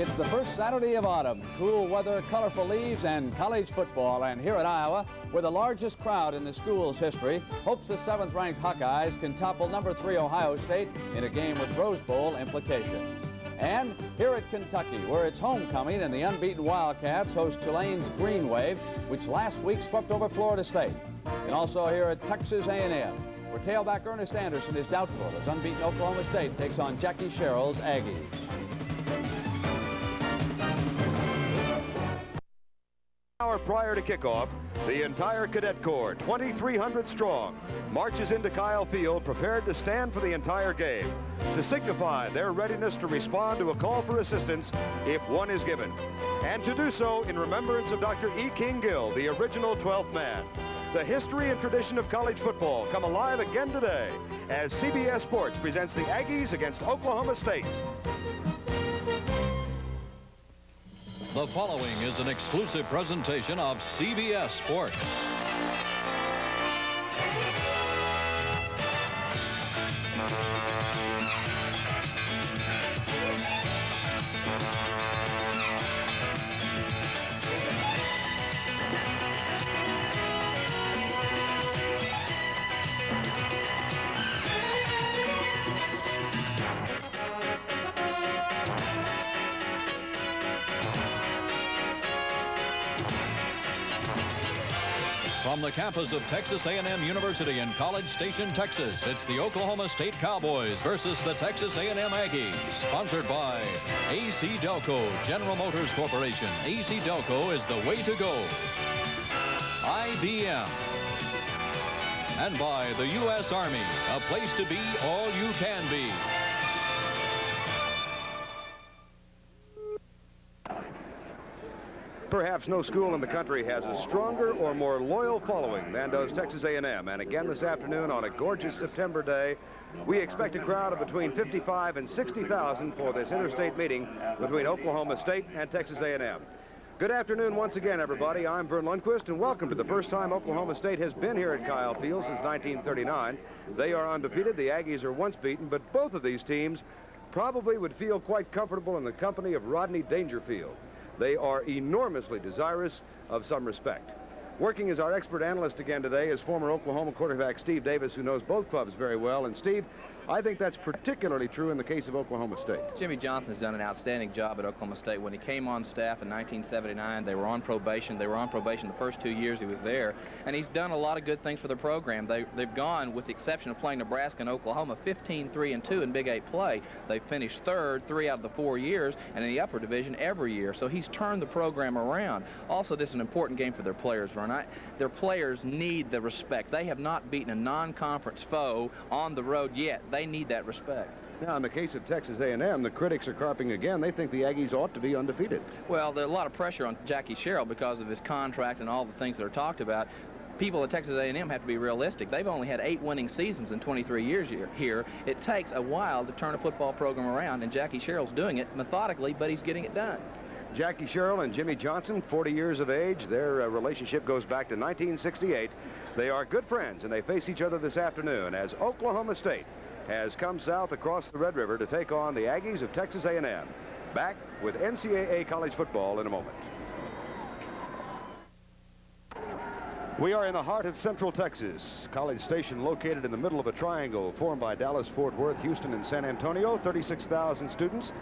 It's the first Saturday of autumn. Cool weather, colorful leaves, and college football. And here at Iowa, with the largest crowd in the school's history, hopes the seventh-ranked Hawkeyes can topple number three Ohio State in a game with Rose Bowl implications. And here at Kentucky, where it's homecoming and the unbeaten Wildcats host Tulane's Green Wave, which last week swept over Florida State. And also here at Texas A&M, where tailback Ernest Anderson is doubtful as unbeaten Oklahoma State takes on Jackie Sherrill's Aggies. Hour prior to kickoff, the entire cadet corps, 2,300 strong, marches into Kyle Field prepared to stand for the entire game to signify their readiness to respond to a call for assistance if one is given, and to do so in remembrance of Dr. E. King Gill, the original 12th man. The history and tradition of college football come alive again today as CBS Sports presents the Aggies against Oklahoma State. The following is an exclusive presentation of CBS Sports. From the campus of Texas A&M University in College Station, Texas, it's the Oklahoma State Cowboys versus the Texas A&M Aggies. Sponsored by AC Delco, General Motors Corporation. AC Delco is the way to go. IBM. And by the U.S. Army, a place to be all you can be. Perhaps no school in the country has a stronger or more loyal following than does Texas A&M. And again this afternoon on a gorgeous September day, we expect a crowd of between 55 and 60,000 for this interstate meeting between Oklahoma State and Texas A&M. Good afternoon once again, everybody. I'm Verne Lundquist, and welcome to the first time Oklahoma State has been here at Kyle Field since 1939. They are undefeated. The Aggies are once beaten, but both of these teams probably would feel quite comfortable in the company of Rodney Dangerfield. They are enormously desirous of some respect. Working as our expert analyst again today is former Oklahoma quarterback Steve Davis, who knows both clubs very well. And Steve, I think that's particularly true in the case of Oklahoma State. Jimmy Johnson's done an outstanding job at Oklahoma State. When he came on staff in 1979, they were on probation. They were on probation the first two years he was there. And he's done a lot of good things for the program. They, they've gone, with the exception of playing Nebraska and Oklahoma, 15-3 and 2 in Big 8 play. They've finished third three out of the four years, and in the upper division every year. So he's turned the program around. Also, this is an important game for their players, Verne. I, their players need the respect. They have not beaten a non-conference foe on the road yet. They need that respect. Now, in the case of Texas A&M, the critics are carping again. They think the Aggies ought to be undefeated. Well, there's a lot of pressure on Jackie Sherrill because of his contract and all the things that are talked about. People at Texas A&M have to be realistic. They've only had eight winning seasons in 23 years here. It takes a while to turn a football program around, and Jackie Sherrill's doing it methodically, but he's getting it done. Jackie Sherrill and Jimmy Johnson, 40 years of age. Their uh, relationship goes back to 1968. They are good friends, and they face each other this afternoon as Oklahoma State has come south across the Red River to take on the Aggies of Texas A&M. Back with NCAA college football in a moment. We are in the heart of Central Texas. College Station located in the middle of a triangle formed by Dallas, Fort Worth, Houston, and San Antonio. 36,000 students.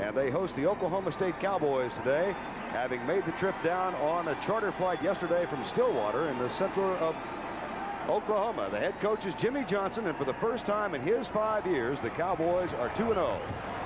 And they host the Oklahoma State Cowboys today, having made the trip down on a charter flight yesterday from Stillwater in the center of Oklahoma. The head coach is Jimmy Johnson, and for the first time in his five years, the Cowboys are 2-0.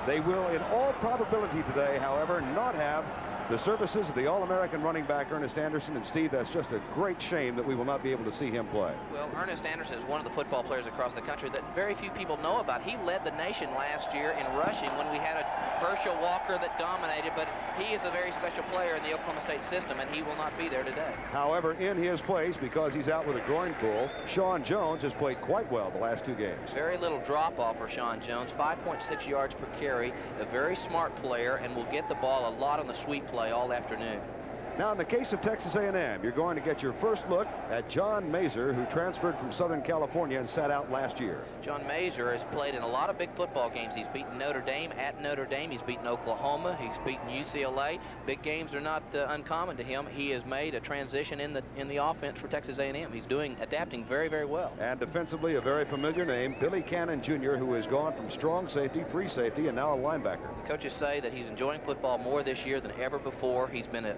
They will, in all probability today, however, not have the services of the All-American running back Ernest Anderson. And Steve, that's just a great shame that we will not be able to see him play. Well, Ernest Anderson is one of the football players across the country that very few people know about. He led the nation last year in rushing when we had a Herschel Walker that dominated, but he is a very special player in the Oklahoma State system, and he will not be there today. However, in his place, because he's out with a groin pull, Sean Jones has played quite well the last two games. Very little drop-off for Sean Jones, 5.6 yards per carry, a very smart player, and will get the ball a lot on the sweep play play all afternoon. Now, in the case of Texas A&M, you're going to get your first look at John Mazur, who transferred from Southern California and sat out last year. John Mazur has played in a lot of big football games. He's beaten Notre Dame at Notre Dame. He's beaten Oklahoma. He's beaten UCLA. Big games are not uh, uncommon to him. He has made a transition in the in the offense for Texas A&M. He's doing adapting very, very well. And defensively, a very familiar name, Billy Cannon Jr., who has gone from strong safety, free safety, and now a linebacker. The coaches say that he's enjoying football more this year than ever before. He's been a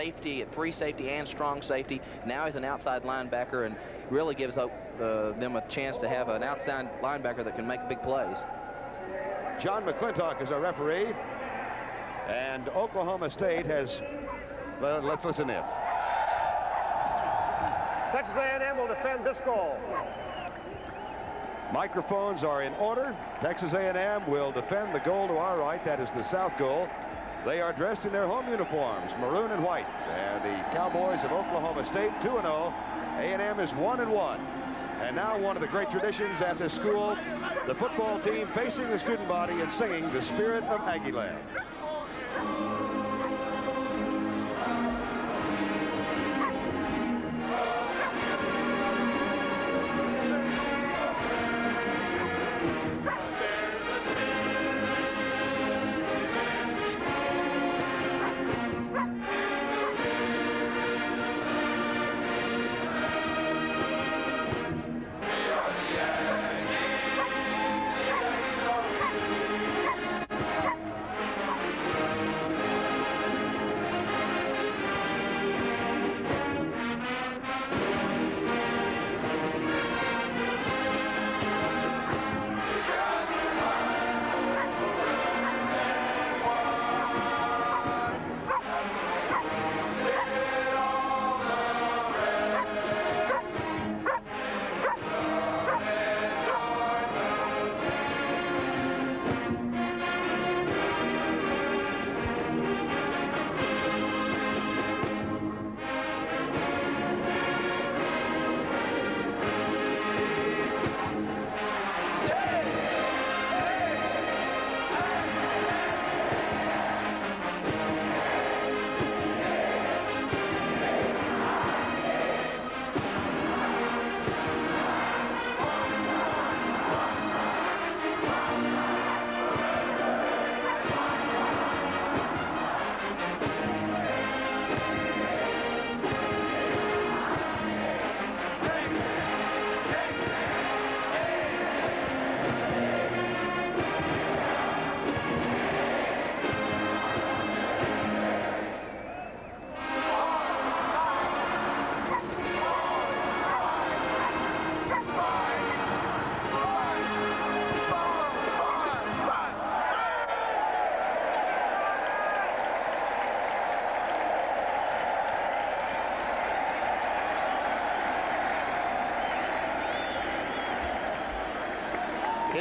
safety, free safety and strong safety. Now he's an outside linebacker and really gives up, uh, them a chance to have an outside linebacker that can make big plays. John McClintock is our referee. And Oklahoma State has, well, let's listen in. Texas A&M will defend this goal. Microphones are in order. Texas A&M will defend the goal to our right. That is the south goal. They are dressed in their home uniforms, maroon and white. And the Cowboys of Oklahoma State, 2-0. A&M is 1-1. And now one of the great traditions at this school, the football team facing the student body and singing the spirit of Aggieland. It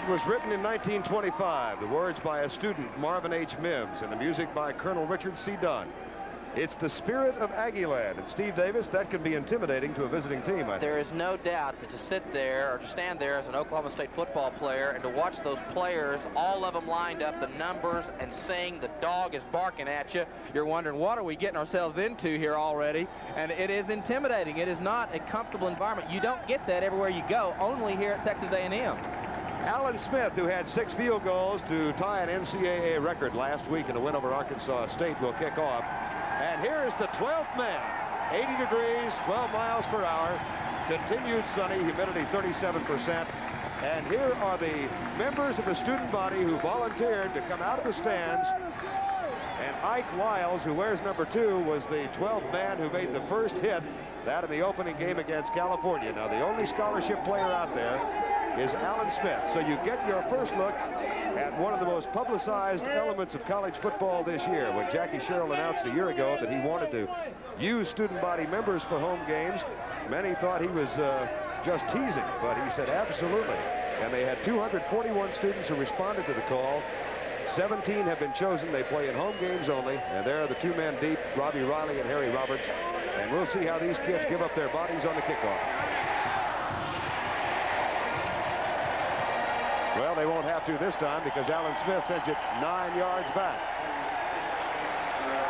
was written in 1925, the words by a student, Marvin H. Mims, and the music by Colonel Richard C. Dunn. It's the spirit of Aggieland. And Steve Davis, that can be intimidating to a visiting team. There is no doubt that to sit there or to stand there as an Oklahoma State football player and to watch those players, all of them lined up, the numbers, and sing, the dog is barking at you, you're wondering, what are we getting ourselves into here already? And it is intimidating. It is not a comfortable environment. You don't get that everywhere you go, only here at Texas A&M. Alan Smith, who had six field goals to tie an NCAA record last week in a win over Arkansas State, will kick off. And here is the 12th man. 80 degrees, 12 miles per hour. Continued sunny, humidity 37%. And here are the members of the student body who volunteered to come out of the stands. And Ike Lyles, who wears number two, was the 12th man who made the first hit, that in the opening game against California. Now, the only scholarship player out there is Alan Smith. So you get your first look at one of the most publicized elements of college football this year when Jackie Sherrill announced a year ago that he wanted to use student body members for home games. Many thought he was uh, just teasing, but he said absolutely. And they had 241 students who responded to the call. 17 have been chosen. They play in home games only. And there are the two men deep, Robbie Riley and Harry Roberts. And we'll see how these kids give up their bodies on the kickoff. Well, they won't have to this time because Alan Smith sends it nine yards back.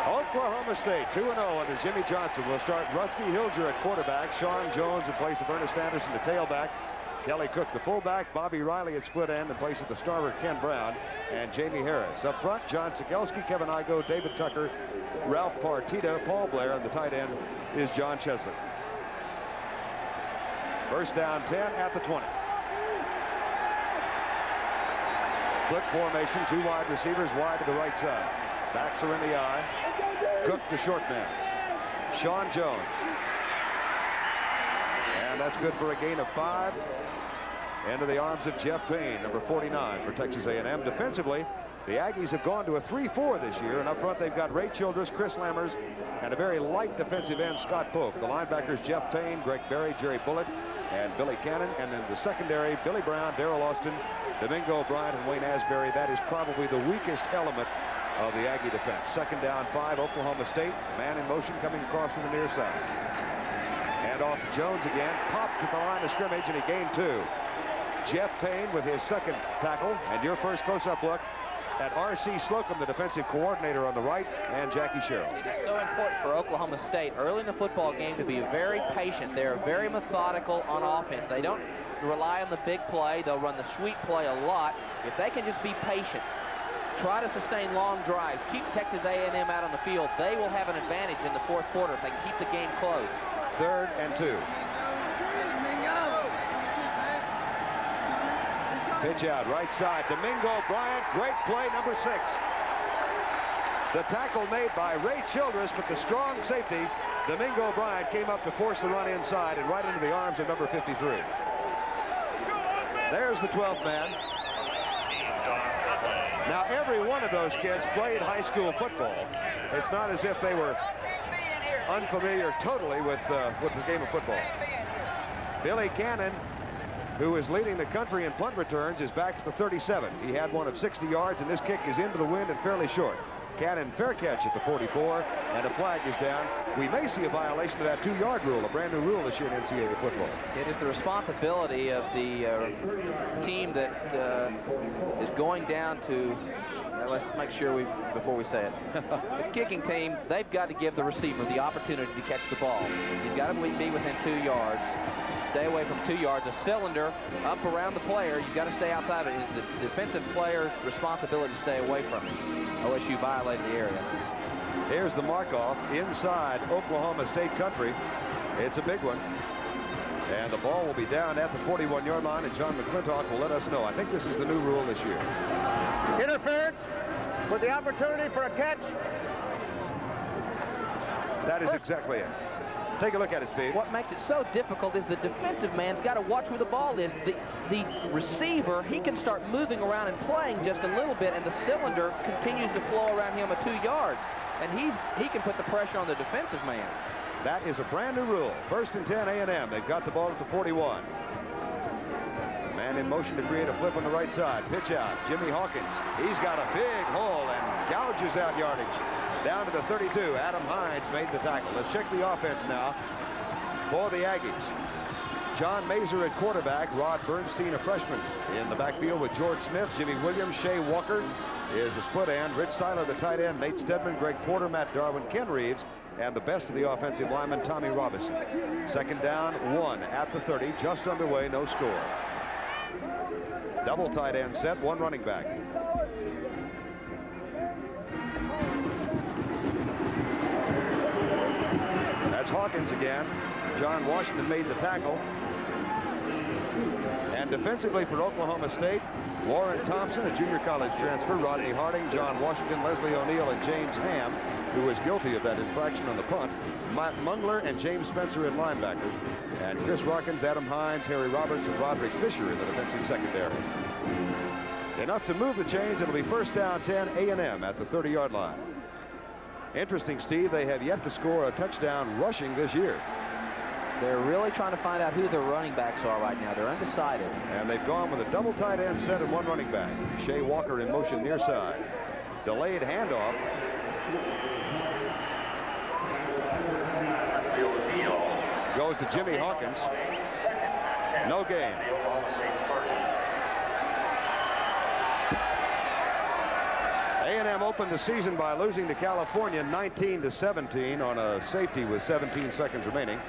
Oklahoma State 2-0 under Jimmy Johnson will start Rusty Hilger at quarterback. Sean Jones in place of Ernest Anderson, the tailback. Kelly Cook, the fullback. Bobby Riley at split end in place of the starter Ken Brown and Jamie Harris. Up front, John Sigelski, Kevin Igo, David Tucker, Ralph Partita, Paul Blair, and the tight end is John Chesley. First down 10 at the 20. Flip formation, two wide receivers wide to the right side. Backs are in the eye. Cook, the short man. Sean Jones. And that's good for a gain of five. Into the arms of Jeff Payne, number 49 for Texas A&M. Defensively, the Aggies have gone to a 3-4 this year, and up front they've got Ray Childress, Chris Lammers, and a very light defensive end, Scott Polk. The linebackers, Jeff Payne, Greg Berry, Jerry Bullitt, and Billy Cannon. And then the secondary, Billy Brown, Daryl Austin, Domingo Bryant, and Wayne Asbury. That is probably the weakest element of the Aggie defense. Second down, five, Oklahoma State. Man in motion coming across from the near side. And off to Jones again. Popped to the line of scrimmage, and he gained two. Jeff Payne with his second tackle. And your first close-up look at R.C. Slocum, the defensive coordinator on the right, and Jackie Sherrill. It is so important for Oklahoma State early in the football game to be very patient. They're very methodical on offense. They don't rely on the big play. They'll run the sweep play a lot. If they can just be patient, try to sustain long drives, keep Texas A&M out on the field, they will have an advantage in the fourth quarter if they can keep the game close. Third and two. Pitch out, right side. Domingo Bryant, great play, number six. The tackle made by Ray Childress, but the strong safety, Domingo Bryant, came up to force the run inside and right into the arms of number 53. There's the 12th man. Now, every one of those kids played high school football. It's not as if they were unfamiliar totally with, uh, with the game of football. Billy Cannon who is leading the country in punt returns, is back to the 37. He had one of 60 yards, and this kick is into the wind and fairly short. Cannon fair catch at the 44, and a flag is down. We may see a violation of that two-yard rule, a brand new rule this year in NCAA football. It is the responsibility of the uh, team that uh, is going down to let's make sure we, before we say it. the kicking team, they've got to give the receiver the opportunity to catch the ball. He's got to be within two yards. Stay away from two yards. A cylinder up around the player. You've got to stay outside of it. It's the defensive player's responsibility to stay away from it. OSU violated the area. Here's the mark-off inside Oklahoma State country. It's a big one. And the ball will be down at the 41-yard line, and John McClintock will let us know. I think this is the new rule this year. Interference with the opportunity for a catch. That is exactly it. Take a look at it, Steve. What makes it so difficult is the defensive man's got to watch where the ball is. The, the receiver, he can start moving around and playing just a little bit, and the cylinder continues to flow around him at two yards. And he's he can put the pressure on the defensive man. That is a brand new rule. First and 10 A&M. They've got the ball at the 41. Man in motion to create a flip on the right side. Pitch out. Jimmy Hawkins. He's got a big hole and gouges out yardage. Down to the 32. Adam Hines made the tackle. Let's check the offense now for the Aggies. John Mazur at quarterback. Rod Bernstein, a freshman. In the backfield with George Smith, Jimmy Williams, Shea Walker is a split end. Rich Seiler, the tight end. Nate Stedman, Greg Porter, Matt Darwin, Ken Reeves, and the best of the offensive lineman, Tommy Robinson. Second down, one at the 30, just underway, no score. Double tight end set, one running back. That's Hawkins again. John Washington made the tackle. And defensively for Oklahoma State, Warren Thompson, a junior college transfer, Rodney Harding, John Washington, Leslie O'Neal, and James Ham, who was guilty of that infraction on the punt. Matt Mungler and James Spencer in linebacker. And Chris Rockins, Adam Hines, Harry Roberts, and Roderick Fisher in the defensive secondary. Enough to move the chains. It'll be first down 10 A&M at the 30-yard line. Interesting, Steve, they have yet to score a touchdown rushing this year. They're really trying to find out who their running backs are right now. They're undecided. And they've gone with a double tight end set and one running back. Shea Walker in motion near side. Delayed handoff. Goes to Jimmy Hawkins. No gain. A&M opened the season by losing to California 19 to 17 on a safety with 17 seconds remaining.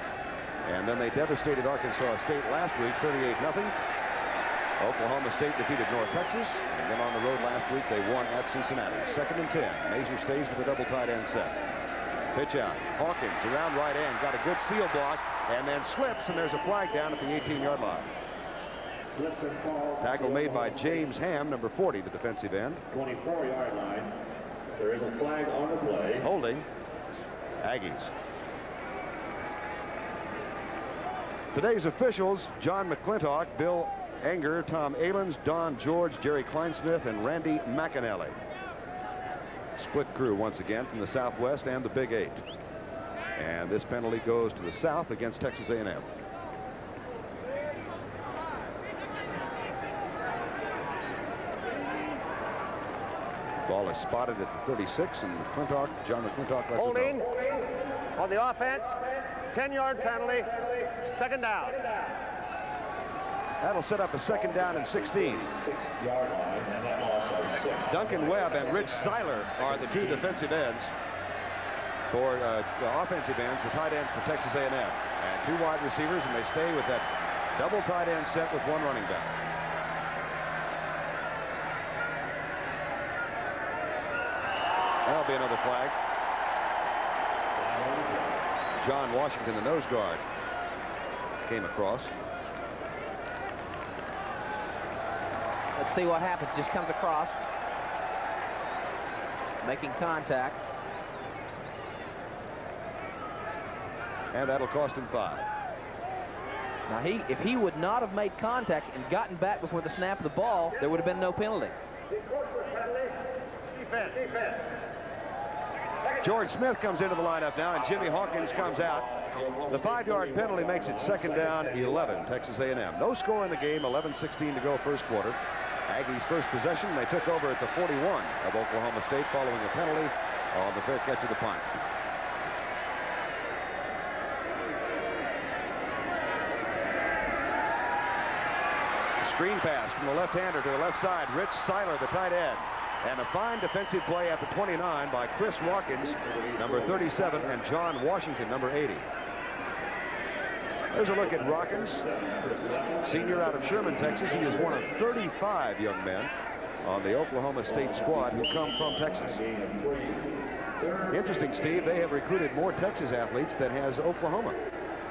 And then they devastated Arkansas State last week 38 0 Oklahoma State defeated North Texas. And then on the road last week they won at Cincinnati. Second and 10. Mazur stays with a double tight end set. Pitch out. Hawkins around right end. Got a good seal block and then slips and there's a flag down at the 18 yard line. Tackle made by James Ham, number 40, the defensive end. 24-yard line. There is a flag on the play. Holding. Aggies. Today's officials, John McClintock, Bill Enger, Tom Ahlens, Don George, Jerry Kleinsmith, and Randy McAnally. Split crew once again from the Southwest and the Big Eight. And this penalty goes to the South against Texas A&M. Ball is spotted at the 36, and McClintock, John McClintock lets Holding it go. on the offense. 10-yard penalty. Second down. That'll set up a second down and 16. Six-yard line, and that loss of six. Duncan Webb and Rich Seiler are the two defensive ends for uh, the offensive ends, the tight ends for Texas A&M. And two wide receivers, and they stay with that double tight end set with one running back. That'll be another flag. John Washington, the nose guard, came across. Let's see what happens. Just comes across. Making contact. And that'll cost him five. Now, he, if he would not have made contact and gotten back before the snap of the ball, there would have been no penalty. Defense. George Smith comes into the lineup now, and Jimmy Hawkins comes out. The five-yard penalty makes it second down, 11, Texas A&M. No score in the game, 11-16 to go first quarter. Aggies first possession. They took over at the 41 of Oklahoma State following a penalty on the fair catch of the punt. Screen pass from the left-hander to the left side. Rich Seiler, the tight end. And a fine defensive play at the 29 by Chris Watkins, number 37, and John Washington, number 80. There's a look at Watkins, senior out of Sherman, Texas. He is one of 35 young men on the Oklahoma State squad who come from Texas. Interesting, Steve, they have recruited more Texas athletes than has Oklahoma,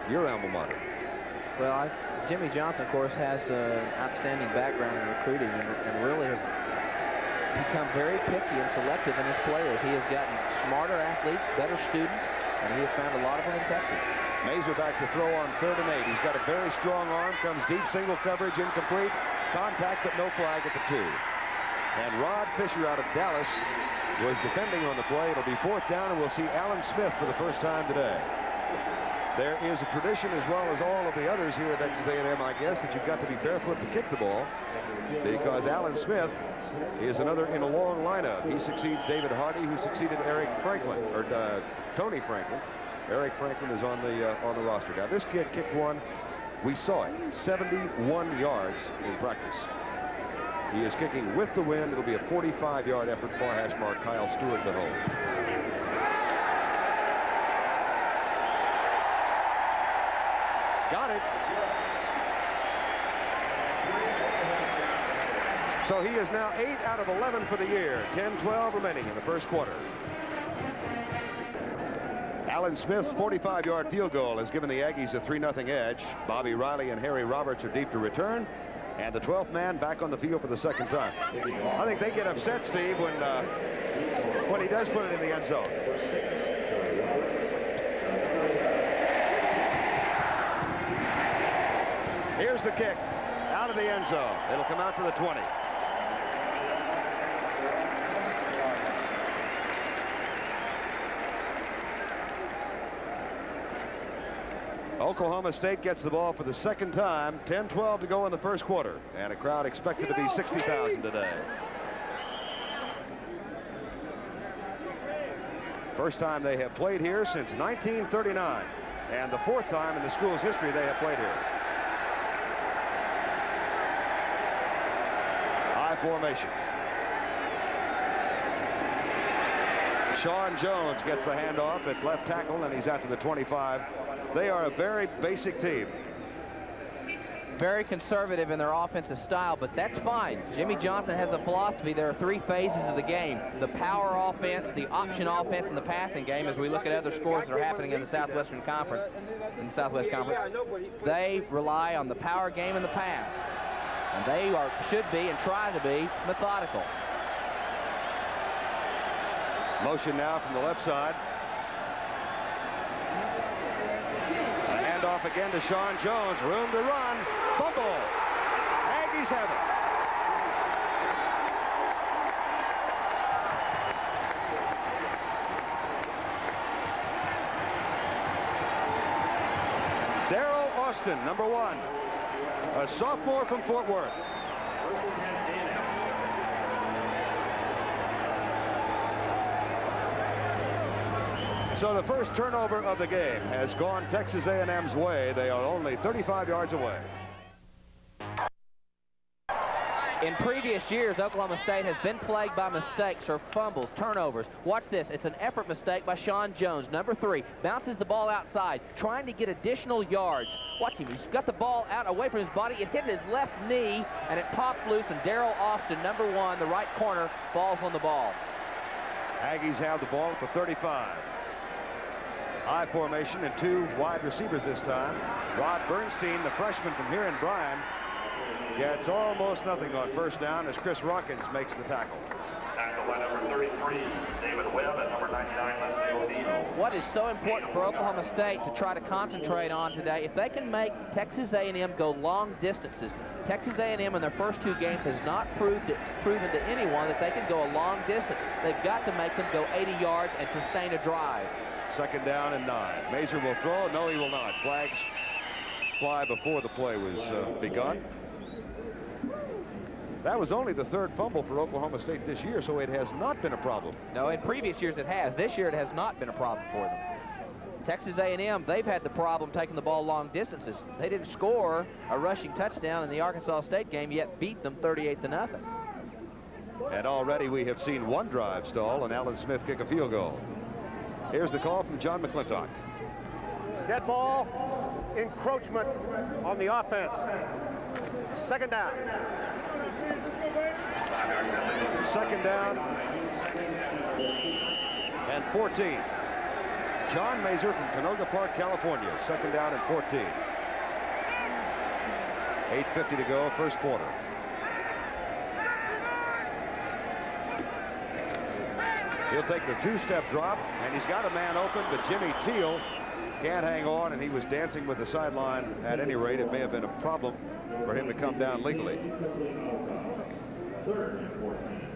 your alma mater. Well, I, Jimmy Johnson, of course, has an outstanding background in recruiting and, and really has become very picky and selective in his players. He has gotten smarter athletes, better students, and he has found a lot of them in Texas. Mazur back to throw on third and eight. He's got a very strong arm, comes deep single coverage, incomplete. Contact, but no flag at the two. And Rod Fisher out of Dallas was defending on the play. It'll be fourth down, and we'll see Alan Smith for the first time today. There is a tradition, as well as all of the others here at Texas A&M, I guess, that you've got to be barefoot to kick the ball because Alan Smith is another in a long lineup. He succeeds David Hardy, who succeeded Eric Franklin, or uh, Tony Franklin. Eric Franklin is on the uh, on the roster. Now, this kid kicked one. We saw it, 71 yards in practice. He is kicking with the wind. It'll be a 45-yard effort. for hash mark Kyle Stewart to hold. Got it. So he is now 8 out of 11 for the year. 10-12 remaining in the first quarter. Alan Smith's 45-yard field goal has given the Aggies a 3-0 edge. Bobby Riley and Harry Roberts are deep to return. And the 12th man back on the field for the second time. I think they get upset, Steve, when uh, when he does put it in the end zone. Here's the kick out of the end zone. It'll come out to the 20. Oklahoma State gets the ball for the second time. 10-12 to go in the first quarter. And a crowd expected to be 60,000 today. First time they have played here since 1939. And the fourth time in the school's history they have played here. High formation. Sean Jones gets the handoff at left tackle, and he's out to the 25. They are a very basic team. Very conservative in their offensive style, but that's fine. Jimmy Johnson has a philosophy. There are three phases of the game. The power offense, the option offense, and the passing game as we look at other scores that are happening in the Southwestern Conference, in the Southwest Conference. They rely on the power game and the pass. And they are should be and try to be methodical. Motion now from the left side. Handoff again to Sean Jones. Room to run. Bumble. Aggies have it. Daryl Austin, number one. A sophomore from Fort Worth. So the first turnover of the game has gone Texas A&M's way. They are only 35 yards away. In previous years, Oklahoma State has been plagued by mistakes or fumbles, turnovers. Watch this. It's an effort mistake by Sean Jones, number three. Bounces the ball outside, trying to get additional yards. Watch him. He's got the ball out away from his body. It hit his left knee, and it popped loose, and Daryl Austin, number one, the right corner, falls on the ball. Aggies have the ball at the 35. I formation and two wide receivers this time. Rod Bernstein, the freshman from here in Bryan, gets almost nothing on first down as Chris Rockins makes the tackle. Tackle by number 33, David Webb, and number 99, Leslie O'Neal. What is so important for Oklahoma State to try to concentrate on today, if they can make Texas A&M go long distances, Texas A&M in their first two games has not proved it, proven to anyone that they can go a long distance. They've got to make them go 80 yards and sustain a drive. Second down and nine. Mazur will throw. No, he will not. Flags fly before the play was uh, begun. That was only the third fumble for Oklahoma State this year, so it has not been a problem. No, in previous years it has. This year it has not been a problem for them. Texas A&M, they've had the problem taking the ball long distances. They didn't score a rushing touchdown in the Arkansas State game, yet beat them 38 to nothing. And already we have seen one drive stall and Alan Smith kick a field goal. Here's the call from John McClintock. Dead ball, encroachment on the offense. Second down. Second down and 14. John Mazur from Canoga Park, California. Second down and 14. 8.50 to go, first quarter. He'll take the two-step drop, and he's got a man open, but Jimmy Teal can't hang on, and he was dancing with the sideline. At any rate, it may have been a problem for him to come down legally.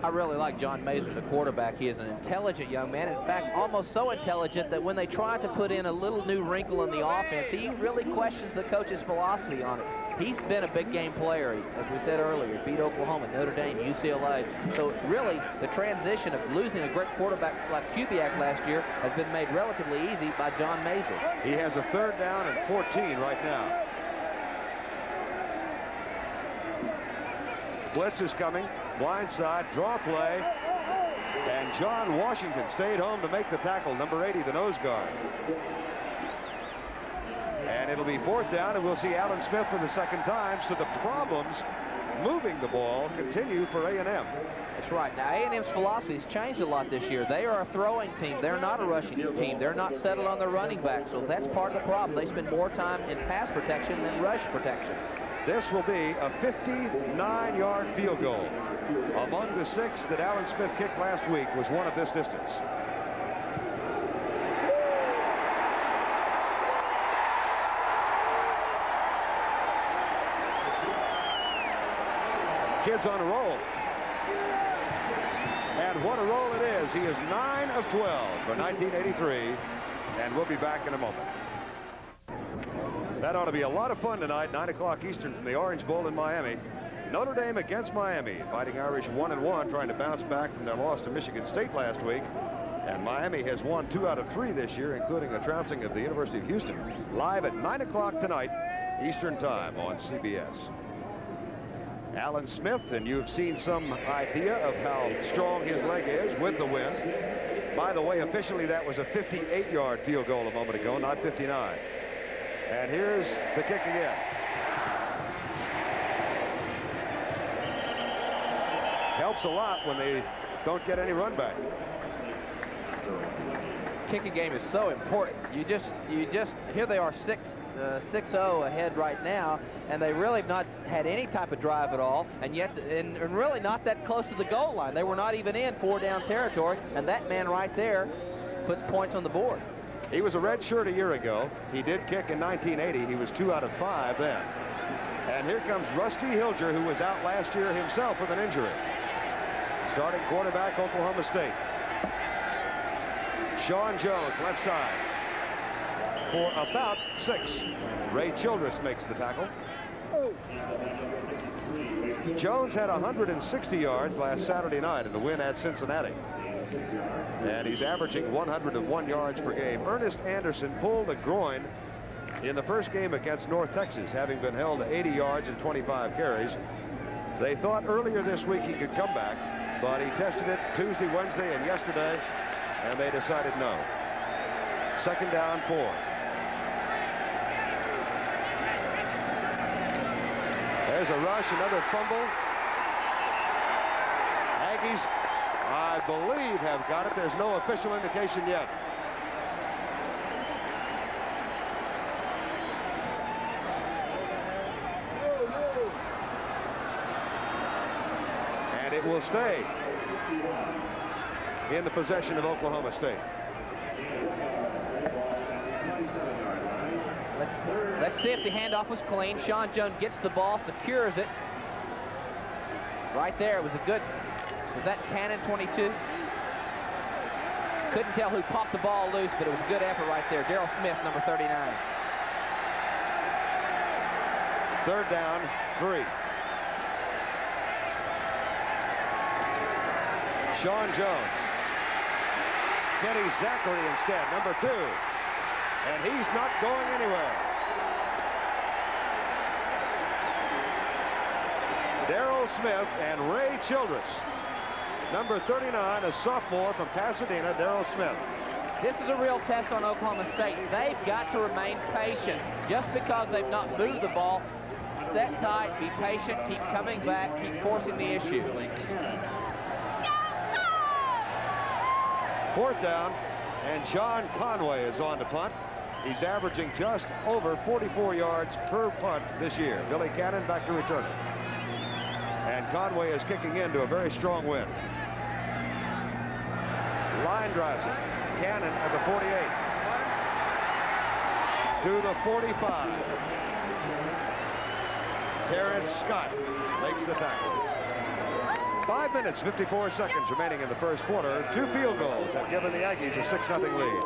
I really like John Mazur as a quarterback. He is an intelligent young man. In fact, almost so intelligent that when they try to put in a little new wrinkle in the offense, he really questions the coach's philosophy on it. He's been a big game player, as we said earlier. Beat Oklahoma, Notre Dame, UCLA. So really, the transition of losing a great quarterback like Kubiak last year has been made relatively easy by John Mazur. He has a third down and 14 right now. Blitz is coming. Blind side, draw play. And John Washington stayed home to make the tackle. Number 80, the nose guard. And it'll be fourth down, and we'll see Alan Smith for the second time. So the problems moving the ball continue for A&M. That's right. Now, A&M's philosophy has changed a lot this year. They are a throwing team. They're not a rushing team. They're not settled on their running back, so that's part of the problem. They spend more time in pass protection than rush protection. This will be a 59-yard field goal. Among the six that Alan Smith kicked last week was one of this distance. Kids on a roll. And what a roll it is. He is 9 of 12 for 1983. And we'll be back in a moment. That ought to be a lot of fun tonight, 9 o'clock Eastern from the Orange Bowl in Miami. Notre Dame against Miami. Fighting Irish 1 and 1, trying to bounce back from their loss to Michigan State last week. And Miami has won two out of three this year, including a trouncing of the University of Houston. Live at 9 o'clock tonight, Eastern Time on CBS. Alan Smith, and you've seen some idea of how strong his leg is with the win. By the way, officially that was a 58-yard field goal a moment ago, not 59. And here's the kick again. Helps a lot when they don't get any run back. Kicking game is so important. You just, you just, here they are 6 uh, 6-0 ahead right now, and they really have not had any type of drive at all, and yet, and, and really not that close to the goal line. They were not even in four down territory, and that man right there puts points on the board. He was a red shirt a year ago. He did kick in 1980. He was two out of five then. And here comes Rusty Hilger, who was out last year himself with an injury. Starting quarterback, Oklahoma State. Sean Jones, left side. For about six. Ray Childress makes the tackle. Jones had 160 yards last Saturday night in the win at Cincinnati. And he's averaging 101 yards per game. Ernest Anderson pulled a groin in the first game against North Texas, having been held to 80 yards and 25 carries. They thought earlier this week he could come back, but he tested it Tuesday, Wednesday, and yesterday, and they decided no. Second down, four. There's a rush, another fumble. Aggies, I believe, have got it. There's no official indication yet. And it will stay in the possession of Oklahoma State. Let's let's see if the handoff was clean. Sean Jones gets the ball, secures it. Right there, it was a good. Was that Cannon 22? Couldn't tell who popped the ball loose, but it was a good effort right there. Daryl Smith, number 39. Third down, three. Sean Jones. Kenny Zachary instead, number two. And he's not going anywhere. Daryl Smith and Ray Childress. Number 39, a sophomore from Pasadena, Daryl Smith. This is a real test on Oklahoma State. They've got to remain patient. Just because they've not moved the ball, set tight, be patient, keep coming back, keep forcing the issue. Fourth down, and John Conway is on to punt. He's averaging just over 44 yards per punt this year. Billy Cannon back to return it. And Conway is kicking into a very strong win. Line drives it. Cannon at the 48. To the 45. Terrence Scott makes the tackle. Five minutes, 54 seconds remaining in the first quarter. Two field goals have given the Aggies a 6-0 lead.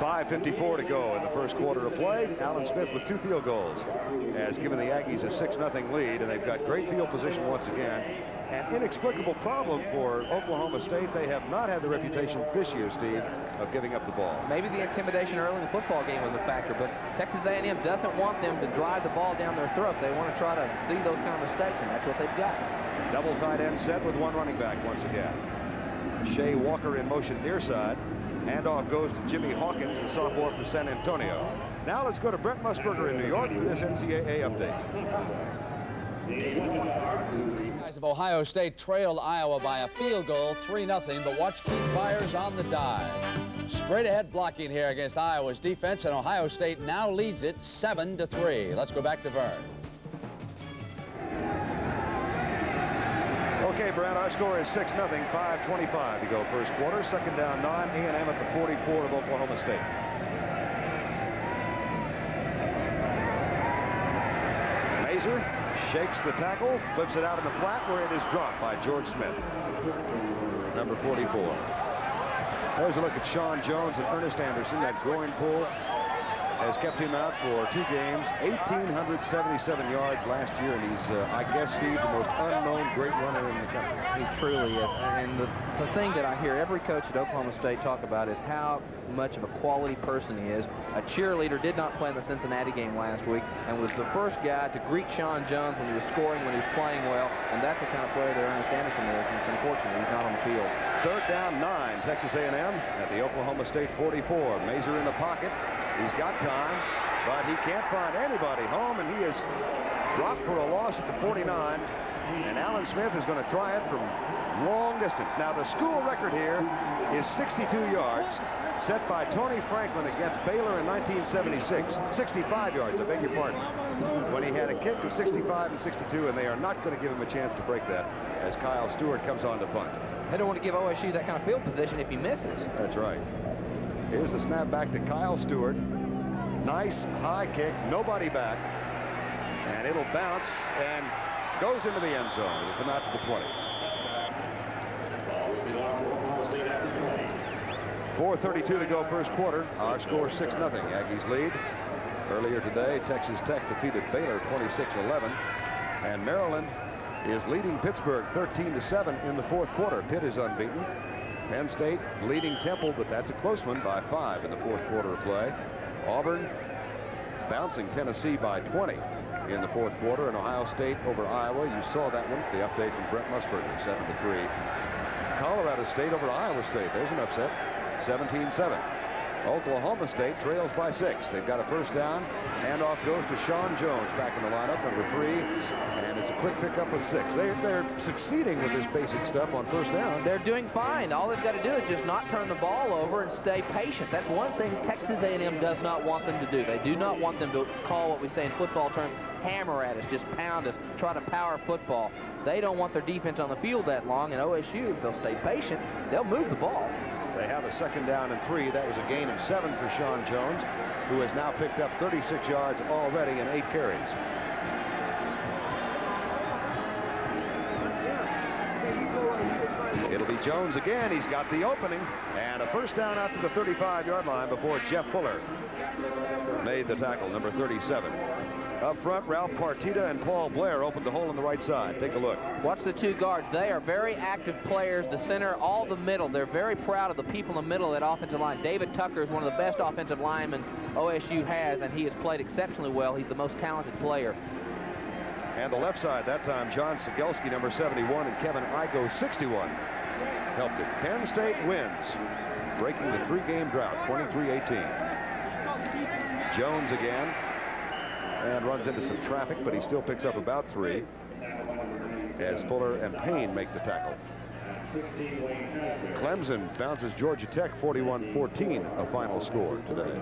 5.54 to go in the first quarter of play. Alan Smith with two field goals has given the Aggies a 6-0 lead, and they've got great field position once again. An inexplicable problem for Oklahoma State. They have not had the reputation this year, Steve, of giving up the ball. Maybe the intimidation early in the football game was a factor, but Texas A&M doesn't want them to drive the ball down their throat. They want to try to see those kind of mistakes, and that's what they've got. Double tight end set with one running back once again. Shea Walker in motion near side. Handoff goes to Jimmy Hawkins, the sophomore from San Antonio. Now let's go to Brent Musburger in New York for this NCAA update. Of Ohio State trailed Iowa by a field goal, 3-0, but watch Keith Byars on the dive. Straight ahead blocking here against Iowa's defense, and Ohio State now leads it 7-3. Let's go back to Verne. Okay, Brad, our score is 6-0, 5.25 to go first quarter. Second down, 9, A&M at the 44 of Oklahoma State. Mazur shakes the tackle, flips it out in the flat where it is dropped by George Smith, number 44. There's a look at Sean Jones and Ernest Anderson, that groin pull has kept him out for two games, 1,877 yards last year, and he's, uh, I guess, Steve, the most unknown great runner in the country. He truly is. And the, the thing that I hear every coach at Oklahoma State talk about is how much of a quality person he is. A cheerleader did not play in the Cincinnati game last week and was the first guy to greet Sean Jones when he was scoring, when he was playing well. And that's the kind of player that Ernest Anderson is. And it's unfortunate he's not on the field. Third down, nine, Texas A&M at the Oklahoma State 44. Mazur in the pocket. He's got time, but he can't find anybody home, and he is dropped for a loss at the 49. And Alan Smith is going to try it from long distance. Now, the school record here is 62 yards, set by Tony Franklin against Baylor in 1976. 65 yards, I beg your pardon. When he had a kick of 65 and 62, and they are not going to give him a chance to break that as Kyle Stewart comes on to punt. They don't want to give OSU that kind of field position if he misses. That's right. Here's the snap back to Kyle Stewart. Nice high kick, nobody back. And it'll bounce and goes into the end zone. It'll come out to the 20. 4.32 to go first quarter. Our score 6-0. Aggies lead. Earlier today, Texas Tech defeated Baylor 26-11. And Maryland is leading Pittsburgh 13-7 in the fourth quarter. Pitt is unbeaten. Penn State leading Temple, but that's a close one by five in the fourth quarter of play. Auburn bouncing Tennessee by 20 in the fourth quarter, and Ohio State over Iowa. You saw that one, the update from Brent Musburger, 7 to 3. Colorado State over Iowa State. There's an upset, 17-7. Oklahoma State trails by six. They've got a first down. Handoff goes to Sean Jones back in the lineup, number three. And it's a quick pickup of six. They, they're succeeding with this basic stuff on first down. They're doing fine. All they've got to do is just not turn the ball over and stay patient. That's one thing Texas A&M does not want them to do. They do not want them to call what we say in football terms, hammer at us, just pound us, try to power football. They don't want their defense on the field that long, and OSU, if they'll stay patient, they'll move the ball. They have a second down and three. That was a gain of seven for Sean Jones, who has now picked up 36 yards already in eight carries. It'll be Jones again. He's got the opening. And a first down out to the 35-yard line before Jeff Fuller made the tackle, number 37. Up front, Ralph Partita and Paul Blair opened the hole in the right side. Take a look. Watch the two guards. They are very active players. The center, all the middle. They're very proud of the people in the middle of that offensive line. David Tucker is one of the best offensive linemen OSU has, and he has played exceptionally well. He's the most talented player. And the left side, that time, John Sigelski, number 71, and Kevin Igo, 61, helped it. Penn State wins, breaking the three-game drought, 23-18. Jones again, and runs into some traffic, but he still picks up about three as Fuller and Payne make the tackle. Clemson bounces Georgia Tech 41-14, a final score today.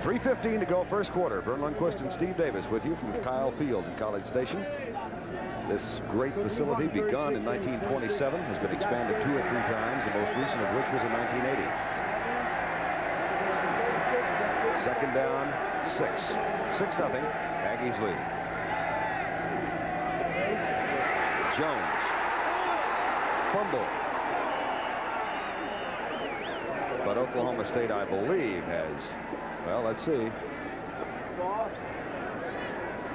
3.15 to go first quarter. Verne Lundquist and Steve Davis with you from Kyle Field in College Station. This great facility, begun in 1927, has been expanded two or three times, the most recent of which was in 1980. Second down, six. Six nothing. Aggies lead. Jones. Fumble. But Oklahoma State, I believe, has, well, let's see.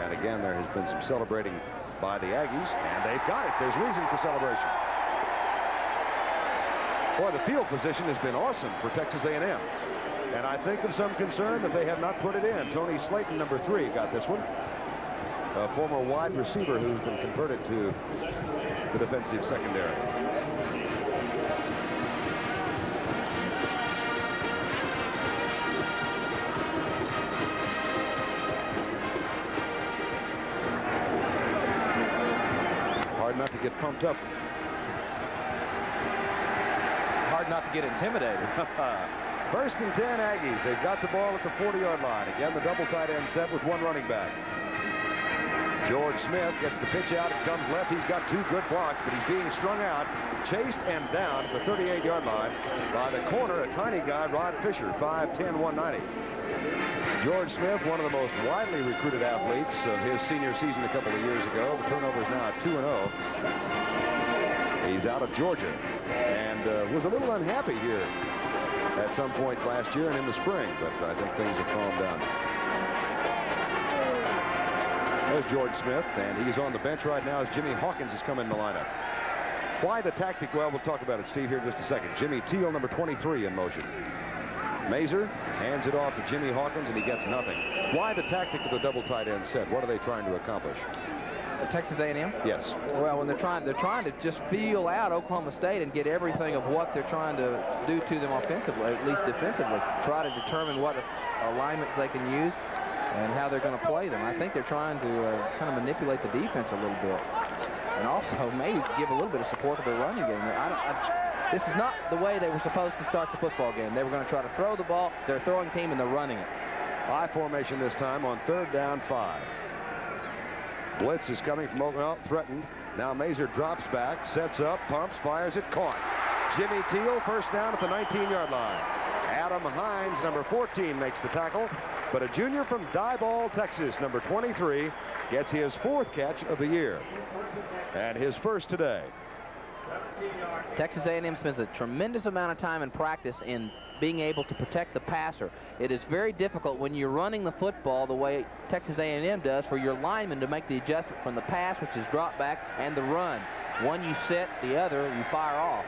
And again, there has been some celebrating by the Aggies, and they've got it. There's reason for celebration. Boy, the field position has been awesome for Texas A&M. And I think of some concern that they have not put it in. Tony Slayton, number three, got this one. A former wide receiver who's been converted to the defensive secondary. Hard not to get pumped up. Hard not to get intimidated. First and 10 Aggies. They've got the ball at the 40-yard line. Again, the double tight end set with one running back. George Smith gets the pitch out. It comes left. He's got two good blocks, but he's being strung out, chased and down at the 38-yard line by the corner, a tiny guy, Rod Fisher, 5'10", 190. George Smith, one of the most widely recruited athletes of his senior season a couple of years ago. The turnover is now 2-0. He's out of Georgia and uh, was a little unhappy here at some points last year and in the spring, but I think things have calmed down. There's George Smith, and he's on the bench right now as Jimmy Hawkins has come in the lineup. Why the tactic? Well, we'll talk about it, Steve, here in just a second. Jimmy Teal, number 23, in motion. Mazur hands it off to Jimmy Hawkins, and he gets nothing. Why the tactic of the double tight end set? What are they trying to accomplish? Texas A&M? Yes. Well, when they're trying, they're trying to just feel out Oklahoma State and get everything of what they're trying to do to them offensively, at least defensively. Try to determine what alignments they can use and how they're going to play them. I think they're trying to uh, kind of manipulate the defense a little bit, and also maybe give a little bit of support to the running game. I don't, I, this is not the way they were supposed to start the football game. They were going to try to throw the ball. They're throwing team, and they're running it. I formation this time on third down five. Blitz is coming from Oklahoma, threatened. Now Mazur drops back, sets up, pumps, fires it, caught. Jimmy Teal, first down at the 19-yard line. Adam Hines, number 14, makes the tackle. But a junior from Diboll, Texas, number 23, gets his fourth catch of the year. And his first today. Texas A&M spends a tremendous amount of time in practice in being able to protect the passer. It is very difficult when you're running the football the way Texas A&M does for your lineman to make the adjustment from the pass, which is drop back, and the run. One you set, the other you fire off.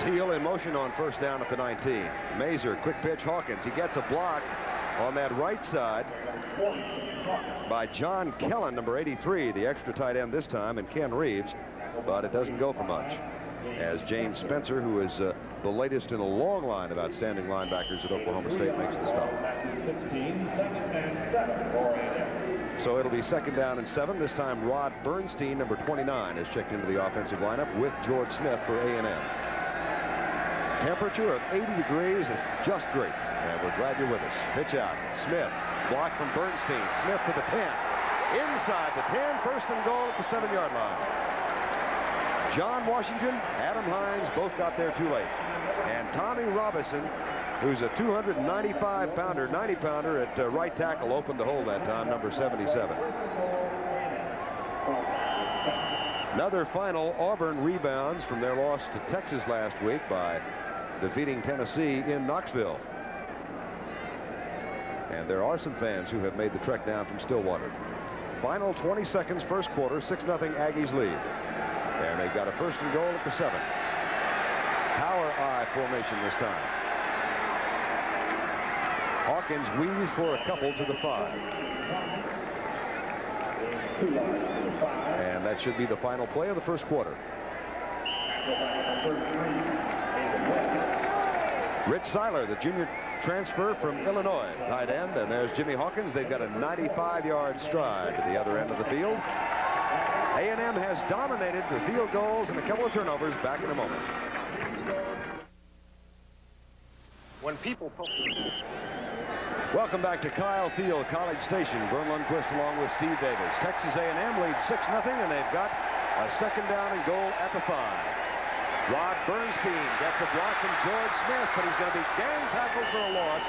Teal in motion on first down at the 19. Mazur, quick pitch, Hawkins. He gets a block on that right side by John Kellen, number 83, the extra tight end this time, and Ken Reeves, but it doesn't go for much. As James Spencer, who is uh, the latest in a long line of outstanding linebackers at Oklahoma State, makes the stop. 16, second and seven for So it'll be second down and seven. This time Rod Bernstein, number 29, is checked into the offensive lineup with George Smith for A&M. Temperature of 80 degrees is just great. And we're glad you're with us. Pitch out. Smith. Block from Bernstein. Smith to the 10. Inside the 10. First and goal at the seven-yard line. John Washington, Adam Hines both got there too late. And Tommy Robinson, who's a 295-pounder, 90-pounder at uh, right tackle, opened the hole that time, number 77. Another final, Auburn rebounds from their loss to Texas last week by defeating Tennessee in Knoxville. And there are some fans who have made the trek down from Stillwater. Final 20 seconds, first quarter, 6-0 Aggies lead. And they've got a first and goal at the seven. Power eye formation this time. Hawkins weaves for a couple to the five. And that should be the final play of the first quarter. Rich Seiler, the junior transfer from Illinois, tight end. And there's Jimmy Hawkins. They've got a 95-yard stride to the other end of the field. A&M has dominated the field goals and a couple of turnovers. Back in a moment. When people... Welcome back to Kyle Field, College Station. Verne Lundquist along with Steve Davis. Texas A&M leads 6-0, and they've got a second down and goal at the five. Rod Bernstein gets a block from George Smith, but he's going to be gang tackled for a loss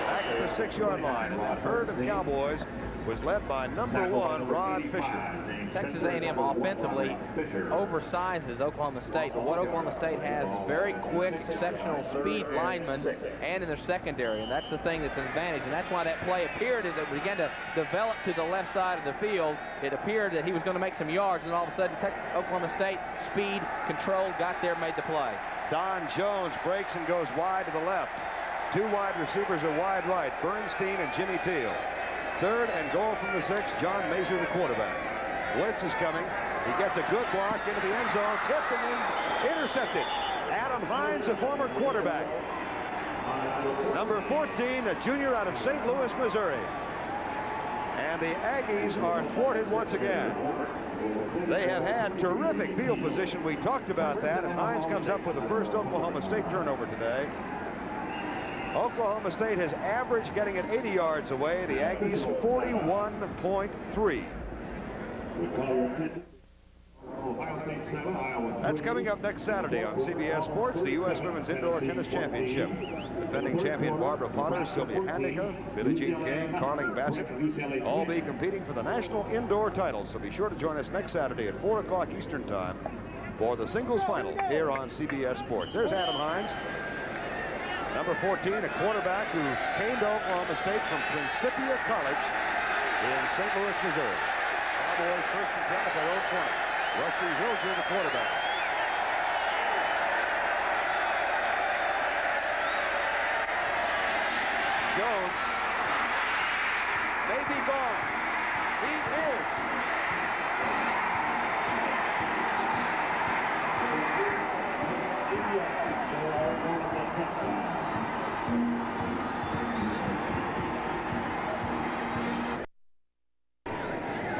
back at the six-yard line. And that herd of Cowboys was led by number one, Rod Fisher. Texas A&M offensively oversizes Oklahoma State, but what Oklahoma State has is very quick, exceptional speed linemen and in their secondary, and that's the thing that's an advantage, and that's why that play appeared as it began to develop to the left side of the field. It appeared that he was going to make some yards, and all of a sudden, Texas, Oklahoma State, speed, control, got there, made the play. Don Jones breaks and goes wide to the left. Two wide receivers are wide right, Bernstein and Jimmy Teal. Third and goal from the six, John Mazur, the quarterback. Blitz is coming. He gets a good block into the end zone, tipped and intercepted. Adam Hines, a former quarterback. Number 14, a junior out of St. Louis, Missouri. And the Aggies are thwarted once again. They have had terrific field position. We talked about that, and Hines comes up with the first Oklahoma State turnover today. Oklahoma State has averaged getting it 80 yards away. The Aggies 41.3. That's coming up next Saturday on CBS Sports, the U.S. Women's Indoor Tennis Championship. Defending champion Barbara Potter, Sylvia Hanika, Billie Jean King, Carling Bassett, all be competing for the national indoor title. So be sure to join us next Saturday at 4 o'clock Eastern Time for the singles final here on CBS Sports. There's Adam Hines. Number 14, a quarterback who came to Oklahoma State from Principia College in St. Louis, Missouri. Cowboys first and 10 at their own 20. Rusty Hilger, the quarterback. Jones may be gone. He is.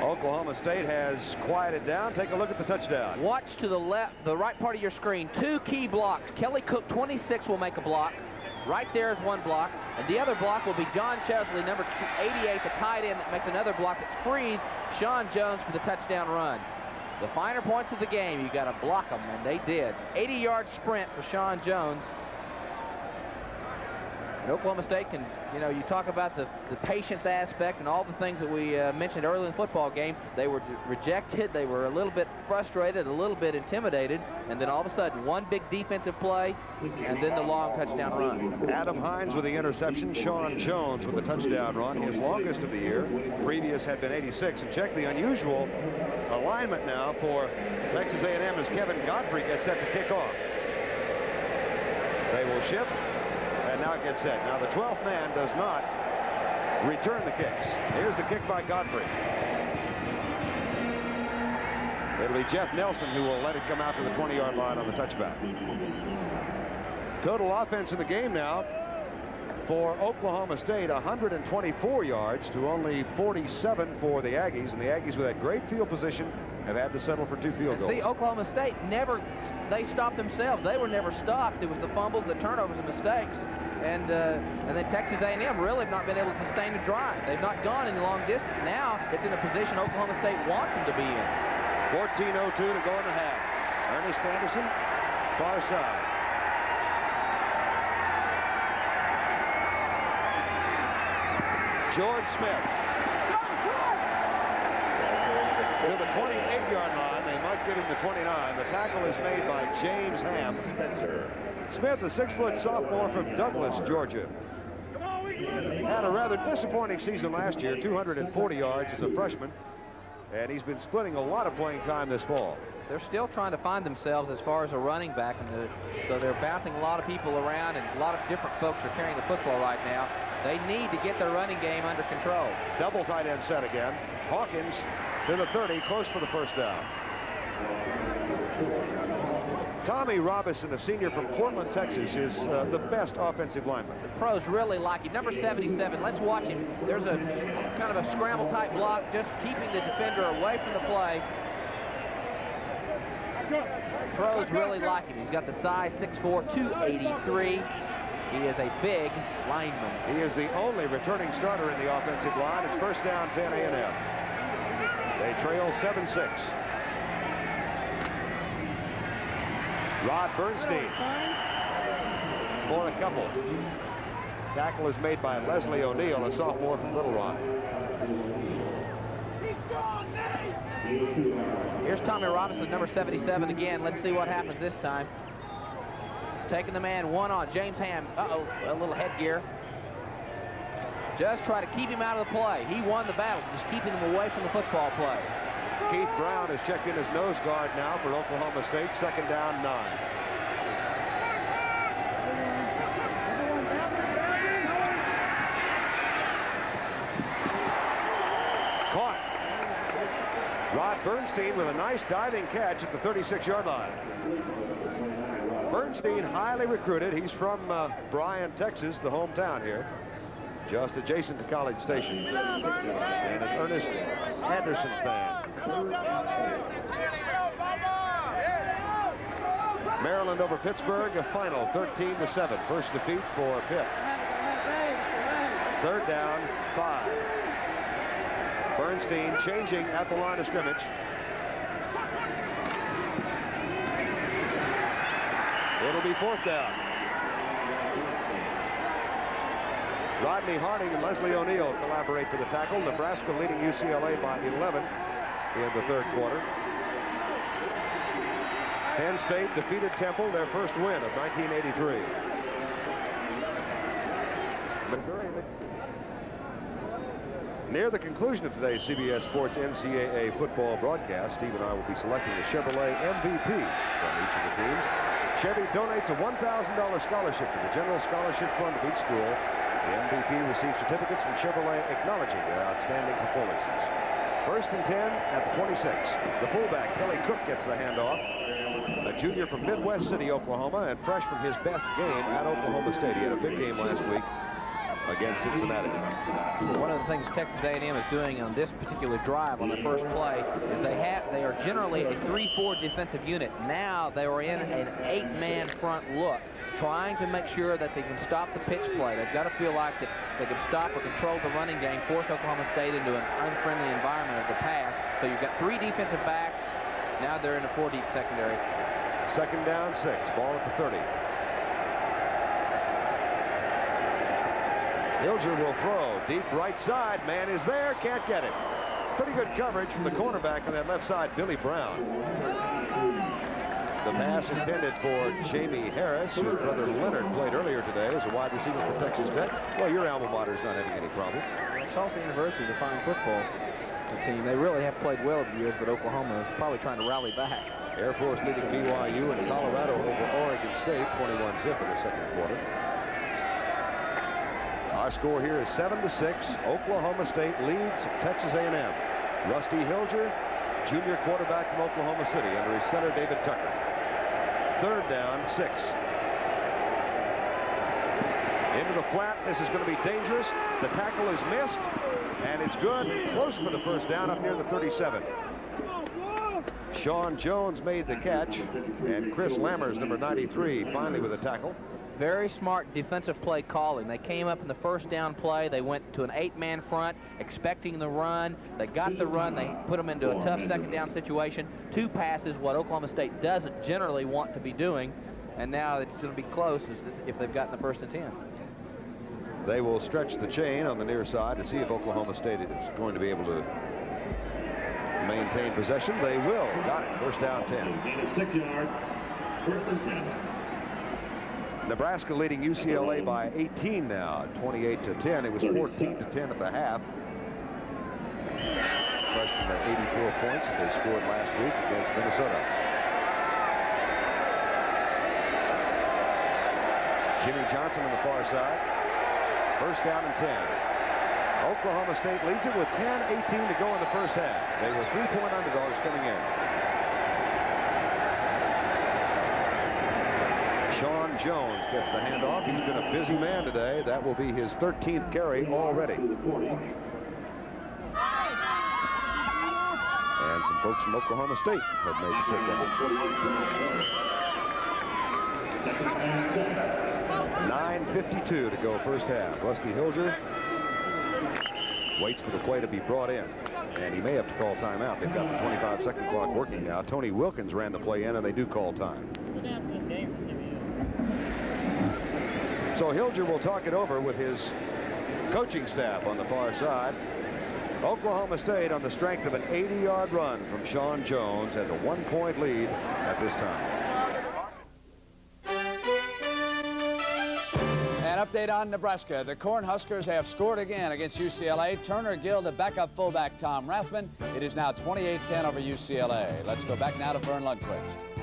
Oklahoma State has quieted down. Take a look at the touchdown. Watch to the left, the right part of your screen. Two key blocks. Kelly Cook, 26, will make a block. Right there is one block. And the other block will be John Chesley, number 88, the tight end that makes another block that frees Sean Jones for the touchdown run. The finer points of the game, you got to block them, and they did. 80-yard sprint for Sean Jones. Oklahoma State can, you know, you talk about the, the patience aspect and all the things that we uh, mentioned early in the football game. They were rejected. They were a little bit frustrated, a little bit intimidated. And then all of a sudden, one big defensive play, and then the long touchdown run. Adam Hines with the interception. Sean Jones with the touchdown run, his longest of the year. Previous had been 86. And check the unusual alignment now for Texas A&M as Kevin Godfrey gets set to kick off. They will shift and now get set. Now the 12th man does not return the kicks. Here's the kick by Godfrey. It'll be Jeff Nelson who will let it come out to the 20-yard line on the touchback. Total offense in the game now for Oklahoma State, 124 yards to only 47 for the Aggies. And the Aggies with that great field position have had to settle for two field goals. See, Oklahoma State never, they stopped themselves. They were never stopped. It was the fumbles, the turnovers, and mistakes. And uh, and then Texas A&M really have not been able to sustain a drive. They've not gone any long distance. Now it's in a position Oklahoma State wants them to be in. 14.02 to go in the half. Ernest Anderson, far side. George Smith. To the 28-yard line. They might give him the 29. The tackle is made by James Ham. Smith, a six-foot sophomore from Douglas, Georgia. Had a rather disappointing season last year, 240 yards as a freshman. And he's been splitting a lot of playing time this fall. They're still trying to find themselves as far as a running back, and the, so they're bouncing a lot of people around, and a lot of different folks are carrying the football right now. They need to get their running game under control. Double tight end set again. Hawkins to the 30, close for the first down. Tommy Robinson, a senior from Portland, Texas, is uh, the best offensive lineman. The pros really like him. Number 77, let's watch him. There's a kind of a scramble type block, just keeping the defender away from the play. Pros really like him. He's got the size 6'4", 283. He is a big lineman. He is the only returning starter in the offensive line. It's first down 10 A&M. They trail 7-6. Rod Bernstein for a couple. Tackle is made by Leslie O'Neal, a sophomore from Little Rock. Here's Tommy Robinson, number 77 again. Let's see what happens this time. He's taking the man one on. James Ham, uh-oh, a little headgear. Just try to keep him out of the play. He won the battle, just keeping him away from the football play. Keith Brown has checked in his nose guard now for Oklahoma State. Second down, nine. Caught. Rod Bernstein with a nice diving catch at the 36-yard line. Bernstein, highly recruited. He's from uh, Bryan, Texas, the hometown here, just adjacent to College Station. And an Ernest Anderson fan. Maryland over Pittsburgh, a final 13 to 7. First defeat for Pitt. Third down, five. Bernstein changing at the line of scrimmage. It'll be fourth down. Rodney Harding and Leslie O'Neal collaborate for the tackle. Nebraska leading UCLA by 11 in the third quarter. Penn State defeated Temple, their first win of 1983. Near the conclusion of today's CBS Sports NCAA football broadcast, Steve and I will be selecting the Chevrolet MVP from each of the teams. Chevy donates a $1,000 scholarship to the General Scholarship Fund of each school. The MVP receives certificates from Chevrolet acknowledging their outstanding performances. First and 10 at the 26. The fullback, Kelly Cook, gets the handoff. A junior from Midwest City, Oklahoma, and fresh from his best game at Oklahoma State. He had a big game last week against Cincinnati. One of the things Texas A&M is doing on this particular drive on the first play is they have they are generally a 3-4 defensive unit. Now they are in an eight-man front look trying to make sure that they can stop the pitch play. They've got to feel like that they can stop or control the running game, force Oklahoma State into an unfriendly environment of the pass. So you've got three defensive backs. Now they're in a four-deep secondary. Second down, six. Ball at the 30. Hilger will throw. Deep right side. Man is there. Can't get it. Pretty good coverage from the cornerback on that left side, Billy Brown. The pass intended for Jamie Harris, whose brother Leonard played earlier today as a wide receiver for Texas Tech. Well, your alma mater is not having any problem. Tulsa University is a fine football team. They really have played well over the years, but Oklahoma is probably trying to rally back. Air Force leading BYU and Colorado over Oregon State, 21 zip in the second quarter. Our score here is 7 to 6. Oklahoma State leads Texas A&M. Rusty Hilger, junior quarterback from Oklahoma City under his center David Tucker. Third down, six. Into the flat. This is going to be dangerous. The tackle is missed, and it's good. Close for the first down up near the 37. Sean Jones made the catch, and Chris Lammers, number 93, finally with a tackle. Very smart defensive play calling. They came up in the first down play. They went to an eight-man front, expecting the run. They got the run. They put them into a tough second down situation. Two passes, what Oklahoma State doesn't generally want to be doing. And now it's going to be close if they've gotten the first and 10. They will stretch the chain on the near side to see if Oklahoma State is going to be able to maintain possession. They will. Got it. First down 10. Six yards. First and 10. Nebraska leading UCLA by 18 now, 28 to 10. It was 14 to 10 at the half. Fresh from the 84 points that they scored last week against Minnesota. Jimmy Johnson on the far side. First down and 10. Oklahoma State leads it with 10-18 to go in the first half. They were three-point underdogs coming in. Sean Jones gets the handoff. He's been a busy man today. That will be his 13th carry already. And some folks from Oklahoma State have made the trip down. 9.52 to go first half. Rusty Hilger waits for the play to be brought in. And he may have to call timeout. They've got the 25-second clock working now. Tony Wilkins ran the play in, and they do call time. So Hilger will talk it over with his coaching staff on the far side. Oklahoma State on the strength of an 80-yard run from Sean Jones has a one-point lead at this time. An update on Nebraska. The Cornhuskers have scored again against UCLA. Turner Gill, the backup fullback Tom Rathman. It is now 28-10 over UCLA. Let's go back now to Verne Lundquist.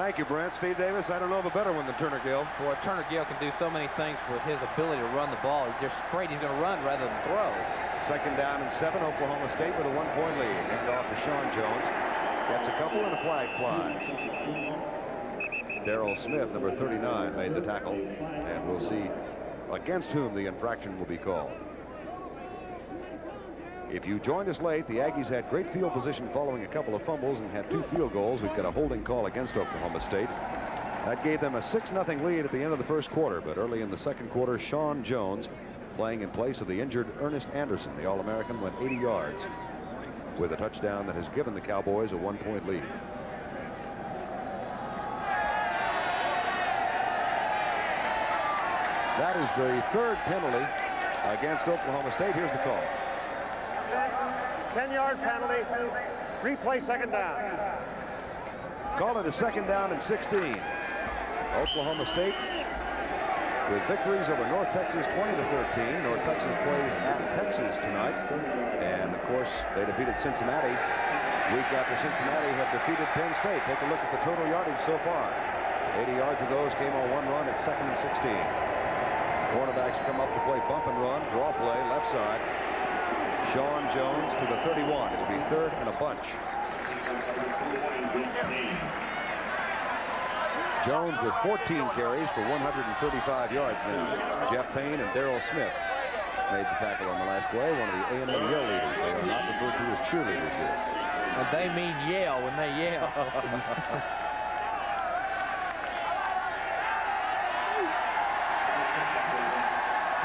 Thank you, Brent. Steve Davis, I don't know of a better one than Turner Gill. Boy, Turner Gill can do so many things with his ability to run the ball. He's just afraid he's going to run rather than throw. Second down and seven, Oklahoma State with a one-point lead. Hand off to Sean Jones. Gets a couple and a flag flies. Daryl Smith, number 39, made the tackle. And we'll see against whom the infraction will be called. If you joined us late, the Aggies had great field position following a couple of fumbles and had two field goals. We've got a holding call against Oklahoma State. That gave them a 6-0 lead at the end of the first quarter, but early in the second quarter, Sean Jones, playing in place of the injured Ernest Anderson, the All-American, went 80 yards with a touchdown that has given the Cowboys a one-point lead. That is the third penalty against Oklahoma State. Here's the call. 10-yard penalty. Replay second down. Call it a second down and 16. Oklahoma State with victories over North Texas 20 to 13. North Texas plays at Texas tonight. And of course, they defeated Cincinnati week after Cincinnati had defeated Penn State. Take a look at the total yardage so far. 80 yards of those came on one run at second and 16. Cornerbacks come up to play bump and run, draw play, left side. Sean Jones to the 31. It'll be third and a bunch. Jones with 14 carries for 135 yards now. Jeff Payne and Daryl Smith made the tackle on the last play. One of the A&M yell leaders. They are not referred to as cheerleaders here. And they mean yell when they yell.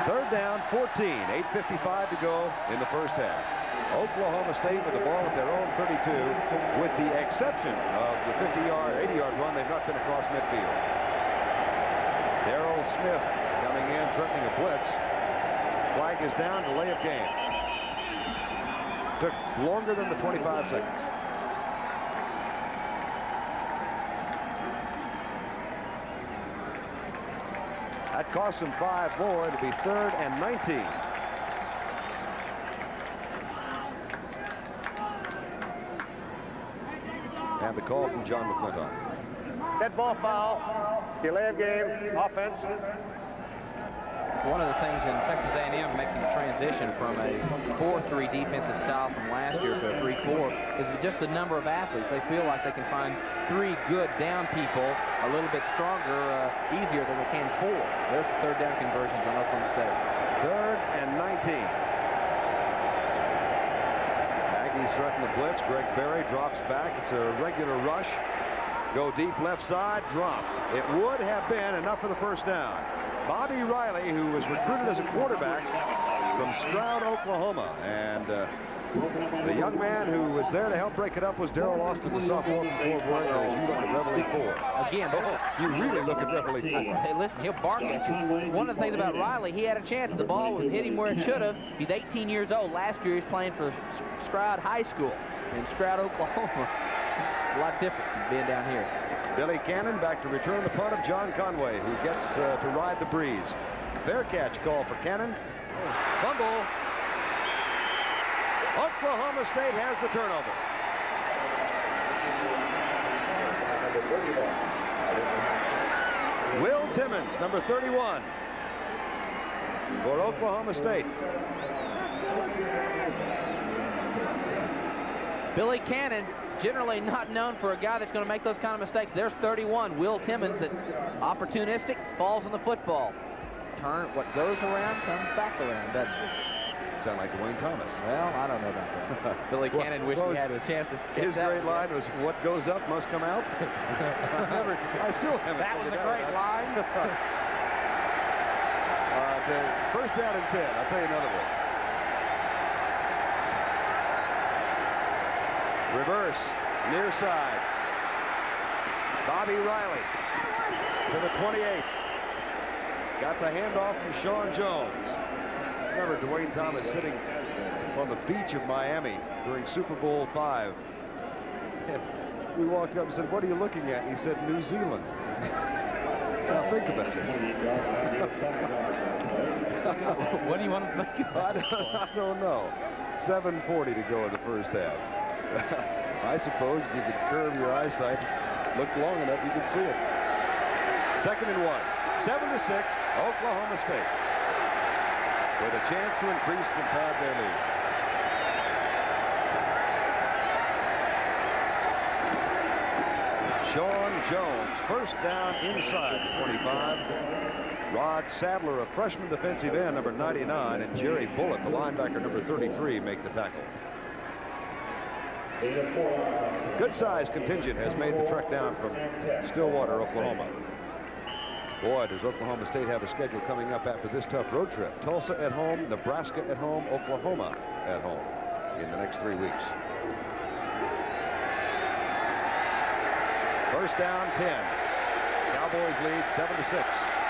Third down, 14, 8.55 to go in the first half. Oklahoma State with the ball at their own 32, with the exception of the 50-yard, 80-yard run. They've not been across midfield. Daryl Smith coming in, threatening a blitz. Flag is down, delay of game. Took longer than the 25 seconds. That cost them five more. It'll be third and 19. And the call from John McClintock. Dead ball foul. Delay of game. Offense. One of the things in Texas A&M making the transition from a 4-3 defensive style from last year to a 3-4 is just the number of athletes. They feel like they can find three good down people a little bit stronger, uh, easier than they can four. There's the third down conversions on Oklahoma State. Third and 19. Aggies threaten the blitz. Greg Berry drops back. It's a regular rush. Go deep left side, dropped. It would have been enough for the first down. Bobby Riley, who was recruited as a quarterback from Stroud, Oklahoma. And uh, the young man who was there to help break it up was Daryl Austin, the sophomore from Fort Worth, as you look at Reveille 4. Again, Oh, you really look at Reveille 4. Hey, listen, he'll bark at you. One of the things about Riley, he had a chance. The ball was hit him where it should have. He's 18 years old. Last year, he was playing for Stroud High School in Stroud, Oklahoma. a lot different than being down here. Billy Cannon back to return the punt of John Conway, who gets uh, to ride the breeze. Fair catch call for Cannon. Fumble. Oklahoma State has the turnover. Will Timmons, number 31, for Oklahoma State. Billy Cannon, generally not known for a guy that's going to make those kind of mistakes. There's 31, Will Timmons, that opportunistic, falls on the football. Turn, what goes around comes back around, doesn't it? Sound like Duane Thomas. Well, I don't know about that. Billy Well, Cannon wished he had a chance to His great line was, what goes up must come out. I, never, I still haven't That was a out. great line. uh, first down and 10. I'll tell you another one. Reverse, near side. Bobby Riley to the 28. Got the handoff from Sean Jones. Remember Duane Thomas sitting on the beach of Miami during Super Bowl five. And we walked up and said, what are you looking at? And he said, New Zealand. now think about it. what do you want to think I about? don't, I don't know. 7.40 to go in the first half. I suppose if you could curve your eyesight, look long enough, you could see it. Second and one. Seven to six, Oklahoma State. With a chance to increase and pad their lead. Sean Jones, first down inside the 25. Rod Sadler, a freshman defensive end, number 99, and Jerry Bullitt, the linebacker, number 33, make the tackle. Good size contingent has made the trek down from Stillwater, Oklahoma. Boy, does Oklahoma State have a schedule coming up after this tough road trip. Tulsa at home, Nebraska at home, Oklahoma at home in the next three weeks. First down, 10. Cowboys lead 7 to 6.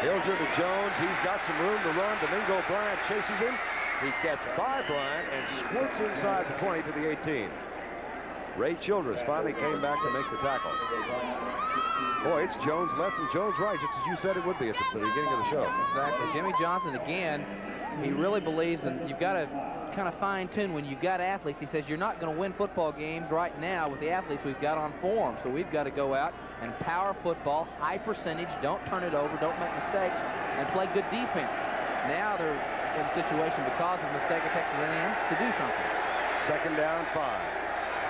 Hilger to Jones. He's got some room to run. Domingo Bryant chases him. He gets by Bryant and squirts inside the 20 to the 18. Ray Childress finally came back to make the tackle. Boy, it's Jones left and Jones right, just as you said it would be at the beginning of the show. Exactly. Jimmy Johnson, again, he really believes, and you've got to kind of fine-tune when you've got athletes. He says, you're not going to win football games right now with the athletes we've got on form. So we've got to go out and power football, high percentage, don't turn it over, don't make mistakes, and play good defense. Now they're in a situation because of the mistake of Texas A&M to do something. Second down, five.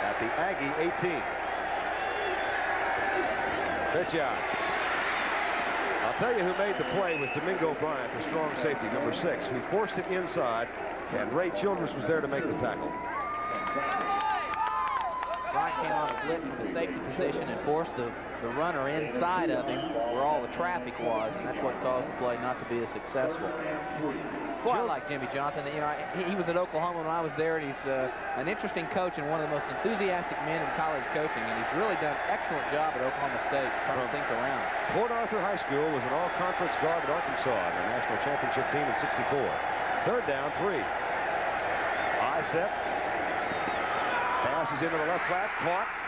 At the Aggie 18. Pitch out. I'll tell you who made the play was Domingo Bryant, the strong safety, number six, who forced it inside, and Ray Childress was there to make the tackle. Bryant came on a blitz from the safety position and forced the, the runner inside of him where all the traffic was, and that's what caused the play not to be as successful. Boy, I like Jimmy Johnson. You know, he, he was at Oklahoma when I was there, and he's uh, an interesting coach and one of the most enthusiastic men in college coaching, and he's really done an excellent job at Oklahoma State turning things around. Port Arthur High School was an all-conference guard at Arkansas in the national championship team in 64. Third down, three. High set. Passes into the left flat, caught.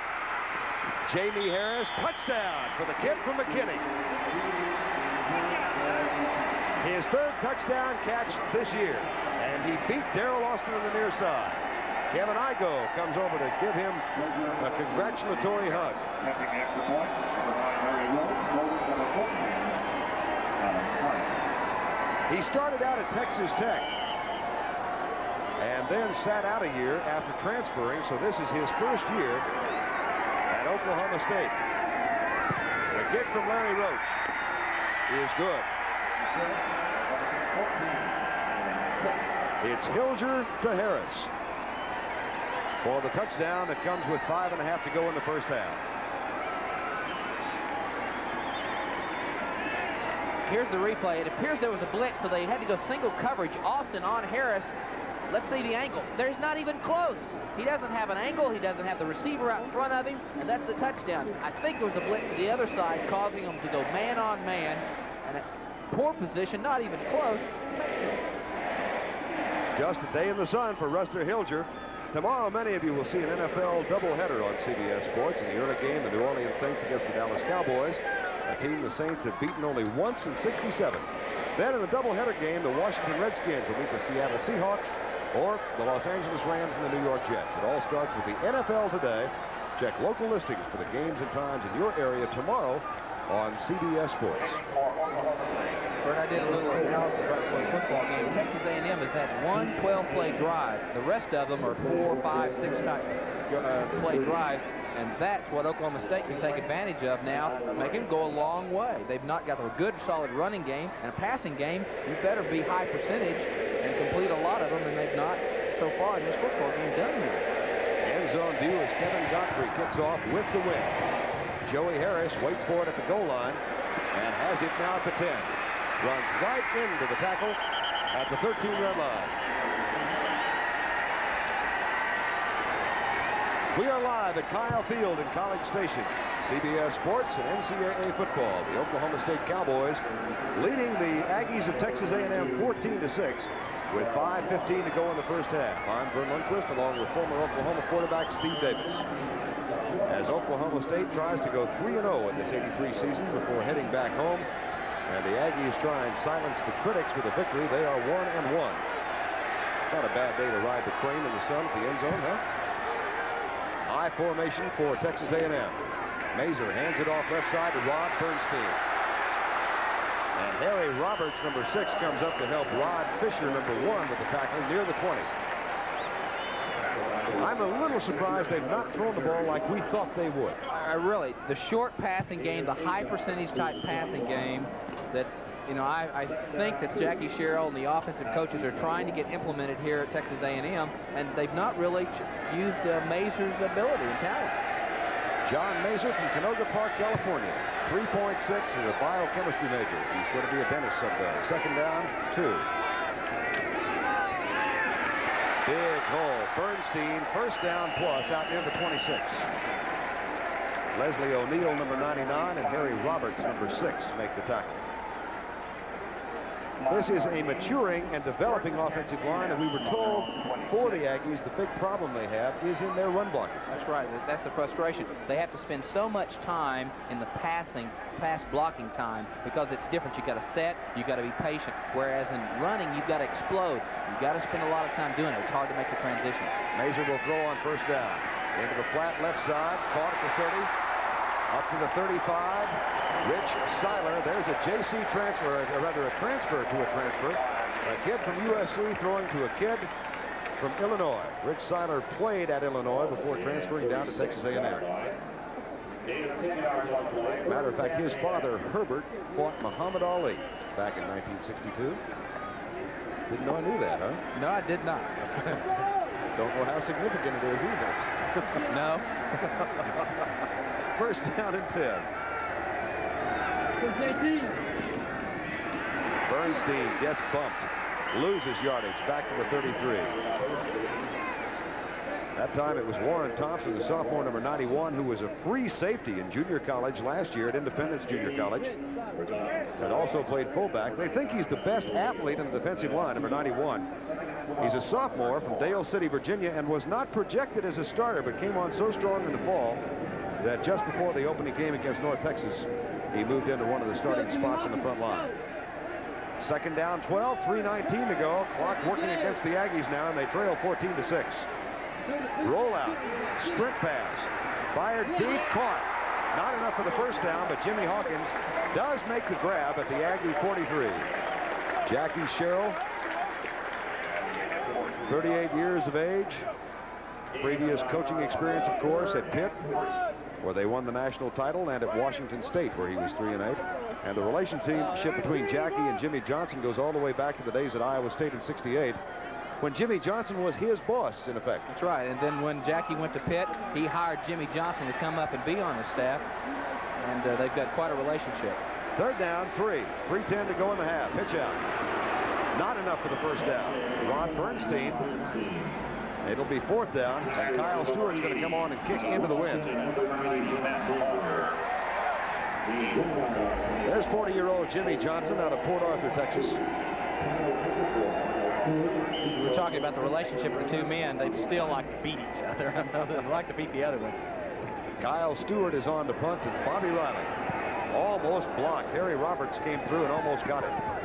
Jamie Harris, touchdown for the kid from McKinney. His third touchdown catch this year. And he beat Daryl Austin on the near side. Kevin Igo comes over to give him a congratulatory hug. He started out at Texas Tech and then sat out a year after transferring, so this is his first year Oklahoma State. The kick from Larry Roach is good. It's Hilger to Harris for the touchdown that comes with five and a half to go in the first half. Here's the replay. It appears there was a blitz, so they had to go single coverage. Austin on Harris. Let's see the angle. There's not even close. He doesn't have an angle. He doesn't have the receiver out in front of him, and that's the touchdown. I think there was a blitz to the other side, causing him to go man on man, and a poor position, not even close. Touchdown. Just a day in the sun for Rusty Hilger. Tomorrow, many of you will see an NFL doubleheader on CBS Sports. In the early game, the New Orleans Saints against the Dallas Cowboys, a team the Saints have beaten only once in 67. Then in the doubleheader game, the Washington Redskins will meet the Seattle Seahawks or the Los Angeles Rams and the New York Jets. It all starts with the NFL today. Check local listings for the games and times in your area tomorrow on CBS Sports. Bert, I did a little analysis right before the football game. Texas A&M has had one 12-play drive. The rest of them are four, five, six type uh, play drives, and that's what Oklahoma State can take advantage of now, make them go a long way. They've not got a good, solid running game and a passing game. You better be high percentage and lot of them, and they've not so far in this football game done that. End zone view as Kevin Godfrey kicks off with the win. Joey Harris waits for it at the goal line and has it now at the 10. Runs right into the tackle at the 13-yard line. We are live at Kyle Field in College Station. CBS Sports and NCAA football. The Oklahoma State Cowboys leading the Aggies of Texas A&M 14 to 6 with 5.15 to go in the first half. I'm Verne Lundquist along with former Oklahoma quarterback Steve Davis. As Oklahoma State tries to go 3-0 in this 83 season before heading back home. And the Aggies try and silence the critics with a victory. They are 1 and 1. Not a bad day to ride the crane in the sun at the end zone, huh? High formation for Texas A&M. Mazur hands it off left side to Rod Bernstein. And Harry Roberts, number six, comes up to help Rod Fisher, number one, with the tackle near the 20. I'm a little surprised they've not thrown the ball like we thought they would. I really, the short passing game, the high percentage type passing game that, you know, I, I think that Jackie Sherrill and the offensive coaches are trying to get implemented here at Texas A&M, and they've not really used uh, Mazur's ability and talent. John Mazur from Canoga Park, California. 3.6 is a biochemistry major. He's going to be a dentist someday. Second down, two. Big hole. Bernstein, first down plus out near the 26. Leslie O'Neal, number 99, and Harry Roberts, number six, make the tackle. This is a maturing and developing offensive line, and we were told for the Aggies the big problem they have is in their run blocking. That's right. That's the frustration. They have to spend so much time in the passing, pass blocking time because it's different. You've got to set, you've got to be patient. Whereas in running, you've got to explode. You've got to spend a lot of time doing it. It's hard to make the transition. Mazur will throw on first down. Into the flat left side, caught at the 30, up to the 35. Rich Seiler, there's a JC transfer, or rather a transfer to a transfer. A kid from USC throwing to a kid from Illinois. Rich Seiler played at Illinois before transferring down to Texas A&M. Matter of fact, his father, Herbert, fought Muhammad Ali back in 1962. Didn't know I knew that, huh? No, I did not. Don't know how significant it is either. no. First down and 10. Bernstein gets bumped, loses yardage, back to the 33. That time it was Warren Thompson, the sophomore number 91, who was a free safety in junior college last year at Independence Junior College. That also played fullback. They think he's the best athlete in the defensive line, number 91. He's a sophomore from Dale City, Virginia, and was not projected as a starter, but came on so strong in the fall that just before the opening game against North Texas, he moved into one of the starting spots in the front line. Second down 12, 3.19 to go. Clock working against the Aggies now, and they trail 14 to 6. Rollout, sprint pass, fired deep, caught. Not enough for the first down, but Jimmy Hawkins does make the grab at the Aggie 43. Jackie Sherrill, 38 years of age. Previous coaching experience, of course, at Pitt, where they won the national title, and at Washington State, where he was 3 and 8. And the relationship between Jackie and Jimmy Johnson goes all the way back to the days at Iowa State in 68 when Jimmy Johnson was his boss, in effect. That's right. And then when Jackie went to Pitt, he hired Jimmy Johnson to come up and be on the staff. And uh, they've got quite a relationship. Third down, three. 3.10 to go in the half. Pitch out. Not enough for the first down. Ron Bernstein. It'll be fourth down, and Kyle Stewart's going to come on and kick into the wind. There's 40-year-old Jimmy Johnson out of Port Arthur, Texas. We're talking about the relationship of the two men. They'd still like to beat each other. They'd like to beat the other one. Kyle Stewart is on to punt, and Bobby Riley almost blocked. Harry Roberts came through and almost got it.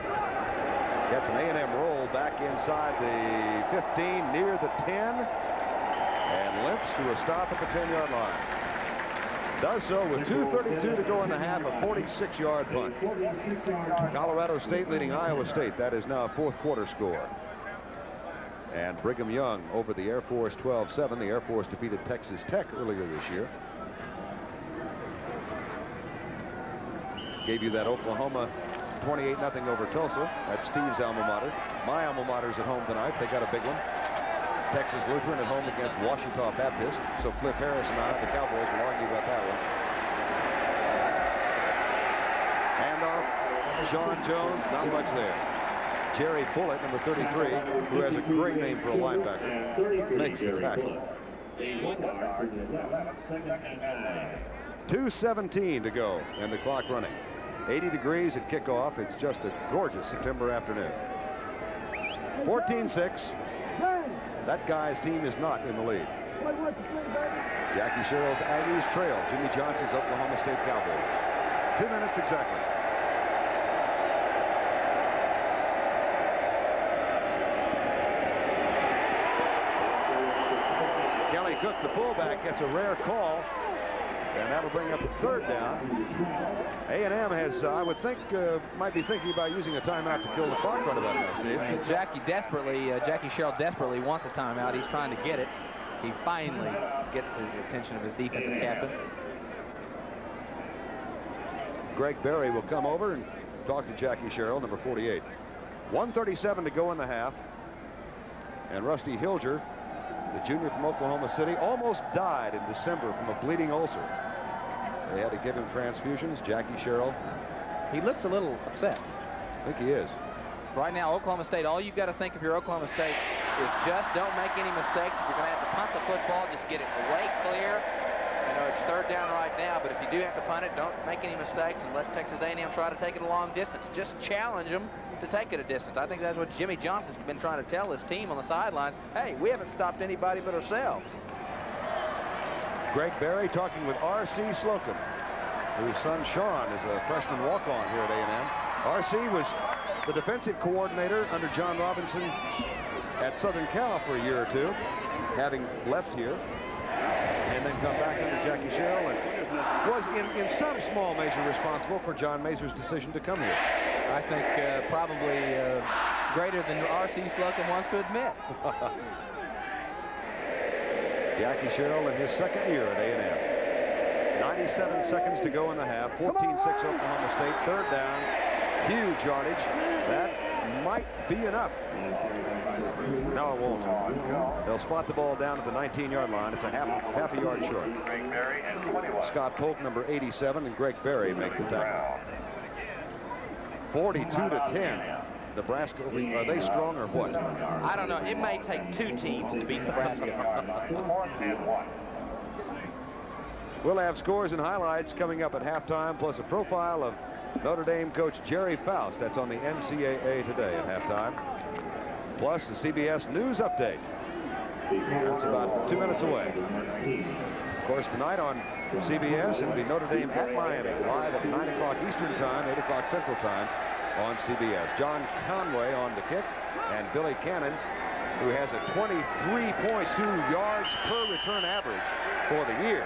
Gets an A&M roll back inside the 15, near the 10, and limps to a stop at the 10-yard line. Does so with 2.32 to go in the half, a 46-yard punt. Colorado State leading Iowa State. That is now a fourth quarter score. And Brigham Young over the Air Force 12-7. The Air Force defeated Texas Tech earlier this year. Gave you that Oklahoma 28-0 over Tulsa. That's Steve's alma mater. My alma mater's at home tonight. They got a big one. Texas Lutheran at home against Ouachita Baptist. So Cliff Harris and I, the Cowboys, will argue about that one. Handoff, Sean Jones, not much there. Jerry Bullitt, number 33, who has a great name for a linebacker, makes the tackle. 2.17 to go and the clock running. 80 degrees at kickoff. It's just a gorgeous September afternoon. 14-6. That guy's team is not in the lead. Jackie Sherrill's Aggies trail Jimmy Johnson's Oklahoma State Cowboys. Two minutes exactly. Kelly Cook, the fullback, gets a rare call. And that'll bring up a third down. A&M has, uh, I would think, uh, might be thinking about using a timeout to kill the clock right about now, Steve. And Jackie desperately, uh, Jackie Sherrill desperately wants a timeout. He's trying to get it. He finally gets the attention of his defensive captain. Greg Berry will come over and talk to Jackie Sherrill, number 48. 137 to go in the half. And Rusty Hilger, the junior from Oklahoma City, almost died in December from a bleeding ulcer. They had to give him transfusions. Jackie Sherrill. He looks a little upset. I think he is. Right now, Oklahoma State, all you've got to think if you're Oklahoma State is just don't make any mistakes. If you're going to have to punt the football, just get it away clear. I know, it's third down right now, but if you do have to punt it, don't make any mistakes and let Texas A&M try to take it a long distance. Just challenge them to take it a distance. I think that's what Jimmy Johnson's been trying to tell his team on the sidelines. Hey, we haven't stopped anybody but ourselves. Greg Berry talking with R.C. Slocum, whose son Shawn is a freshman walk-on here at A&M. R.C. was the defensive coordinator under John Robinson at Southern Cal for a year or two, having left here and then come back under Jackie Sherrill and was in, in some small measure responsible for John Mazur's decision to come here. I think uh, probably uh, greater than R.C. Slocum wants to admit. Jackie Sherrill in his second year at A&M. 97 seconds to go in the half. 14-6 Oklahoma State. Third down. Huge yardage. That might be enough. No, it won't. They'll spot the ball down at the 19-yard line. It's a half, half a yard short. Scott Polk, number 87, and Greg Berry make the tackle. 42 to 10. Nebraska, are they strong or what? I don't know. It may take two teams to beat Nebraska. we'll have scores and highlights coming up at halftime, plus a profile of Notre Dame coach Gerry Faust. That's on the NCAA today at halftime. Plus the CBS News Update. That's about two minutes away. Of course, tonight on CBS, it'll be Notre Dame at Miami, live at 9 o'clock Eastern Time, 8 o'clock Central Time on CBS. John Conway on the kick, and Billy Cannon, who has a 23.2 yards per return average for the year,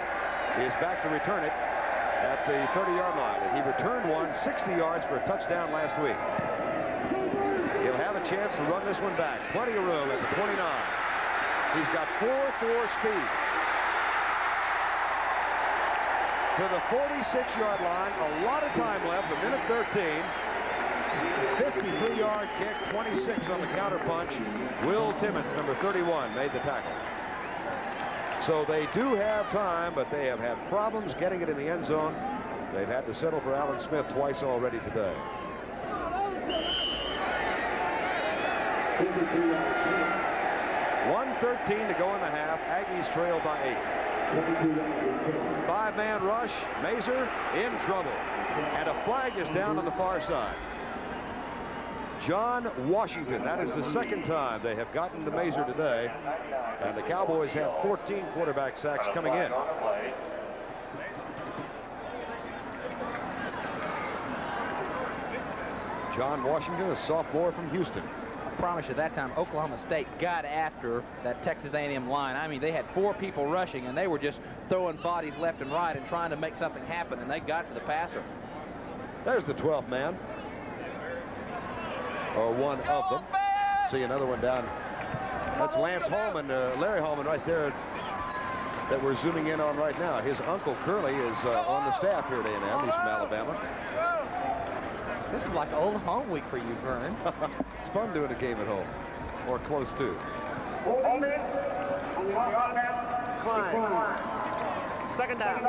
is back to return it at the 30-yard line. And he returned one 60 yards for a touchdown last week. He'll have a chance to run this one back. Plenty of room at the 29. He's got 4-4 speed. To the 46-yard line, a lot of time left, a minute 13. 53-yard kick, 26 on the counterpunch. Will Timmons, number 31, made the tackle. So they do have time, but they have had problems getting it in the end zone. They've had to settle for Alan Smith twice already today. One thirteen to go in the half. Aggies trail by eight. Five-man rush. Mazur in trouble. And a flag is down on the far side. John Washington. That is the second time they have gotten to Mazur today. And the Cowboys have 14 quarterback sacks coming in. John Washington, a sophomore from Houston. I promise you that time Oklahoma State got after that Texas A&M line. I mean, they had four people rushing, and they were just throwing bodies left and right and trying to make something happen, and they got to the passer. There's the 12th man or one of them. See another one down. That's Lance Holman, uh, Larry Holman right there that we're zooming in on right now. His uncle Curly is uh, on the staff here at A&M. He's from Alabama. This is like old home week for you, Vernon. it's fun doing a game at home, or close to. Holman, Klein. Second down.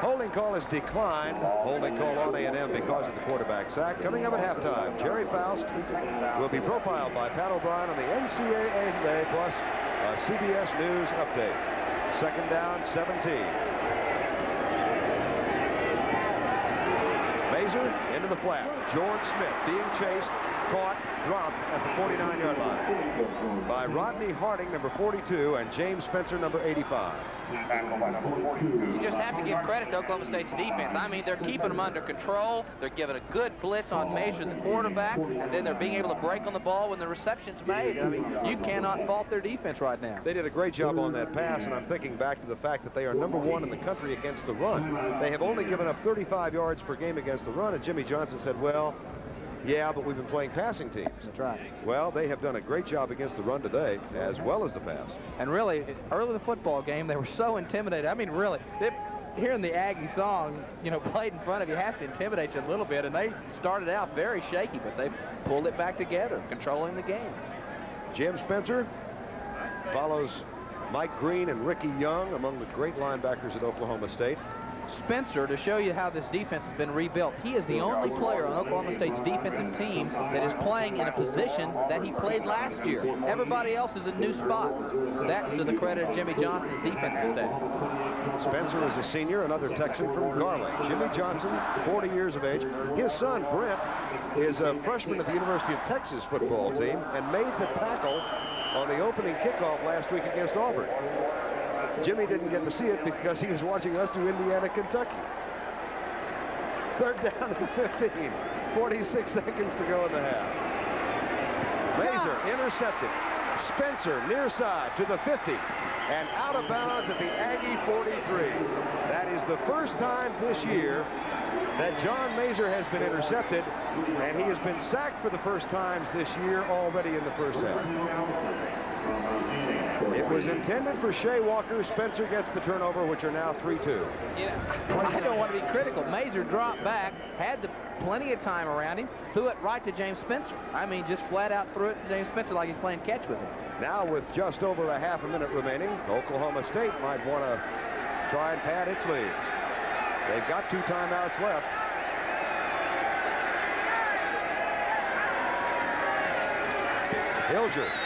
Holding call is declined. Holding call on A&M because of the quarterback sack. Coming up at halftime, Gerry Faust will be profiled by Pat O'Brien on the NCAA Today, plus a CBS News update. Second down, 17. Mazur into the flat. George Smith being chased, caught, dropped at the 49-yard line by Rodney Harding, number 42, and James Spencer, number 85. You just have to give credit to Oklahoma State's defense. I mean, they're keeping them under control. They're giving a good blitz on Mazur, the quarterback, and then they're being able to break on the ball when the reception's made. I mean, you cannot fault their defense right now. They did a great job on that pass, and I'm thinking back to the fact that they are number one in the country against the run. They have only given up 35 yards per game against the run, and Jimmy Johnson said, well, yeah, but we've been playing passing teams. That's right. Well, they have done a great job against the run today, as well as the pass. And really, early in the football game, they were so intimidated. I mean, really, they, hearing the Aggie song, you know, played in front of you has to intimidate you a little bit. And they started out very shaky, but they pulled it back together, controlling the game. Jim Spencer follows Mike Green and Ricky Young among the great linebackers at Oklahoma State. Spencer to show you how this defense has been rebuilt. He is the only player on Oklahoma State's defensive team that is playing in a position that he played last year. Everybody else is in new spots. That's to the credit of Jimmy Johnson's defensive staff. Spencer is a senior, another Texan from Garland. Jimmy Johnson, 40 years of age. His son, Brent, is a freshman at the University of Texas football team and made the tackle on the opening kickoff last week against Auburn. Jimmy didn't get to see it because he was watching us do Indiana, Kentucky. Third down and 15. 46 seconds to go in the half. Mazur intercepted. Spencer near side to the 50 and out of bounds at the Aggie 43. That is the first time this year that John Mazur has been intercepted, and he has been sacked for the first times this year already in the first half. It was intended for Shea Walker. Spencer gets the turnover, which are now 3-2. You know, I don't want to be critical. Mazur dropped back, had the, plenty of time around him, threw it right to James Spencer. I mean, just flat out threw it to James Spencer like he's playing catch with him. Now with just over a half a minute remaining, Oklahoma State might want to try and pad its lead. They've got two timeouts left. Hilger.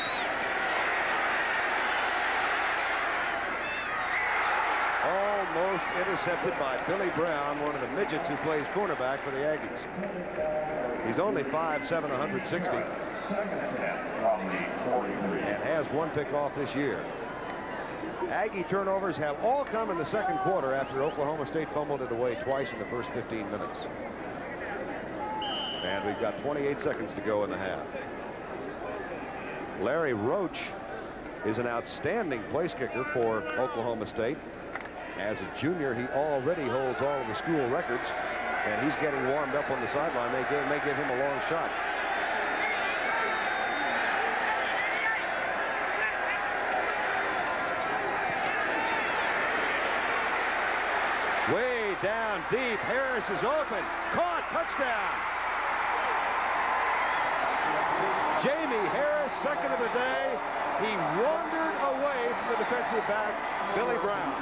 Intercepted by Billy Brown, one of the midgets who plays cornerback for the Aggies. He's only 5'7", 160. And has one pick off this year. Aggie turnovers have all come in the second quarter after Oklahoma State fumbled it away twice in the first 15 minutes. And we've got 28 seconds to go in the half. Larry Roach is an outstanding place kicker for Oklahoma State. As a junior, he already holds all of the school records, and he's getting warmed up on the sideline. They give, may give him a long shot. Way down deep. Harris is open. Caught. Touchdown. Jamie Harris, second of the day. He wandered away from the defensive back, Billy Brown.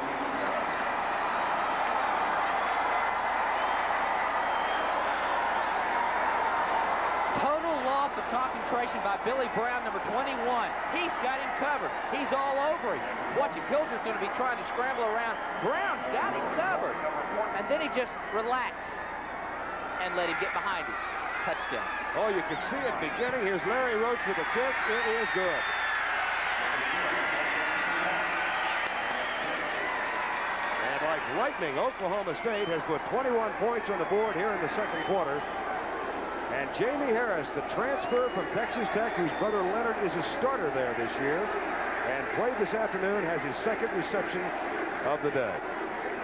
Total loss of by Billy Brown, number 21. He's got him covered. He's all over him. Watch him. Hilger's going to be trying to scramble around. Brown's got him covered. And then he just relaxed and let him get behind him. Touchdown. Oh, you can see it beginning. Here's Larry Roach with a kick. It is good. And like lightning, Oklahoma State has put 21 points on the board here in the second quarter. And Jamie Harris, the transfer from Texas Tech, whose brother Leonard is a starter there this year, and played this afternoon, has his second reception of the day.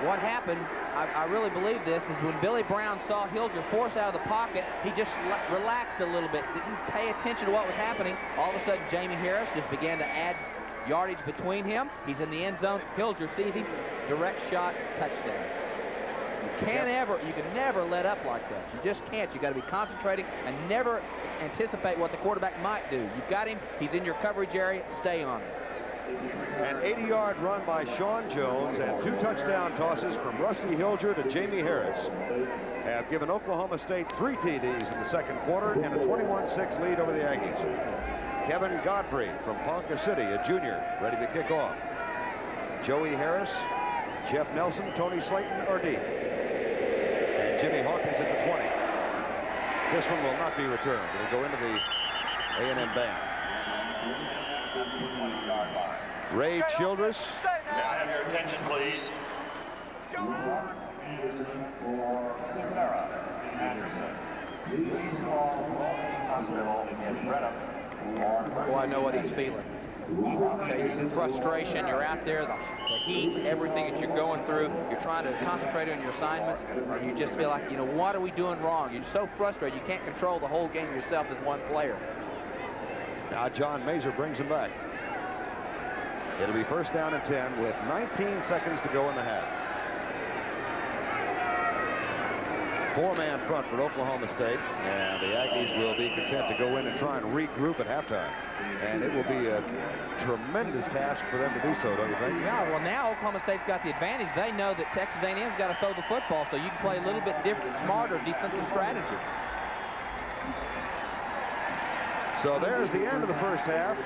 What happened, I, I really believe this, is when Billy Brown saw Hilger force out of the pocket, he just relaxed a little bit, didn't pay attention to what was happening. All of a sudden, Jamie Harris just began to add yardage between him. He's in the end zone. Hilger sees him. Direct shot, touchdown. You can't yep. ever, you can never let up like that. You just can't. You got to be concentrating and never anticipate what the quarterback might do. You've got him. He's in your coverage area. Stay on him. An 80-yard run by Sean Jones and two touchdown tosses from Rusty Hilger to Jamie Harris have given Oklahoma State three TDs in the second quarter and a 21-6 lead over the Aggies. Kevin Godfrey from Ponca City, a junior, ready to kick off. Joey Harris, Jeff Nelson, Tony Slayton are deep. And Jimmy Hawkins at the 20. This one will not be returned. It'll go into the A&M band. Ray Childress. May I have your attention, please? Well, oh, I know what he's feeling. Frustration, you're out there, the, the, heat, everything that you're going through, you're trying to concentrate on your assignments, and you just feel like, you know, what are we doing wrong? You're so frustrated, you can't control the whole game yourself as one player. Now John Mazur brings him back. It'll be first down and 10 with 19 seconds to go in the half. Four-man front for Oklahoma State, and the Aggies will be content to go in and try and regroup at halftime. And it will be a tremendous task for them to do so, don't you think? Yeah, well, now Oklahoma State's got the advantage. They know that Texas A&M's got to throw the football, so you can play a little bit different, smarter defensive strategy. So there's the end of the first half.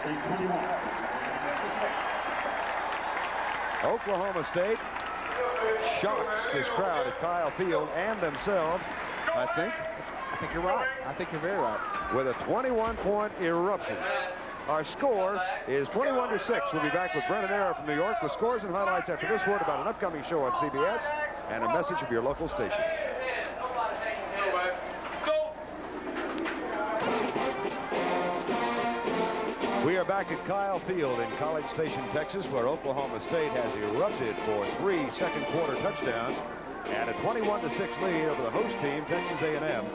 Oklahoma State shocks this crowd at Kyle Field and themselves, I think. I think you're right. I think you're very right. With a 21-point eruption. Our score is 21 to 6. We'll be back with Brennan Arrow from New York with scores and highlights after this word about an upcoming show on CBS and a message of your local station. We are back at Kyle Field in College Station, Texas, where Oklahoma State has erupted for three second quarter touchdowns and a 21-6 lead over the host team, Texas A&M.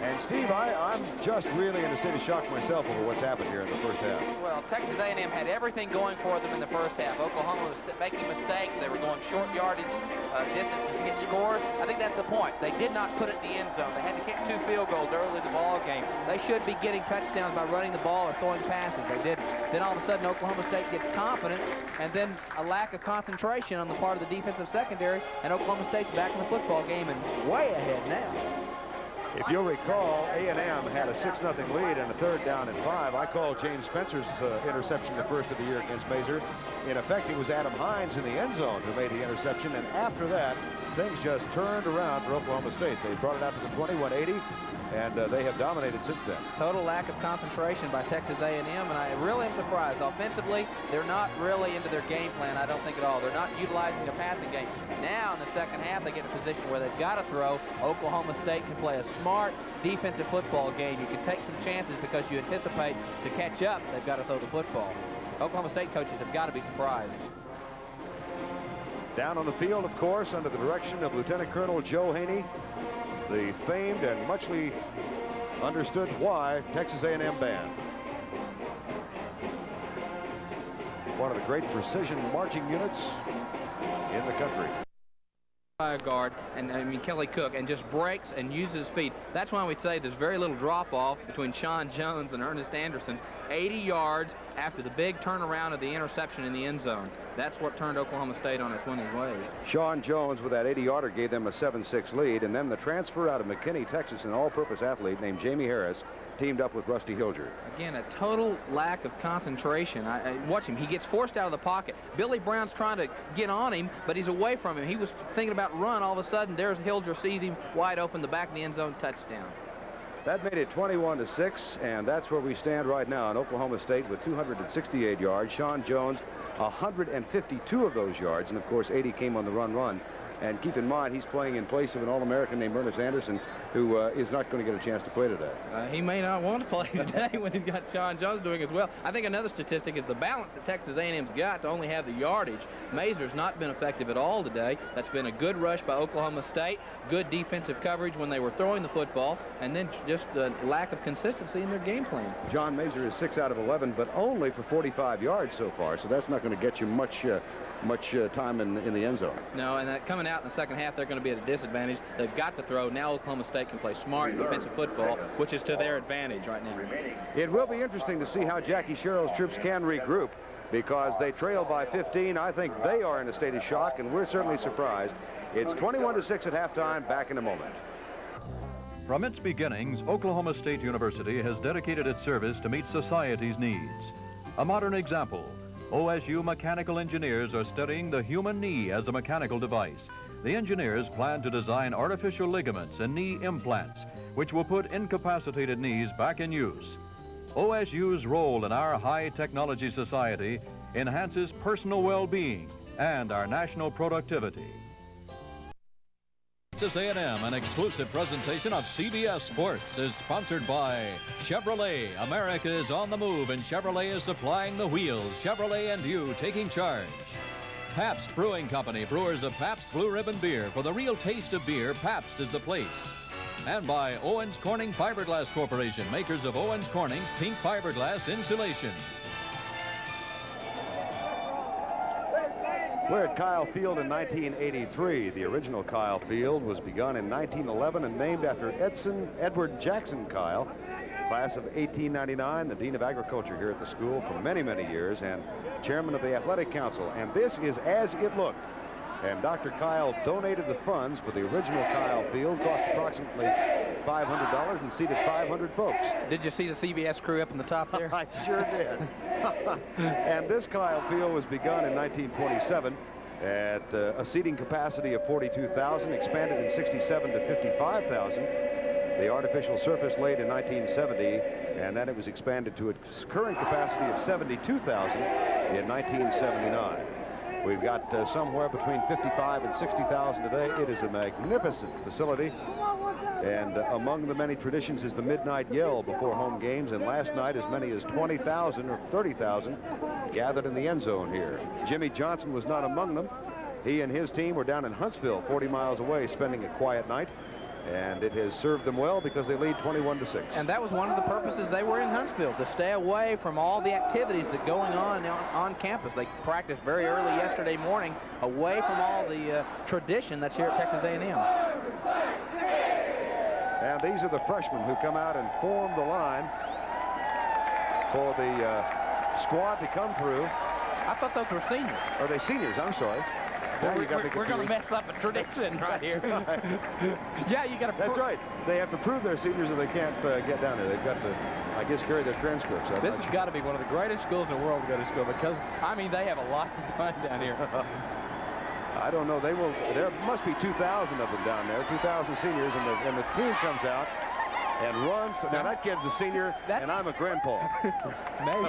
And Steve, I, I'm just really in a state of shock myself over what's happened here in the first half. Well, Texas A&M had everything going for them in the first half. Oklahoma was making mistakes. They were going short yardage uh, distances to get scores. I think that's the point. They did not put it in the end zone. They had to kick two field goals early in the ball game. They should be getting touchdowns by running the ball or throwing passes. They didn't. Then all of a sudden, Oklahoma State gets confidence, and then a lack of concentration on the part of the defensive secondary, and Oklahoma State's back in the football game and way ahead now. If you'll recall, A&M had a 6-0 lead and a third down and five. I called James Spencer's uh, interception the first of the year against Mazur. In effect, it was Adam Hines in the end zone who made the interception, and after that, things just turned around for Oklahoma State. They brought it out to the 21-80, and uh, they have dominated since then. Total lack of concentration by Texas A&M, and I really am surprised. Offensively, they're not really into their game plan, I don't think at all. They're not utilizing their passing game. Now, in the second half, they get in a position where they've got to throw. Oklahoma State can play a smart defensive football game. You can take some chances because you anticipate to catch up, they've got to throw the football. Oklahoma State coaches have got to be surprised. Down on the field, of course, under the direction of Lieutenant Colonel Joe Haney, the famed and muchly understood why Texas A&M band. One of the great precision marching units in the country by a guard, and I mean Kelly Cook, and just breaks and uses speed. That's why we say there's very little drop-off between Sean Jones and Ernest Anderson. 80 yards after the big turnaround of the interception in the end zone. That's what turned Oklahoma State on its winning ways. Sean Jones with that 80-yarder gave them a 7-6 lead, and then the transfer out of McKinney, Texas, an all-purpose athlete named Jamie Harris teamed up with Rusty Hilger. Again, a total lack of concentration. I, I, watch him. He gets forced out of the pocket. Billy Brown's trying to get on him, but he's away from him. He was thinking about run. All of a sudden, there's Hilger sees him wide open, the back of the end zone, touchdown. That made it 21 to 6, and that's where we stand right now in Oklahoma State with 268 yards. Sean Jones, 152 of those yards, and of course 80 came on the run-run. And keep in mind, he's playing in place of an All-American named Ernest Anderson, who uh, is not going to get a chance to play today. Uh, he may not want to play today when he's got Sean Jones doing as well. I think another statistic is the balance that Texas A&M's got to only have the yardage. Mazur's not been effective at all today. That's been a good rush by Oklahoma State, good defensive coverage when they were throwing the football, and then just the lack of consistency in their game plan. John Mazur is 6 out of 11, but only for 45 yards so far, so that's not going to get you much uh, much uh, time in, in the end zone. No, and that coming out in the second half, they're going to be at a disadvantage. They've got to throw. Now Oklahoma State can play smart defensive football, which is to their advantage right now. It will be interesting to see how Jackie Sherrill's troops can regroup because they trail by 15. I think they are in a state of shock, and we're certainly surprised. It's 21 to 6 at halftime. Back in a moment. From its beginnings, Oklahoma State University has dedicated its service to meet society's needs. A modern example, OSU mechanical engineers are studying the human knee as a mechanical device. The engineers plan to design artificial ligaments and knee implants, which will put incapacitated knees back in use. OSU's role in our high technology society enhances personal well-being and our national productivity. Texas A&M, an exclusive presentation of CBS Sports, is sponsored by Chevrolet. America is on the move, and Chevrolet is supplying the wheels. Chevrolet and you taking charge. Pabst Brewing Company, brewers of Pabst Blue Ribbon Beer. For the real taste of beer, Pabst is the place. And by Owens Corning Fiberglass Corporation, makers of Owens Corning's pink fiberglass insulation. We're at Kyle Field in 1983. The original Kyle Field was begun in 1911 and named after Edson Edward Jackson Kyle, class of 1899, the Dean of Agriculture here at the school for many, many years and chairman of the Athletic Council. And this is as it looked. And Dr. Kyle donated the funds for the original Kyle Field, cost approximately $500 and seated 500 folks. Did you see the CBS crew up in the top there? I sure did. and this Kyle Field was begun in 1927 at uh, a seating capacity of 42,000, expanded in 67 to 55,000. The artificial surface laid in 1970, and then it was expanded to its current capacity of 72,000 in 1979. We've got uh, somewhere between 55 and 60,000 today. It is a magnificent facility. And uh, among the many traditions is the midnight yell before home games. And last night, as many as 20,000 or 30,000 gathered in the end zone here. Jimmy Johnson was not among them. He and his team were down in Huntsville, 40 miles away, spending a quiet night and it has served them well because they lead 21 to 6. And that was one of the purposes they were in Huntsville, to stay away from all the activities that going on on, on campus. They practiced very early yesterday morning, away from all the uh, tradition that's here at Texas A&M. And these are the freshmen who come out and form the line for the uh, squad to come through. I thought those were seniors. Are they seniors? I'm sorry. Now we're, we're, we're going to mess up a tradition right here. Right. yeah, you got to. That's right. They have to prove they're seniors or they can't uh, get down there. They've got to, I guess, carry their transcripts. I'm this has sure. got to be one of the greatest schools in the world to go to school because, I mean, they have a lot of fun down here. I don't know. They will. There must be 2,000 of them down there. 2,000 seniors, and the and the team comes out and runs. To, now that kid's a senior, that, and I'm a grandpa. Maybe.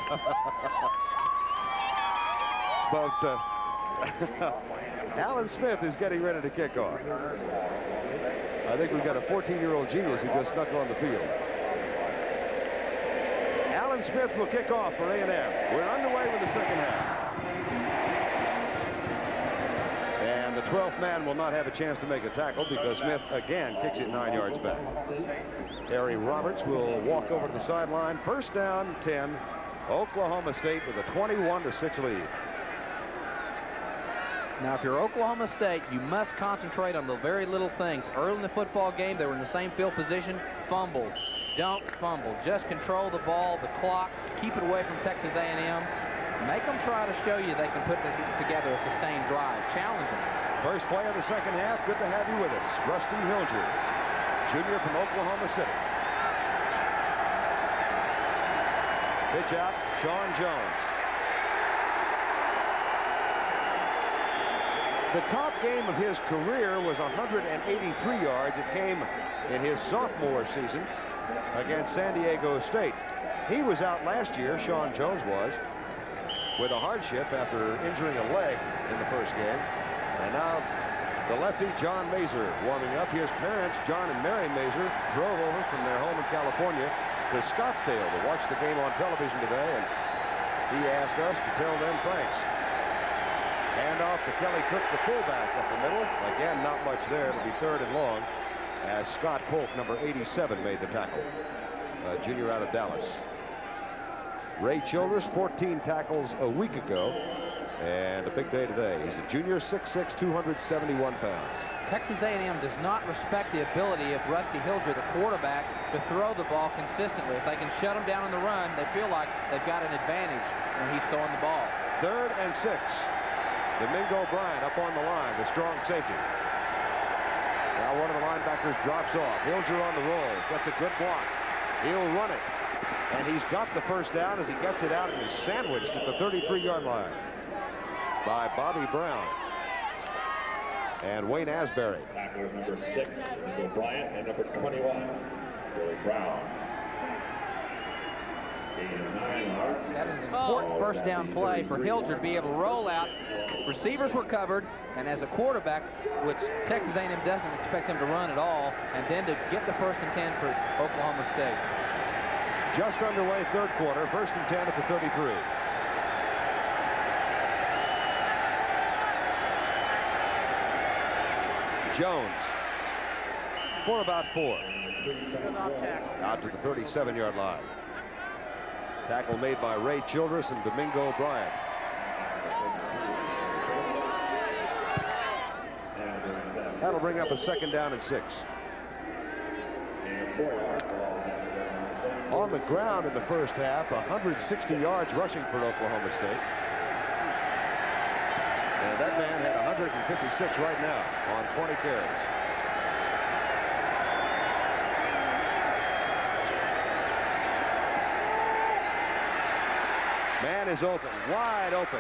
but. Uh, Alan Smith is getting ready to kick off. I think we've got a 14-year-old genius who just snuck on the field. Alan Smith will kick off for A&M. We're underway with the second half. And the 12th man will not have a chance to make a tackle because Smith again kicks it nine yards back. Harry Roberts will walk over to the sideline. First down, 10. Oklahoma State with a 21 to 6 lead. Now, if you're Oklahoma State, you must concentrate on the very little things. Early in the football game, they were in the same field position. Fumbles. Don't fumble. Just control the ball, the clock. Keep it away from Texas A&M. Make them try to show you they can put together a sustained drive. Challenge them. First play of the second half. Good to have you with us. Rusty Hilger, junior from Oklahoma City. Pitch out, Sean Jones. The top game of his career was 183 yards. It came in his sophomore season against San Diego State. He was out last year, Sean Jones was, with a hardship after injuring a leg in the first game. And now the lefty, John Mazur, warming up. His parents, John and Mary Mazur, drove over from their home in California to Scottsdale to watch the game on television today. And he asked us to tell them thanks. Handoff to Kelly Cook, the fullback up the middle. Again, not much there. It'll be third and long as Scott Polk, number 87, made the tackle. A junior out of Dallas. Ray Childress, 14 tackles a week ago. And a big day today. He's a junior, 6'6", 271 pounds. Texas A&M does not respect the ability of Rusty Hilger, the quarterback, to throw the ball consistently. If they can shut him down in the run, they feel like they've got an advantage when he's throwing the ball. Third and six. Domingo Bryant up on the line, the strong safety. Now one of the linebackers drops off. Hilger on the roll, gets a good block. He'll run it. And he's got the first down as he gets it out and is sandwiched at the 33-yard line by Bobby Brown. And Wayne Asbury. Tackler number six, Bryant, and number 21, Billy Brown. That is an important first down play for Hilger to be able to roll out. Receivers were covered, and as a quarterback, which Texas A&M doesn't expect him to run at all, and then to get the first and 10 for Oklahoma State. Just underway third quarter, first and 10 at the 33. Jones for about four. Out to the 37-yard line. Tackle made by Ray Childress and Domingo Bryant. That'll bring up a second down and six. On the ground in the first half, 160 yards rushing for Oklahoma State. And that man had 156 right now on 20 carries. Man is open, wide open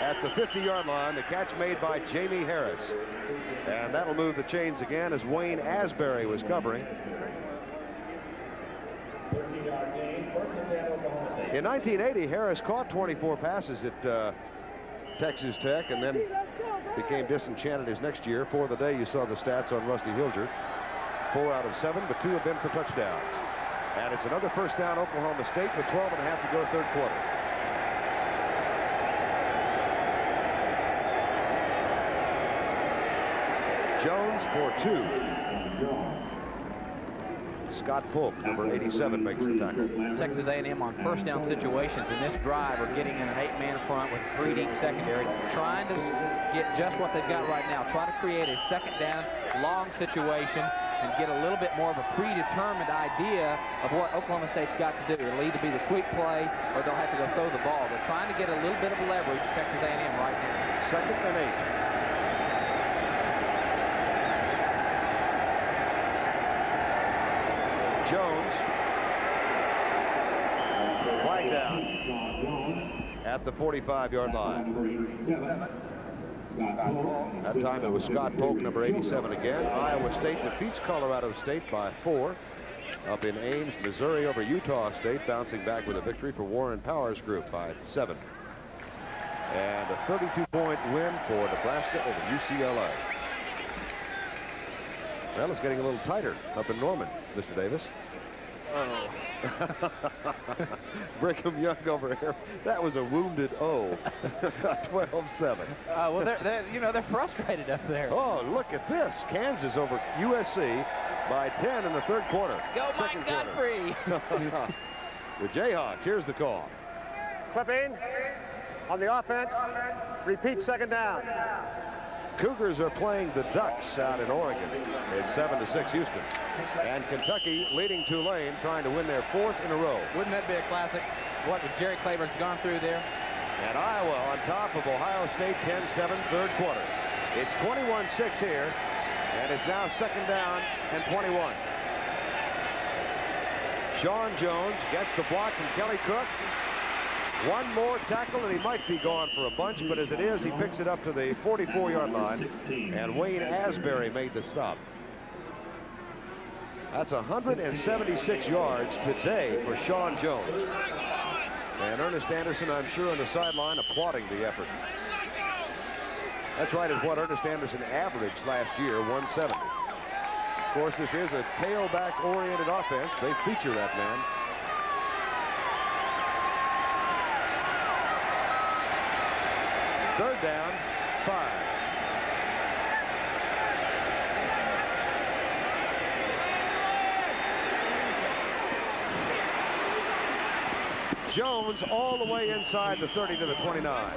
at the 50-yard line. The catch made by Jamie Harris. And that'll move the chains again as Wayne Asbury was covering. In 1980, Harris caught 24 passes at uh, Texas Tech and then became disenchanted his next year. For the day, you saw the stats on Rusty Hilger. Four out of seven, but two have been for touchdowns. And it's another first down Oklahoma State with 12 and a half to go third quarter. Jones for two. Scott Polk, number 87, makes the tackle. Texas A&M on first down situations in this drive are getting in an eight-man front with three deep secondary, trying to get just what they've got right now. Try to create a second down, long situation, and get a little bit more of a predetermined idea of what Oklahoma State's got to do. It'll either be the sweep play or they'll have to go throw the ball. They're trying to get a little bit of leverage, Texas A&M right now. Second and eight. Jones. Flag down at the 45-yard line. That time it was Scott Polk, number 87 again. Iowa State defeats Colorado State by four. Up in Ames, Missouri over Utah State, bouncing back with a victory for Warren Powers Group by seven. And a 32-point win for Nebraska over UCLA. Well, it's getting a little tighter up in Norman, Mr. Davis. Oh. Brigham Young over here. That was a wounded O. 12-7. Uh, well, they're, they're, you know, they're frustrated up there. Oh, look at this. Kansas over USC by 10 in the third quarter. Go Second Mike Gottfried. the Jayhawks, here's the call. Clipping on the offense. Repeat second down. Cougars are playing the Ducks out in Oregon. It's 7 to 6 Houston. And Kentucky leading Tulane trying to win their fourth in a row. Wouldn't that be a classic? What Jerry Claiborne's gone through there? And Iowa on top of Ohio State 10-7 third quarter. It's 21-6 here. And it's now second down and 21. Sean Jones gets the block from Kelly Cook. One more tackle and he might be gone for a bunch, but as it is, he picks it up to the 44-yard line, and Wayne Asbury made the stop. That's 176 yards today for Sean Jones. And Ernest Anderson, I'm sure, on the sideline applauding the effort. That's right at what Ernest Anderson averaged last year, 170. Of course, this is a tailback-oriented offense. They feature that man. Third down, five. Jones all the way inside the 30 to the 29.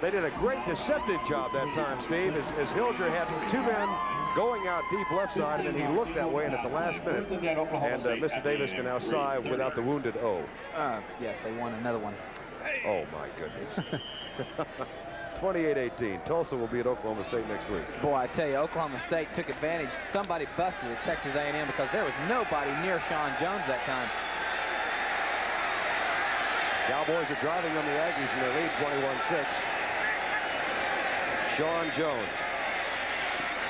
They did a great deceptive job that time, Steve, as, as Hilger had two men going out deep left side, and then he looked that way, and at the last minute, and uh, Mr. Davis can now sigh without the wounded O. Uh, yes, they won another one. Oh, my goodness. 28-18. Tulsa will be at Oklahoma State next week. Boy, I tell you, Oklahoma State took advantage. Somebody busted at Texas A&M because there was nobody near Sean Jones that time. Cowboys are driving on the Aggies in their lead 21-6. Sean Jones.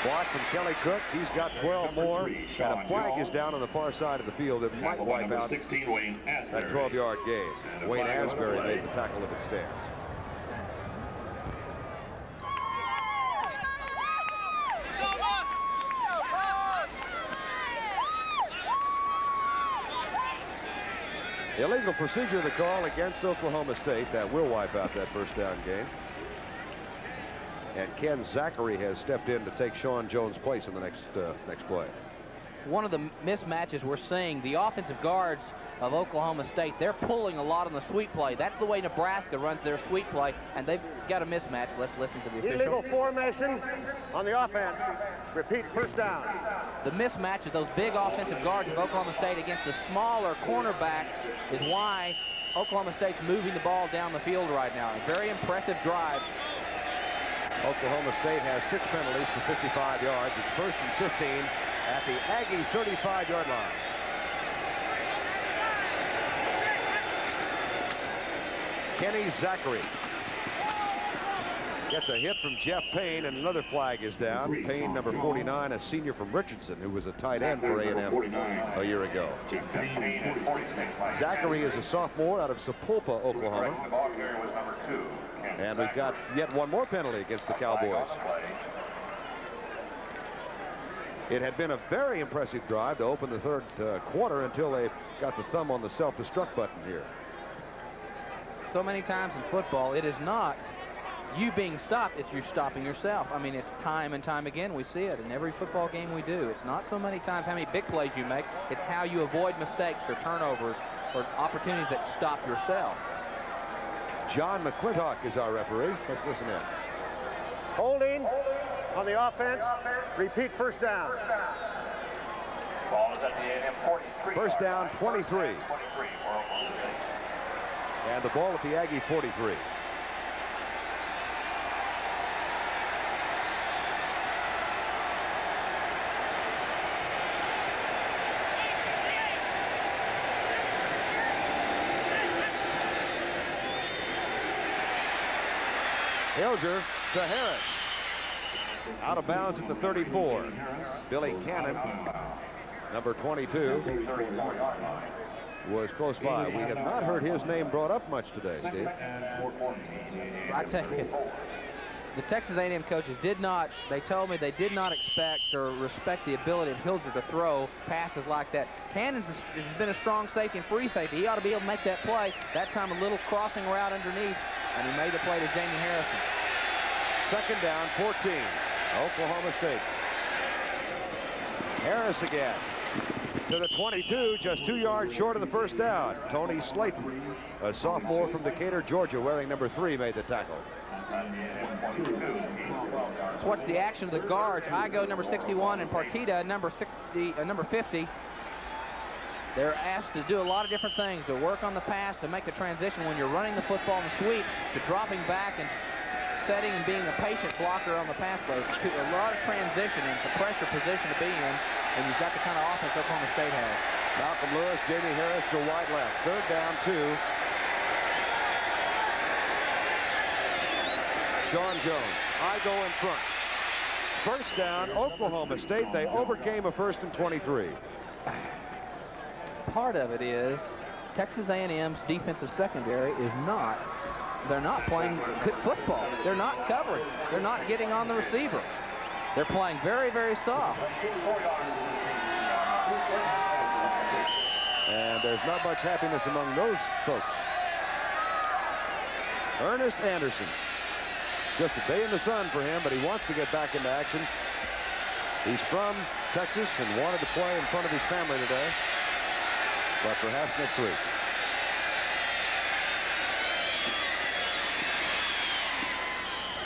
Block from Kelly Cook. He's got 12 more. And a flag is down on the far side of the field that might wipe out that 12-yard game. Wayne Asbury made the tackle if it stands. Illegal procedure of the call against Oklahoma State. That will wipe out that first down game. And Ken Zachary has stepped in to take Sean Jones' place in the next uh, next play. One of the mismatches we're seeing, the offensive guards of Oklahoma State. They're pulling a lot on the sweep play. That's the way Nebraska runs their sweep play, and they've got a mismatch. Let's listen to the official. Illegal formation on the offense. Repeat, first down. The mismatch of those big offensive guards of Oklahoma State against the smaller cornerbacks is why Oklahoma State's moving the ball down the field right now. A very impressive drive. Oklahoma State has six penalties for 55 yards. It's first and 15 at the Aggie 35-yard line. Kenny Zachary gets a hit from Jeff Payne, and another flag is down. Payne, number 49, a senior from Richardson, who was a tight end for A&M a year ago. Zachary is a sophomore out of Sapulpa, Oklahoma. And we've got yet one more penalty against the Cowboys. It had been a very impressive drive to open the third uh, quarter until they got the thumb on the self-destruct button here. So many times in football, it is not you being stopped, it's you stopping yourself. I mean, it's time and time again we see it in every football game we do. It's not so many times how many big plays you make, it's how you avoid mistakes or turnovers or opportunities that stop yourself. John McClintock is our referee. Let's listen in. Holding on the offense. Repeat, first down. Ball is at the A&M 43. First down, 23. 23 for Oklahoma State. And the ball at the Aggie 43. Hilger to Harris. Out of bounds at the 34. Billy Cannon, number 22, was close by. We have not heard his name brought up much today, Steve. I tell you, the Texas A&M coaches did not, they told me they did not expect or respect the ability of Hilger to throw passes like that. Cannon's has been a strong safety and free safety. He ought to be able to make that play. That time a little crossing route underneath, and he made the play to Jamie Harrison. Second down, 14. Oklahoma State. Harris again. To the 22, just two yards short of the first down. Tony Slayton, a sophomore from Decatur, Georgia, wearing number three, made the tackle. Let's watch the action of the guards. Igo, number 61, and Partita, number 60, uh, number 50. They're asked to do a lot of different things, to work on the pass, to make the transition when you're running the football and sweep, to dropping back and setting and being a patient blocker on the pass plays. To a lot of transition, and it's a pressure position to be in, and you've got the kind of offense Oklahoma State has. Malcolm Lewis, Jamie Harris go wide left. Third down, two. Shawn Jones, I go in front. First down, Oklahoma State. They overcame a first and 23. Part of it is Texas A&M's defensive secondary is not, they're not playing good football. They're not covering. They're not getting on the receiver. They're playing very, very soft. And there's not much happiness among those folks. Ernest Anderson. Just a day in the sun for him, but he wants to get back into action. He's from Texas and wanted to play in front of his family today. But perhaps next week.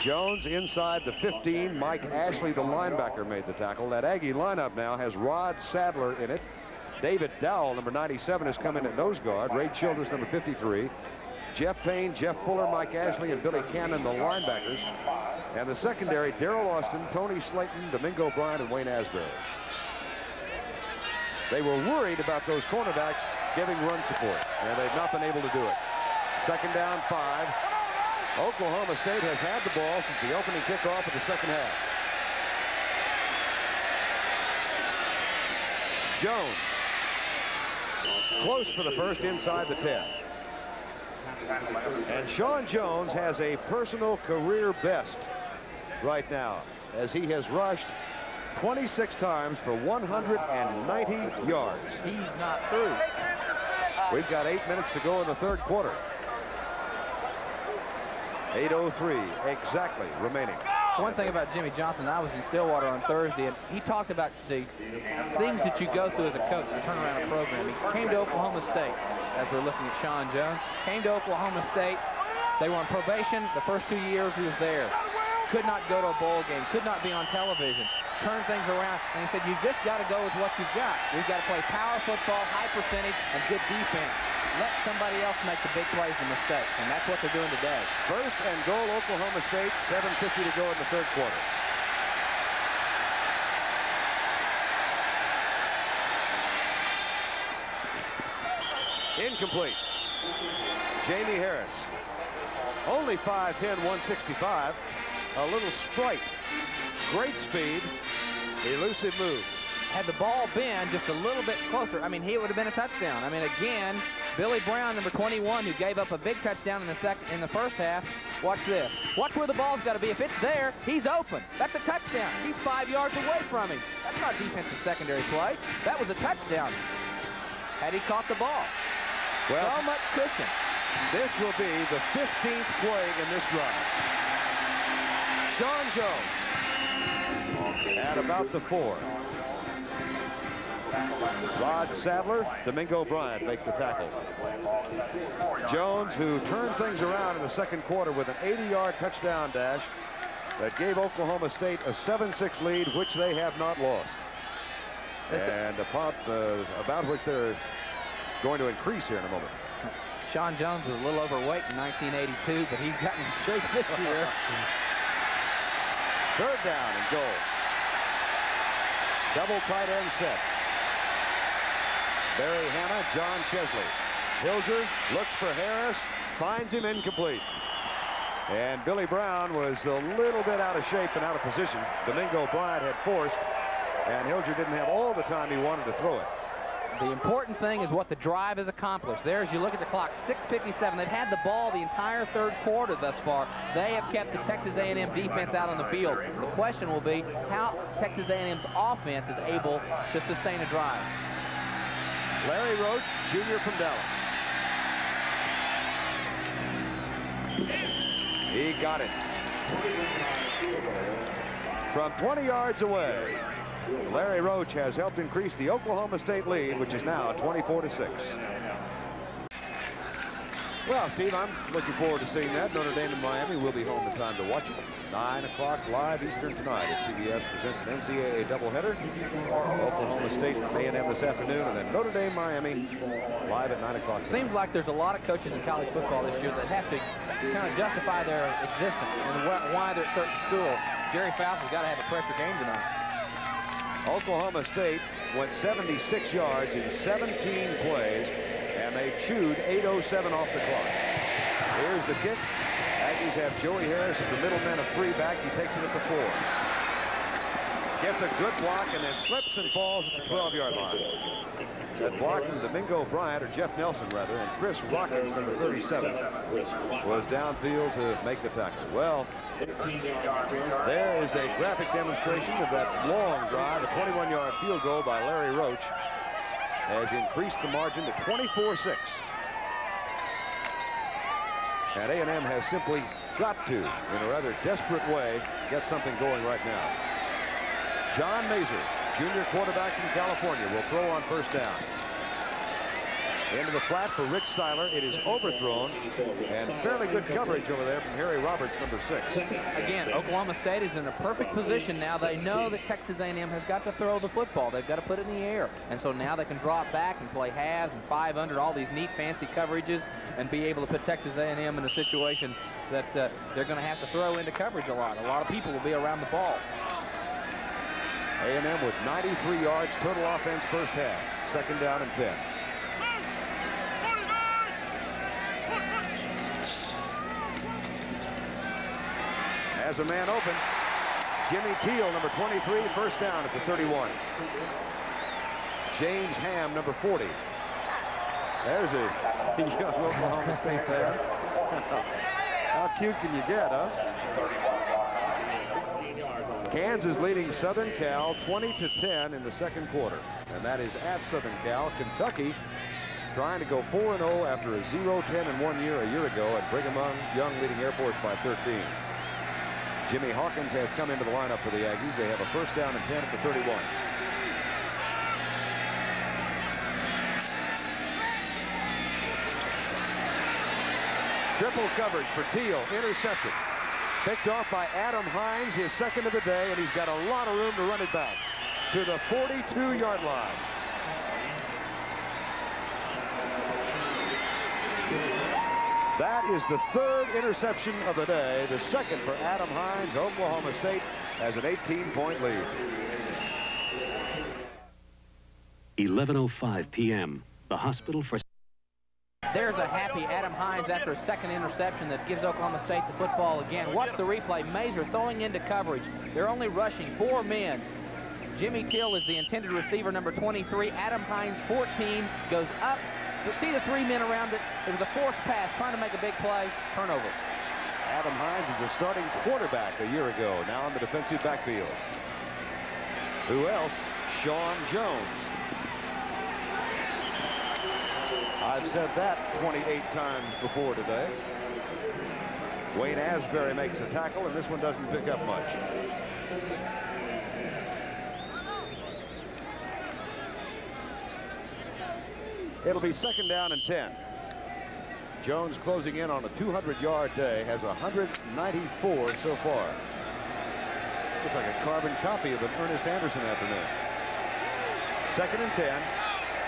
Jones inside the 15. Mike Ashley, the linebacker, made the tackle. That Aggie lineup now has Rod Sadler in it. David Dowell, number 97, has come in at nose guard. Ray Childress, number 53. Jeff Payne, Jeff Fuller, Mike Ashley, and Billy Cannon, the linebackers. And the secondary, Daryl Austin, Tony Slayton, Domingo Bryant, and Wayne Asbury. They were worried about those cornerbacks giving run support, and they've not been able to do it. Second down, five. Oklahoma State has had the ball since the opening kickoff of the second half. Jones. Close for the first inside the 10. And Shawn Jones has a personal career best right now as he has rushed 26 times for 190 yards. He's not through. We've got eight minutes to go in the third quarter. 8.03 exactly remaining. one thing about Jimmy Johnson, I was in Stillwater on Thursday, and he talked about the things that you go through as a coach to turn around a program. He came to Oklahoma State, as we're looking at Shawn Jones, came to Oklahoma State. They were on probation the first two years he was there. Could not go to a bowl game, could not be on television turn things around. And he said, you've just got to go with what you've got. We've got to play power football, high percentage, and good defense. Let somebody else make the big plays and mistakes, and that's what they're doing today. First and goal, Oklahoma State, 7.50 to go in the third quarter. Incomplete. Jamie Harris. Only 5'10", 165. A little sprite. Great speed. Elusive moves. Had the ball been just a little bit closer, I mean, he would have been a touchdown. I mean, again, Billy Brown, number 21, who gave up a big touchdown in the second in the first half. Watch this. Watch where the ball's got to be. If it's there, he's open. That's a touchdown. He's five yards away from him. That's not defensive secondary play. That was a touchdown. Had he caught the ball. Well, so much cushion. This will be the 15th play in this drive. Shawn Jones at about the four. Rod Sadler, Domingo Bryant make the tackle. Jones, who turned things around in the second quarter with an 80-yard touchdown dash that gave Oklahoma State a 7-6 lead, which they have not lost. And about, uh, about which they're going to increase here in a moment. Shawn Jones was a little overweight in 1982, but he's gotten in shape this year. Third down and goal. Double tight end set. Barry Hannah, John Chesley. Hilger looks for Harris, finds him incomplete. And Billy Brown was a little bit out of shape and out of position. Domingo Bryant had forced, and Hilger didn't have all the time he wanted to throw it. The important thing is what the drive has accomplished. There, as you look at the clock, 6.57. They've had the ball the entire third quarter thus far. They have kept the Texas A&M defense out on the field. The question will be how Texas A&M's offense is able to sustain a drive. Larry Roach, junior from Dallas. He got it. From 20 yards away. Larry Roach has helped increase the Oklahoma State lead, which is now 24 to 6. Well, Steve, I'm looking forward to seeing that. Notre Dame and Miami will be home in time to watch it. 9 o'clock live Eastern tonight as CBS presents an NCAA doubleheader. Oklahoma State and A&M this afternoon, and then Notre Dame, Miami live at 9 o'clock. Seems like there's a lot of coaches in college football this year that have to kind of justify their existence and why they're at certain schools. Gerry Faust's got to have a pressure game tonight. Oklahoma State went 76 yards in 17 plays, they chewed 8.07 off the clock. Here's the kick. Aggies have Joey Harris as the middleman, of three back. He takes it at the four. Gets a good block and then slips and falls at the 12-yard line. That block from Domingo Bryant, or Jeff Nelson rather, and Chris Rockins, number 37, was downfield to make the tackle. Well, there is a graphic demonstration of that long drive. A 21-yard field goal by Larry Roach has increased the margin to 24-6. And A&M has simply got to, in a rather desperate way, get something going right now. John Mazur junior quarterback from California, will throw on first down. Into the flat for Rich Seiler. It is overthrown and fairly good coverage over there from Harry Roberts, number six. Again, Oklahoma State is in a perfect position now. They know that Texas A&M has got to throw the football. They've got to put it in the air. And so now they can drop back and play halves and five under, all these neat, fancy coverages, and be able to put Texas A&M in a situation that uh, they're going to have to throw into coverage a lot. A lot of people will be around the ball. A&M with 93 yards total offense first half. Second down and 10. As a man open, Jimmy Teal, number 23, first down at the 31. James Ham, number 40. There's a young Oklahoma State player. How cute can you get, huh? Kansas leading Southern Cal 20 to 10 in the second quarter. And that is at Southern Cal. Kentucky trying to go 4-0 after a 0-10 in one year a year ago at Brigham Young leading Air Force by 13. Jimmy Hawkins has come into the lineup for the Aggies. They have a first down and 10 at the 31. Triple coverage for Teal, intercepted. Picked off by Adam Hines, his second of the day, and he's got a lot of room to run it back to the 42-yard line. That is the third interception of the day, the second for Adam Hines. Oklahoma State has an 18-point lead. 11.05 p.m. The hospital for... There's a happy Adam Hines after a second interception that gives Oklahoma State the football again. Watch the replay. Mazur throwing into coverage. They're only rushing four men. Jimmy Teal is the intended receiver, number 23. Adam Hines, 14, goes up. See the three men around it. It was a forced pass, trying to make a big play. Turnover. Adam Hines was a starting quarterback a year ago, now in the defensive backfield. Who else? Shawn Jones. I've said that 28 times before today. Wayne Asbury makes a tackle, and this one doesn't pick up much. It'll be second down and 10. Jones closing in on a 200-yard day, has 194 so far. Looks like a carbon copy of an Ernest Anderson afternoon. Second and 10.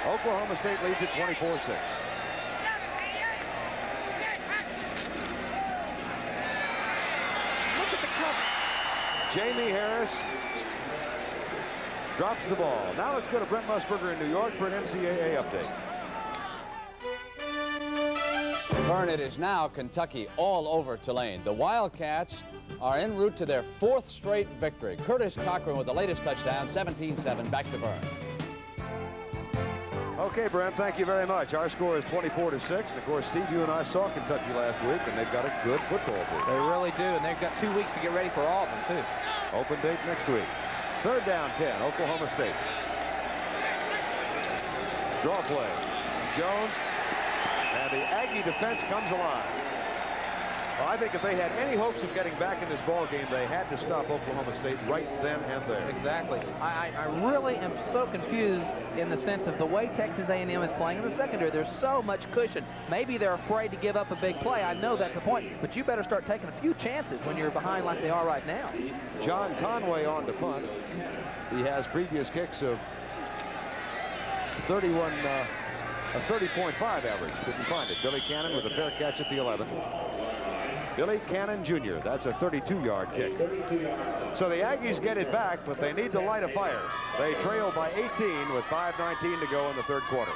Oklahoma State leads at 24-6. Look at the cover. Jamie Harris drops the ball. Now let's go to Brent Musburger in New York for an NCAA update. Verne, it is now Kentucky all over Tulane. The Wildcats are en route to their fourth straight victory. Curtis Cochran with the latest touchdown, 17-7, back to Verne. Okay, Brent, thank you very much. Our score is 24 to 6. And of course, Steve, you and I saw Kentucky last week, and they've got a good football team. They really do, and they've got two weeks to get ready for Auburn, too. Open date next week. Third down 10, Oklahoma State. Draw play. Jones, and the Aggie defense comes alive. Well, I think if they had any hopes of getting back in this ball game, they had to stop Oklahoma State right then and there. Exactly. I, I really am so confused in the sense of the way Texas A&M is playing in the secondary. There's so much cushion. Maybe they're afraid to give up a big play. I know that's the point, but you better start taking a few chances when you're behind like they are right now. John Conway on to punt. He has previous kicks of 31, uh, a 30.5 average. Couldn't find it. Billy Cannon with a fair catch at the 11. Billy Cannon Jr. That's a 32-yard kick. So the Aggies get it back, but they need to light a fire. They trail by 18 with 5.19 to go in the third quarter.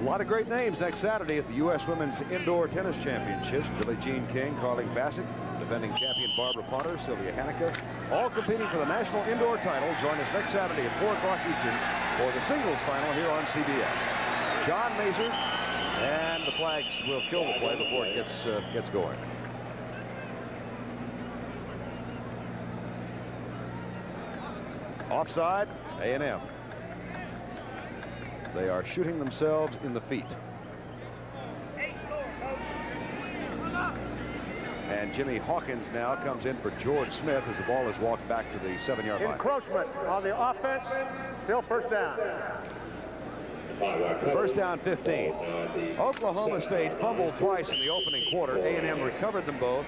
A lot of great names next Saturday at the U.S. Women's Indoor Tennis Championships. Billie Jean King, Carling Bassett, defending champion Barbara Potter, Sylvia Hanika, all competing for the national indoor title. Join us next Saturday at 4 o'clock Eastern for the singles final here on CBS. John Mazur, and the flags will kill the play before it gets uh, gets going. Offside, A&M. They are shooting themselves in the feet. And Jimmy Hawkins now comes in for George Smith as the ball is walked back to the seven-yard line. Encroachment on the offense. Still first down. First down 15. Oklahoma State fumbled twice in the opening quarter. A&M recovered them both,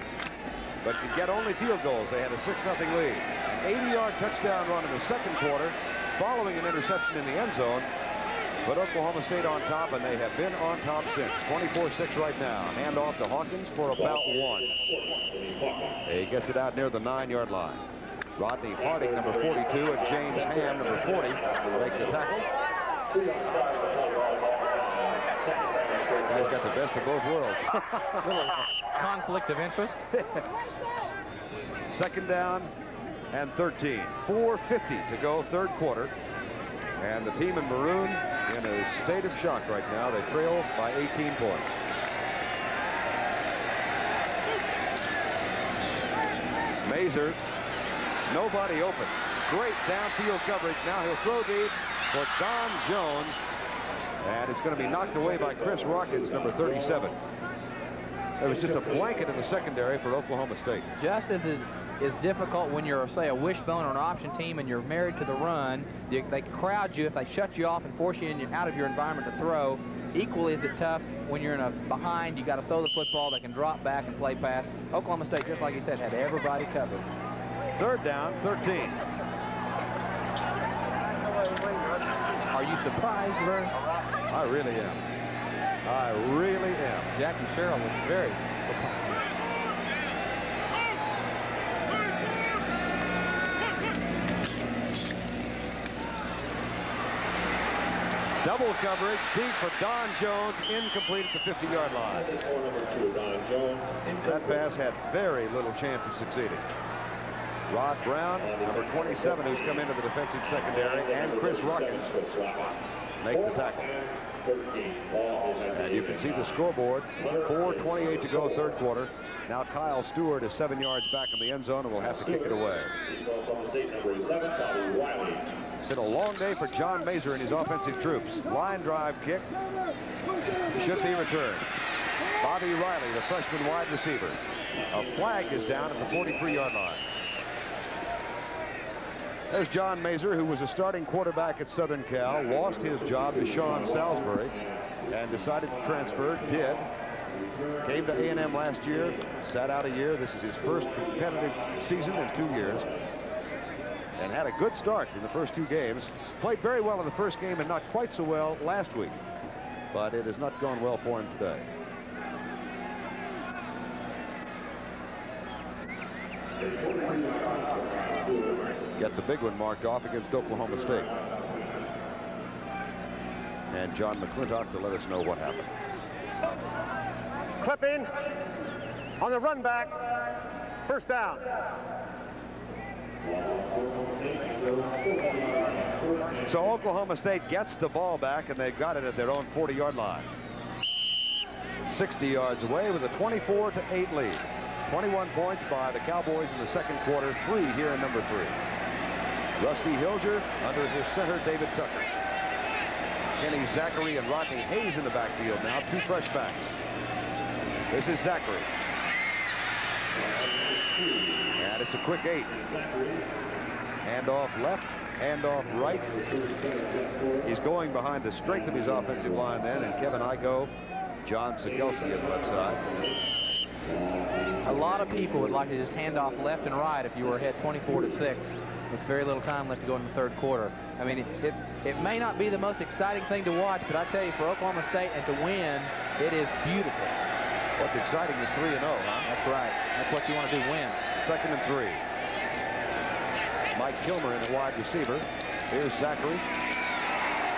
but could get only field goals. They had a 6-0 lead. An 80-yard touchdown run in the second quarter, following an interception in the end zone. But Oklahoma State on top, and they have been on top since. 24-6 right now. Hand off to Hawkins for about one. He gets it out near the nine-yard line. Rodney Harding, number 42, and James Ham, number 40, make the tackle. Guy's got the best of both worlds. Conflict of interest. Second down and 13. 4.50 to go, third quarter. And the team in maroon in a state of shock right now. They trail by 18 points. Mazur, nobody open. Great downfield coverage. Now he'll throw deep for Don Jones. And it's going to be knocked away by Chris Rockins, number 37. There was just a blanket in the secondary for Oklahoma State. Just as it is difficult when you're, say, a wishbone or an option team and you're married to the run, you, they crowd you if they shut you off and force you in, out of your environment to throw. Equally is it tough when you're in a behind, you got to throw the football, they can drop back and play pass. Oklahoma State, just like you said, had everybody covered. Third down, 13. Are you surprised, Verne? I really am. I really am. Jackie Sherrill was very surprised. Double coverage, deep for Don Jones, incomplete at the 50-yard line. That pass had very little chance of succeeding. Rod Brown, number 27, who's come into the defensive secondary, and Chris Watkins make the tackle. And you can see the scoreboard, 4.28 to go third quarter. Now Kyle Stewart is seven yards back in the end zone and will have to kick it away. It's been a long day for John Mazur and his offensive troops. Line drive kick should be returned. Bobby Riley, the freshman wide receiver. A flag is down at the 43-yard line. There's John Mazur, who was a starting quarterback at Southern Cal, lost his job to Sean Salisbury, and decided to transfer, did. Came to A&M last year, sat out a year. This is his first competitive season in two years. And had a good start in the first two games. Played very well in the first game and not quite so well last week. But it has not gone well for him today. Get the big one marked off against Oklahoma State. And John McClintock to let us know what happened. Clipping on the run back. First down. So Oklahoma State gets the ball back, and they've got it at their own 40-yard line. 60 yards away with a 24 to 8 lead. 21 points by the Cowboys in the second quarter, three here in number three. Rusty Hilger under his center, David Tucker. Kenny Zachary and Rodney Hayes in the backfield now, two fresh backs. This is Zachary. And it's a quick eight. Hand off left, hand off right. He's going behind the strength of his offensive line then, and Kevin Igo, John Sigelski on the left side. A lot of people would like to just hand off left and right if you were ahead 24 to 6 with very little time left to go in the third quarter. I mean, it, it may not be the most exciting thing to watch, but I tell you, for Oklahoma State and to win, it is beautiful. What's exciting is 3 and 0, huh? That's right. That's what you want to do, win. Second and three. Mike Kilmer in the wide receiver. Here's Zachary.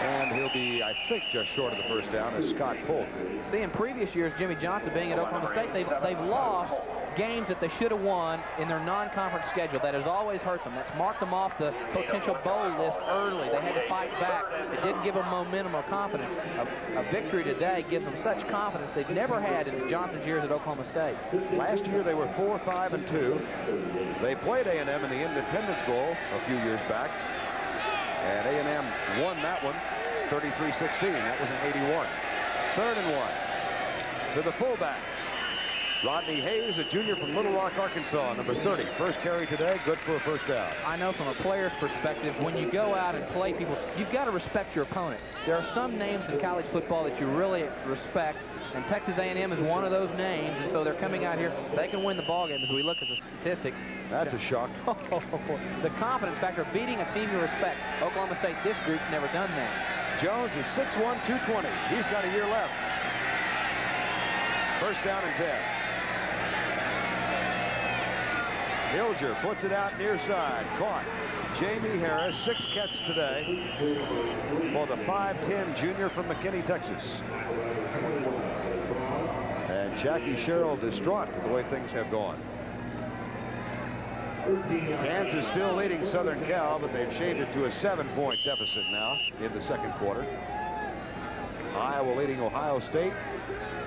And he'll be, I think, just short of the first down as Scott Polk. See, in previous years, Jimmy Johnson being at Oklahoma State, they've, they've lost games that they should have won in their non-conference schedule. That has always hurt them. That's marked them off the potential bowl list early. They had to fight back. It didn't give them momentum or confidence. A, a victory today gives them such confidence they've never had in Johnson's years at Oklahoma State. Last year they were 4, 5, and 2. They played A&M in the Independence Bowl a few years back. And A&M won that one 33-16. That was in 81. Third and one. To the fullback. Rodney Hayes, a junior from Little Rock, Arkansas, number 30. First carry today, good for a first down. I know from a player's perspective, when you go out and play people, you've got to respect your opponent. There are some names in college football that you really respect, and Texas A&M is one of those names, and so they're coming out here. They can win the ball game as we look at the statistics. That's a shock. the confidence factor of beating a team you respect. Oklahoma State, this group's never done that. Jones is 6'1", 220. He's got a year left. First down and 10. Hilger puts it out near side. Caught. Jamie Harris, six catch today for the 5'10 junior from McKinney, Texas. And Jackie Sherrill distraught with the way things have gone. Kansas still leading Southern Cal, but they've shaved it to a seven-point deficit now in the second quarter. Iowa leading Ohio State,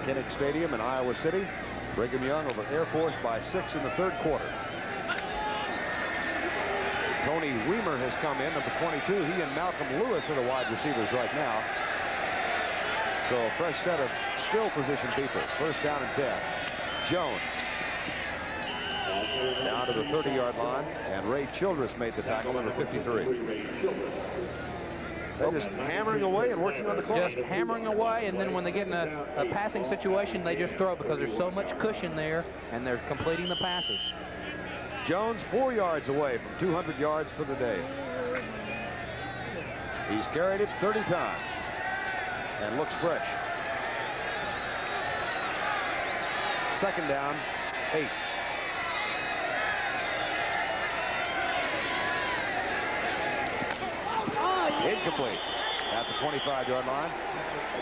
Kinnick Stadium in Iowa City. Brigham Young over Air Force by six in the third quarter. Tony Weimer has come in, number 22. He and Malcolm Lewis are the wide receivers right now. So a fresh set of skill position people. First down and 10. Jones. Down to the 30-yard line, and Ray Childress made the tackle, number 53. They're just hammering away and working on the clock. Just hammering away, and then when they get in a, a passing situation, they just throw because there's so much cushion there, and they're completing the passes. Jones four yards away from 200 yards for the day. He's carried it 30 times and looks fresh. Second down, eight. Incomplete at the 25-yard line.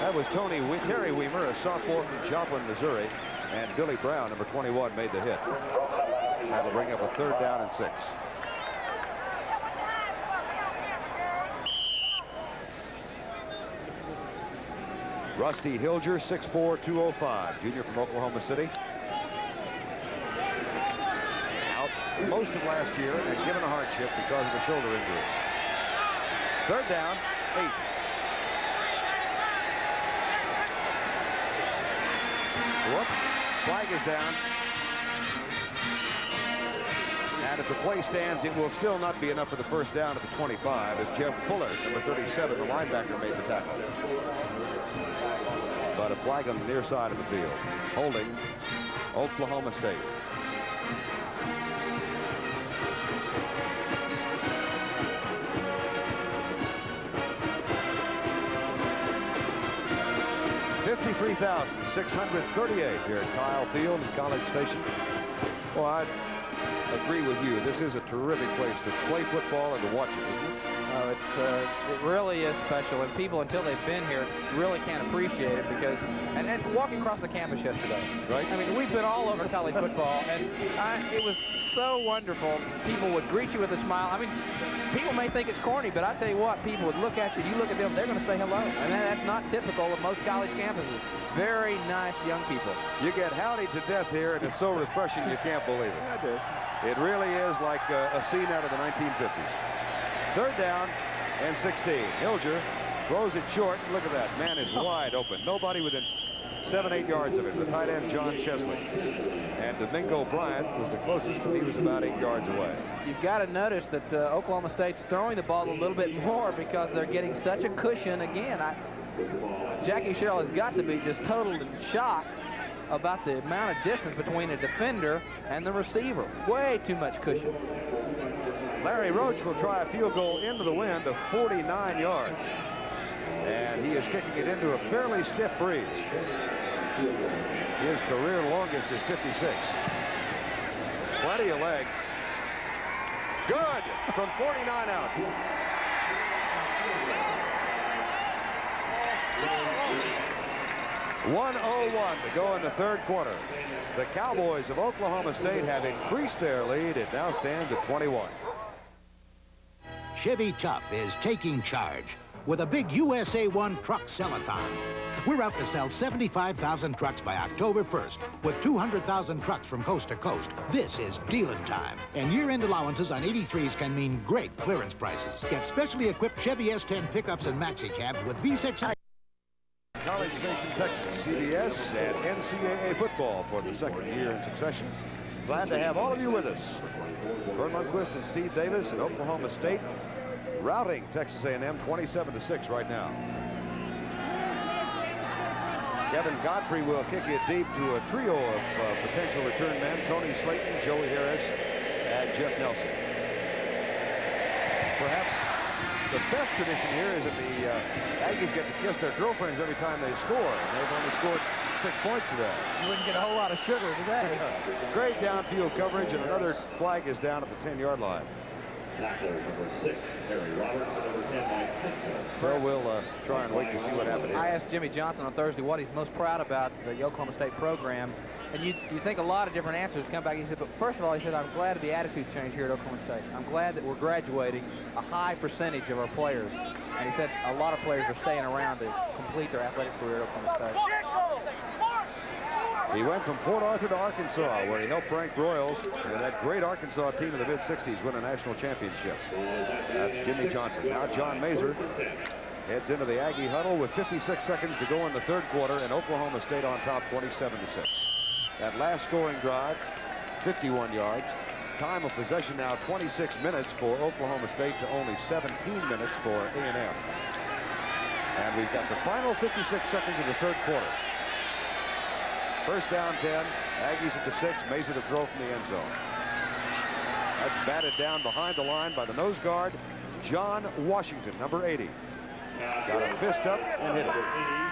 That was Tony we Terry Weimer, a sophomore from Joplin, Missouri, and Billy Brown, number 21, made the hit. That'll bring up a third down and six. Rusty Hilger, 6'4", 205, junior from Oklahoma City. Out most of last year and given a hardship because of a shoulder injury. Third down, eight. Whoops, flag is down. And if the play stands, it will still not be enough for the first down at the 25 as Jeff Fuller, number 37, the linebacker, made the tackle. But a flag on the near side of the field, holding Oklahoma State. Fifty-three thousand six hundred thirty-eight here at Kyle Field in College Station. Well, I agree with you. This is a terrific place to play football and to watch it, isn't it? Oh, it's uh, it really is special, and people until they've been here really can't appreciate it because. And, and walking across the campus yesterday, right? I mean, we've been all over college football, and I, it was so wonderful. People would greet you with a smile. I mean, people may think it's corny, but I tell you what, people would look at you. You look at them, they're going to say hello, and that's not typical of most college campuses. Very nice young people. You get howdy to death here, and it's so refreshing you can't believe it. I do. It really is like a, a scene out of the 1950s. Third down and 16. Hilger throws it short. Look at that. Man is wide open. Nobody within seven, eight yards of him. The tight end, John Chesley. And Domingo Bryant was the closest, but he was about eight yards away. You've got to notice that uh, Oklahoma State's throwing the ball a little bit more because they're getting such a cushion. Again, I, Jackie Sherrill has got to be just total in shock about the amount of distance between a defender and the receiver. Way too much cushion. Larry Roach will try a field goal into the wind of 49 yards. And he is kicking it into a fairly stiff breeze. His career longest is 56. Plenty of leg. Good from 49 out. One oh one to go in the third quarter. The Cowboys of Oklahoma State have increased their lead. It now stands at 21. Chevy Tough is taking charge with a big USA 1 truck sell-a-thon. We're out to sell 75,000 trucks by October 1st with 200,000 trucks from coast to coast. This is dealing time. And year-end allowances on 83s can mean great clearance prices. Get specially equipped Chevy S10 pickups and maxi cabs with V6... College Station, Texas, CBS and NCAA football for the second year in succession. Glad to have all of you with us. Verne Lundquist and Steve Davis at Oklahoma State routing Texas A&M 27 to 6 right now. Kevin Godfrey will kick it deep to a trio of uh, potential return men, Tony Slayton, Joey Harris, and Jeff Nelson. Perhaps the best tradition here is that the uh, Aggies get to kiss their girlfriends every time they score. And they've only scored six points today. You wouldn't get a whole lot of sugar today. Great downfield coverage, and another flag is down at the 10-yard line. number six, Harry Roberts, and number 10, Mike Pinson. So we'll uh, try and wait to see what happens I asked Jimmy Johnson on Thursday what he's most proud about the Oklahoma State program. And you, you think a lot of different answers come back. He said, but first of all, he said, I'm glad of the attitude change here at Oklahoma State. I'm glad that we're graduating a high percentage of our players. And he said a lot of players are staying around to complete their athletic career at Oklahoma State. He went from Port Arthur to Arkansas, where he helped Frank Broyles and that great Arkansas team in the mid-60s win a national championship. That's Jimmy Johnson. Now John Mazur heads into the Aggie huddle with 56 seconds to go in the third quarter, and Oklahoma State on top 27 to 6. That last scoring drive, 51 yards. Time of possession now 26 minutes for Oklahoma State to only 17 minutes for A&M. And we've got the final 56 seconds of the third quarter. First down 10. Aggies at the six. Mazur to throw from the end zone. That's batted down behind the line by the nose guard, John Washington, number 80. Got a fist up and hit it.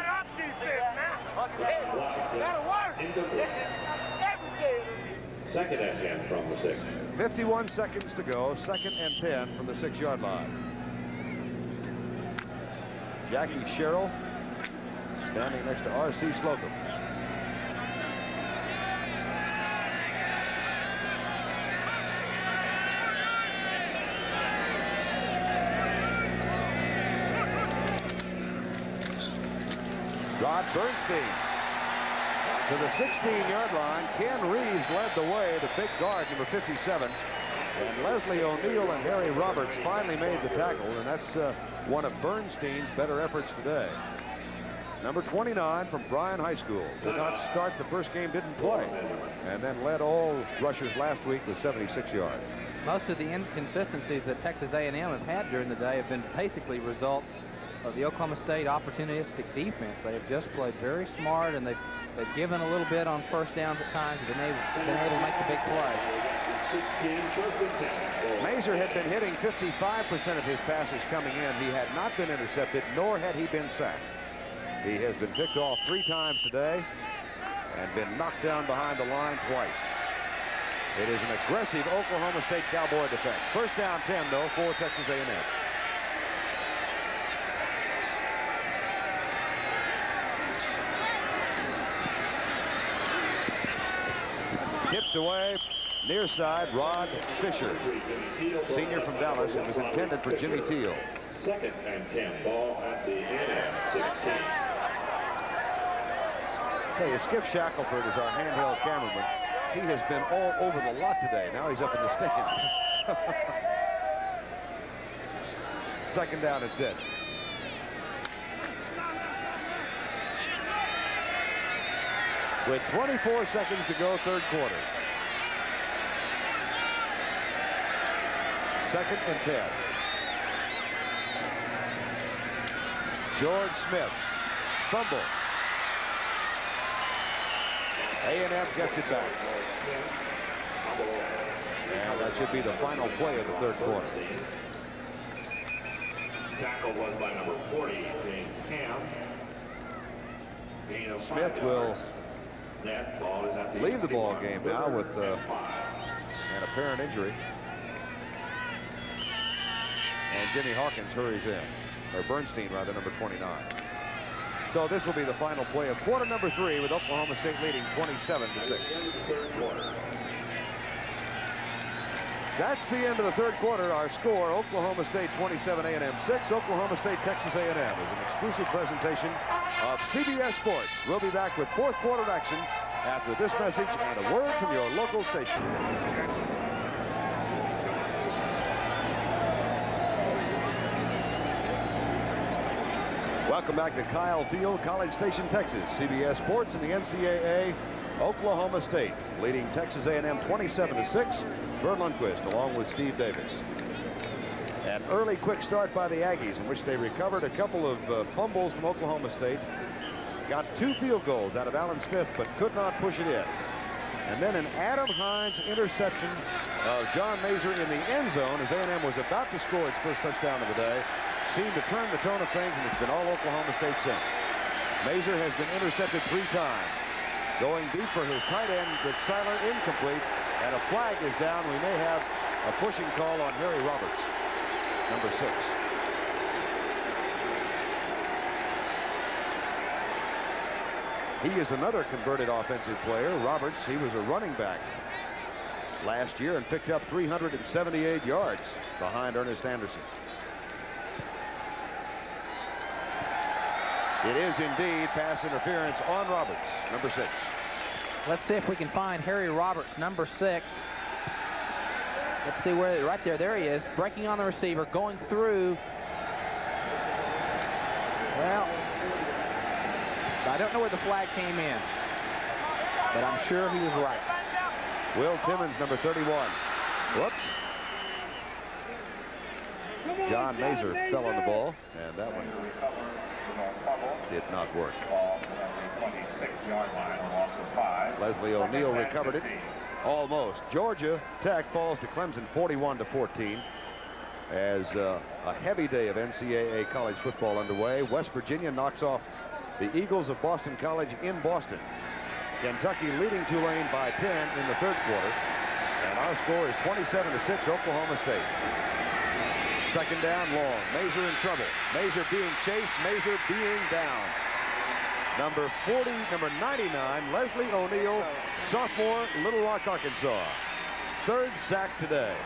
Second and 10 from the six. 51 seconds to go, second and 10 from the six-yard line. Jackie Sherrill standing next to R.C. Slocum. Rod Bernstein to the 16-yard line. Ken Reeves led the way, the big guard, number 57. And Leslie O'Neal and Harry Roberts finally made the tackle, and that's uh, one of Bernstein's better efforts today. Number 29 from Bryan High School. Did not start the first game, didn't play, and then led all rushers last week with 76 yards. Most of the inconsistencies that Texas A&M have had during the day have been basically results of the Oklahoma State opportunistic defense. They have just played very smart, and they've, they've given a little bit on first downs at times, and been able, been able to make the big play. 16, first and 10. Mazur had been hitting 55% of his passes coming in. He had not been intercepted, nor had he been sacked. He has been picked off three times today and been knocked down behind the line twice. It is an aggressive Oklahoma State Cowboy defense. First down 10, though, for Texas A&M. Away, near side, Rod Fisher, senior from Dallas. It was intended for Jimmy Teal. Second and 10, ball at the A&M 16. Hey, Skip Shackelford is our handheld cameraman. He has been all over the lot today. Now he's up in the stands. Second down and 10. With 24 seconds to go, third quarter. Second and 10. George Smith. Fumble. A&M gets it back. And that should be the final play of the third quarter. Tackle was by number 40, James Ham. Smith will yards. That ball is at the leave the ball game now with uh, an apparent injury. And Jimmy Hawkins hurries in, or Bernstein rather, number 29. So this will be the final play of quarter number three with Oklahoma State leading 27 to 6. That's the end of the third quarter. Our score, Oklahoma State 27, A&M 6. Oklahoma State, Texas A&M is an exclusive presentation of CBS Sports. We'll be back with fourth quarter action after this message and a word from your local station. Welcome back to Kyle Field, College Station, Texas. CBS Sports and the NCAA. Oklahoma State leading Texas A&M 27 to 6. Verne Lundquist along with Steve Davis. An early quick start by the Aggies in which they recovered a couple of uh, fumbles from Oklahoma State. Got two field goals out of Alan Smith but could not push it in. And then an Adam Hines interception of John Mazur in the end zone as A&M was about to score its first touchdown of the day. Seemed to turn the tone of things and it's been all Oklahoma State since. Mazur has been intercepted three times. Going deep for his tight end, but Seiler incomplete, and a flag is down. We may have a pushing call on Harry Roberts, number six. He is another converted offensive player. Roberts, he was a running back last year and picked up 378 yards behind Ernest Anderson. It is indeed pass interference on Roberts, number six. Let's see if we can find Harry Roberts, number six. Let's see where, right there, there he is, breaking on the receiver, going through. Well, I don't know where the flag came in. but I'm sure he was right. Will Timmons, number 31. Whoops. John Mazur fell on the ball, and that one did not work. Leslie O'Neal recovered it. Almost. Georgia Tech falls to Clemson 41 to 14 as uh, a heavy day of NCAA college football underway. West Virginia knocks off the Eagles of Boston College in Boston. Kentucky leading Tulane by 10 in the third quarter. And our score is 27 to 6 Oklahoma State. Second down long. Mazur in trouble. Mazur being chased. Mazur being down. Number 40, number 99, Leslie O'Neal, sophomore, Little Rock, Arkansas. Third sack today.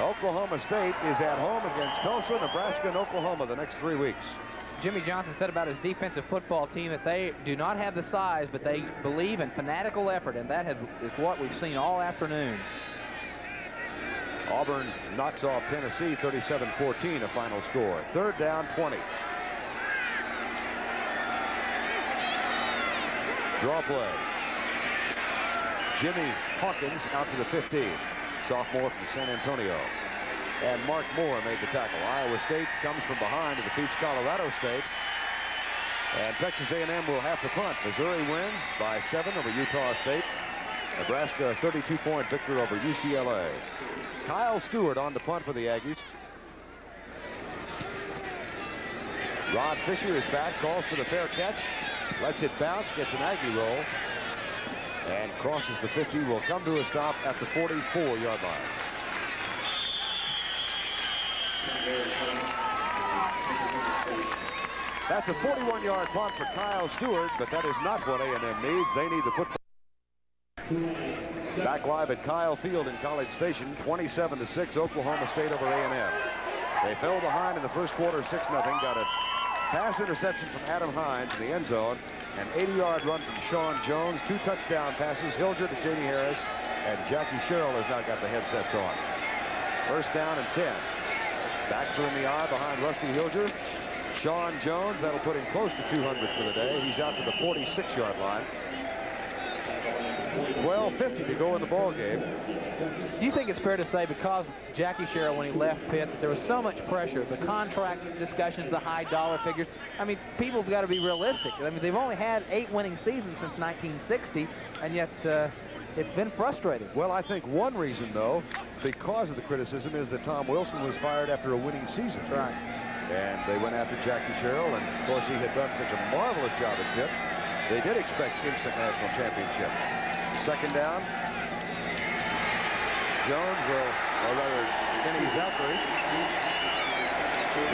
Oklahoma State is at home against Tulsa, Nebraska, and Oklahoma the next three weeks. Jimmy Johnson said about his defensive football team that they do not have the size, but they believe in fanatical effort, and that is what we've seen all afternoon. Auburn knocks off Tennessee 37-14, a final score. Third down, 20. Draw play. Jimmy Hawkins out to the 15 sophomore from San Antonio. And Mark Moore made the tackle. Iowa State comes from behind and defeats Colorado State. And Texas A&M will have to punt. Missouri wins by seven over Utah State. Nebraska 32-point victory over UCLA. Kyle Stewart on the punt for the Aggies. Rod Fisher is back, calls for the fair catch, lets it bounce, gets an Aggie roll, and crosses the 50, will come to a stop at the 44-yard line. That's a 41-yard punt for Kyle Stewart, but that is not what A&M needs. They need the football. Back live at Kyle Field in College Station, 27 to 6, Oklahoma State over A&M. They fell behind in the first quarter, 6 0 Got a pass interception from Adam Hines in the end zone, an 80-yard run from Shawn Jones, two touchdown passes, Hilger to Jamie Harris, and Jackie Sherrill has now got the headsets on. First down and 10. Backs are in the eye behind Rusty Hilger. Shawn Jones, that'll put him close to 200 for the day. He's out to the 46-yard line. 12.50 to go in the ball game. Do you think it's fair to say because Jackie Sherrill, when he left Pitt, that there was so much pressure, the contract discussions, the high dollar figures. I mean, people have got to be realistic. I mean, they've only had eight winning seasons since 1960, and yet uh, it's been frustrating. Well, I think one reason, though, because of the criticism, is that Tom Wilson was fired after a winning season. That's right. And they went after Jackie Sherrill, and of course he had done such a marvelous job at Pitt. They did expect instant national championship. Second down. Jones will, or rather, Kenny Zachary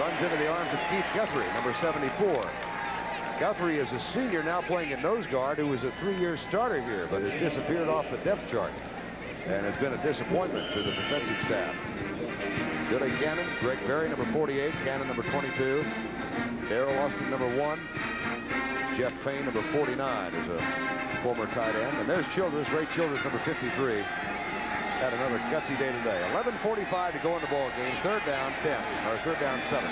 runs into the arms of Keith Guthrie, number 74. Guthrie is a senior now playing at nose guard who was a three-year starter here, but has disappeared off the depth chart and has been a disappointment to the defensive staff. Billy Cannon, Greg Berry, number 48, Cannon, number 22, Darrell Austin, number one, Jeff Payne, number 49, is a former tight end. And there's Childress, Ray Childress, number 53. Had another gutsy day today. 11.45 to go in the ball game. Third down, 10, or third down, 7.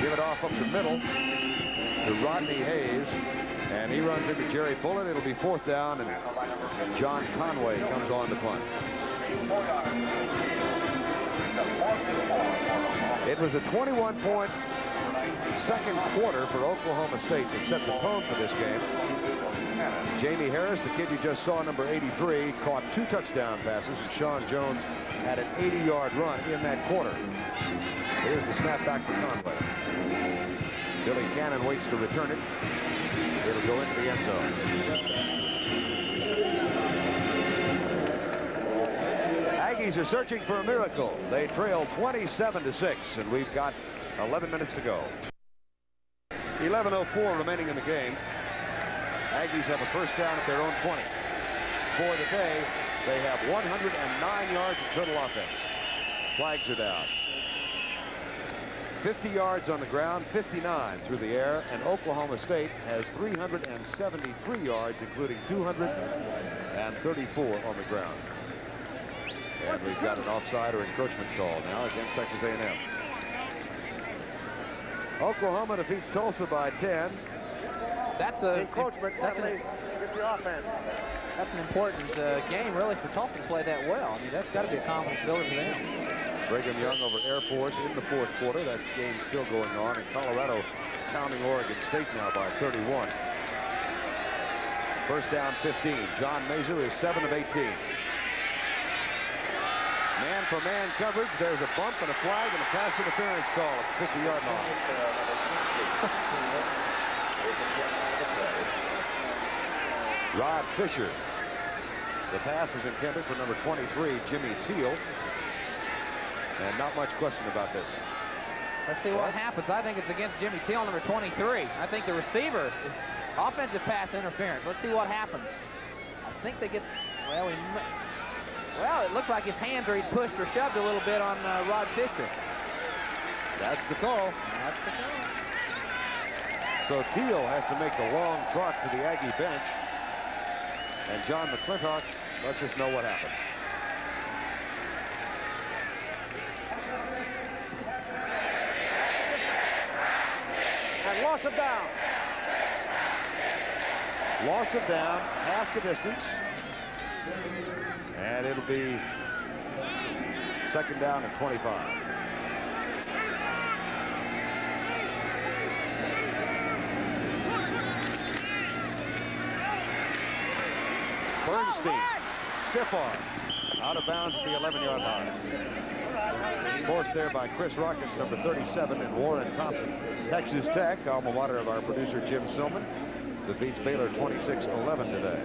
Give it off up the middle to Rodney Hayes. And he runs into Jerry Bullet. It'll be fourth down, and John Conway comes on to punt. It was a 21-point second quarter for Oklahoma State that set the tone for this game. Jamie Harris, the kid you just saw, number 83, caught two touchdown passes, and Shawn Jones had an 80-yard run in that quarter. Here's the snap back for Conway. Billy Cannon waits to return it. It'll go into the end zone. Aggies are searching for a miracle. They trail 27 to 6, and we've got 11 minutes to go. 11.04 remaining in the game. Aggies have a first down at their own 20. For the day, they have 109 yards of total offense. Flags are down. 50 yards on the ground, 59 through the air, and Oklahoma State has 373 yards, including 234 on the ground. And we've got an offside or encroachment call now against Texas A&M. Oklahoma defeats Tulsa by 10. That's a Encroachment That's an, Get the offense. that's an important uh, game, really, for Tulsa to play that well. I mean, that's got to be a confidence builder for them. Brigham Young over Air Force in the fourth quarter. That game still going on. And Colorado pounding Oregon State now by 31. First down 15. John Mazur is 7 of 18. Man-for-man coverage. There's a bump and a flag and a pass interference call at the 50-yard line. Rod Fisher. The pass was intended for number 23, Jimmy Teal. And not much question about this. Let's see what happens. I think it's against Jimmy Teal, number 23. I think the receiver is offensive pass interference. Let's see what happens. I think they get, well, we, well, it looks like his hands are he pushed or shoved a little bit on uh, Rod Fisher. That's the call. That's the call. So Teal has to make the long trot to the Aggie bench. And John McClintock lets us know what happened. And loss of down. Loss of down, half the distance. And it'll be second down and 25. Bernstein, stiff arm, out of bounds at the 11-yard line. Forced there by Chris Rockins, number 37, and Warren Thompson. Texas Tech, alma mater of our producer Jim Silman, defeats Baylor 26-11 today.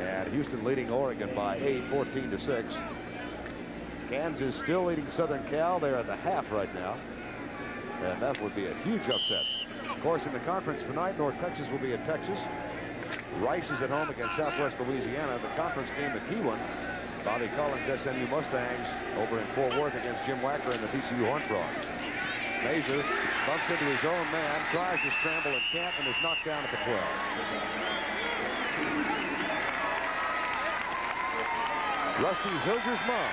And Houston leading Oregon by 8, 14 to 6. Kansas still leading Southern Cal. They're at the half right now. And that would be a huge upset. Of course, in the conference tonight, North Texas will be at Texas. Rice is at home against Southwest Louisiana. The conference game, the key one, Bobby Collins SMU Mustangs over in Fort Worth against Jim Wacker and the TCU Horned Frogs. Mazur bumps into his own man, tries to scramble and can't, and is knocked down at the 12. Rusty Hilger's mom.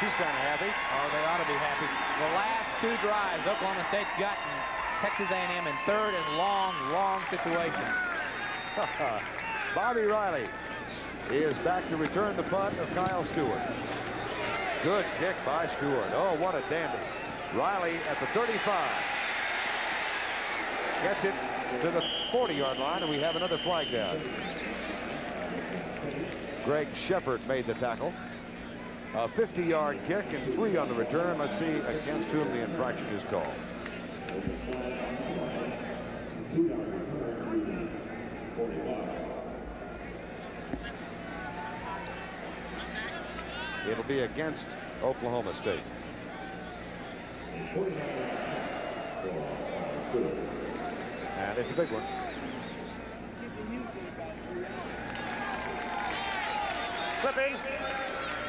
She's kind of happy. Oh, they ought to be happy. The last two drives, Oklahoma State's gotten Texas A&M in third and long, long situations. Bobby Riley is back to return the punt of Kyle Stewart. Good kick by Stewart. Oh, what a dandy. Riley at the 35. Gets it to the 40-yard line, and we have another flag down. Greg Shepard made the tackle. A 50-yard kick and three on the return. Let's see against whom the infraction is called. Be against Oklahoma State. And it's a big one. Clipping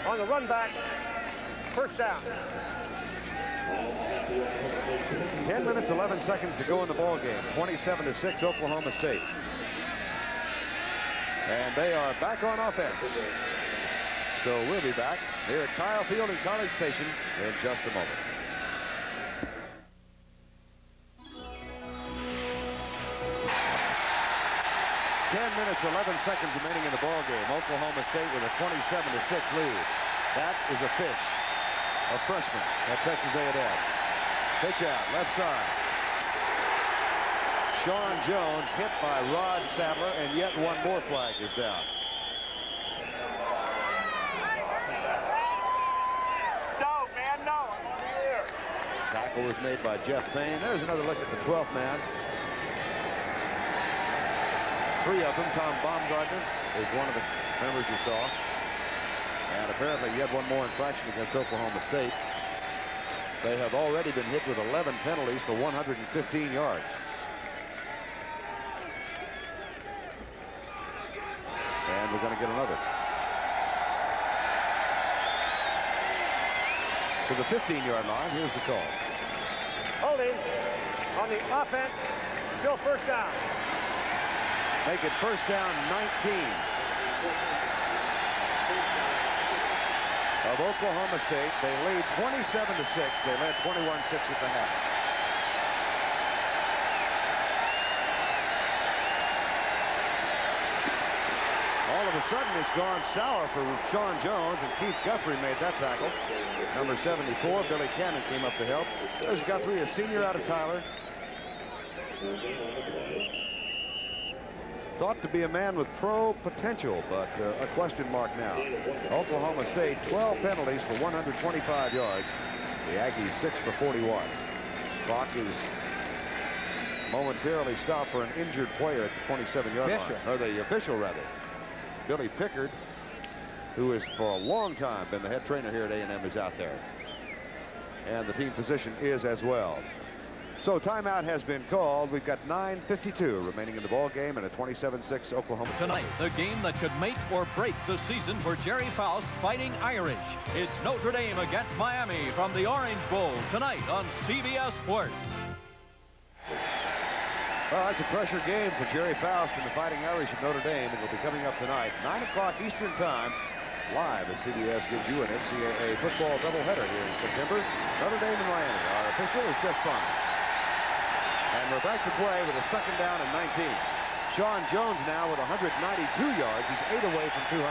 on the run back. First down. 10 minutes, 11 seconds to go in the ball game. 27 to 6, Oklahoma State. And they are back on offense. So we'll be back here at Kyle Field and College Station in just a moment. Ten minutes, 11 seconds remaining in the ball game. Oklahoma State with a 27 to 6 lead. That is a fish, a freshman at Texas A&M. Pitch out, left side. Shawn Jones hit by Rod Sadler, and yet one more flag is down. No, man, no. I'm on the air. Tackle was made by Jeff Payne. There's another look at the 12th man. Three of them. Tom Baumgartner is one of the members you saw. And apparently yet one more infraction against Oklahoma State. They have already been hit with 11 penalties for 115 yards. And we're going to get another. To the 15-yard line, here's the call. Holding on the offense. Still first down. Make it first down 19. Of Oklahoma State, they lead 27 to 6. They led 21 6 at the half. Sudden, it's gone sour for Shawn Jones, and Keith Guthrie made that tackle. Number 74, Billy Cannon came up to help. There's Guthrie, a senior out of Tyler. Thought to be a man with pro potential, but uh, a question mark now. Oklahoma State, 12 penalties for 125 yards. The Aggies, 6 for 41. Clock is momentarily stopped for an injured player at the 27-yard line. Or the official, rather. Billy Pickard, who has for a long time been the head trainer here at A&M, is out there. And the team physician is as well. So timeout has been called. We've got 9.52 remaining in the ball game and a 27-6 Oklahoma. Tonight, the game that could make or break the season for Gerry Faust fighting Irish. It's Notre Dame against Miami from the Orange Bowl tonight on CBS Sports. Well, that's a pressure game for Gerry Faust and the Fighting Irish of Notre Dame. It will be coming up tonight, 9 o'clock Eastern Time, live as CBS gives you an NCAA football doubleheader here in September. Notre Dame and Miami. Our official is just fine. And we're back to play with a second down and 19. Shawn Jones now with 192 yards. He's eight away from 200.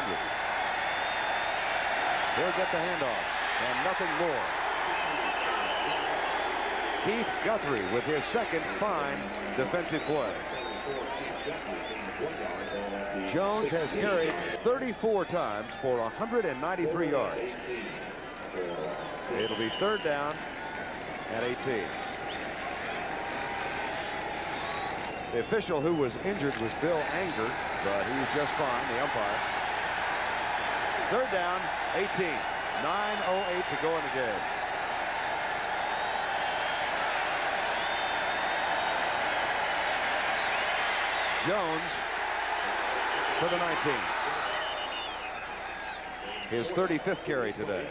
He'll get the handoff and nothing more. Keith Guthrie with his second fine defensive play. Jones has carried 34 times for 193 yards. It'll be third down at 18. The official who was injured was Bill Anger, but he was just fine, the umpire. Third down, 18. 9.08 to go in the game. Jones for the 19. His 35th carry today.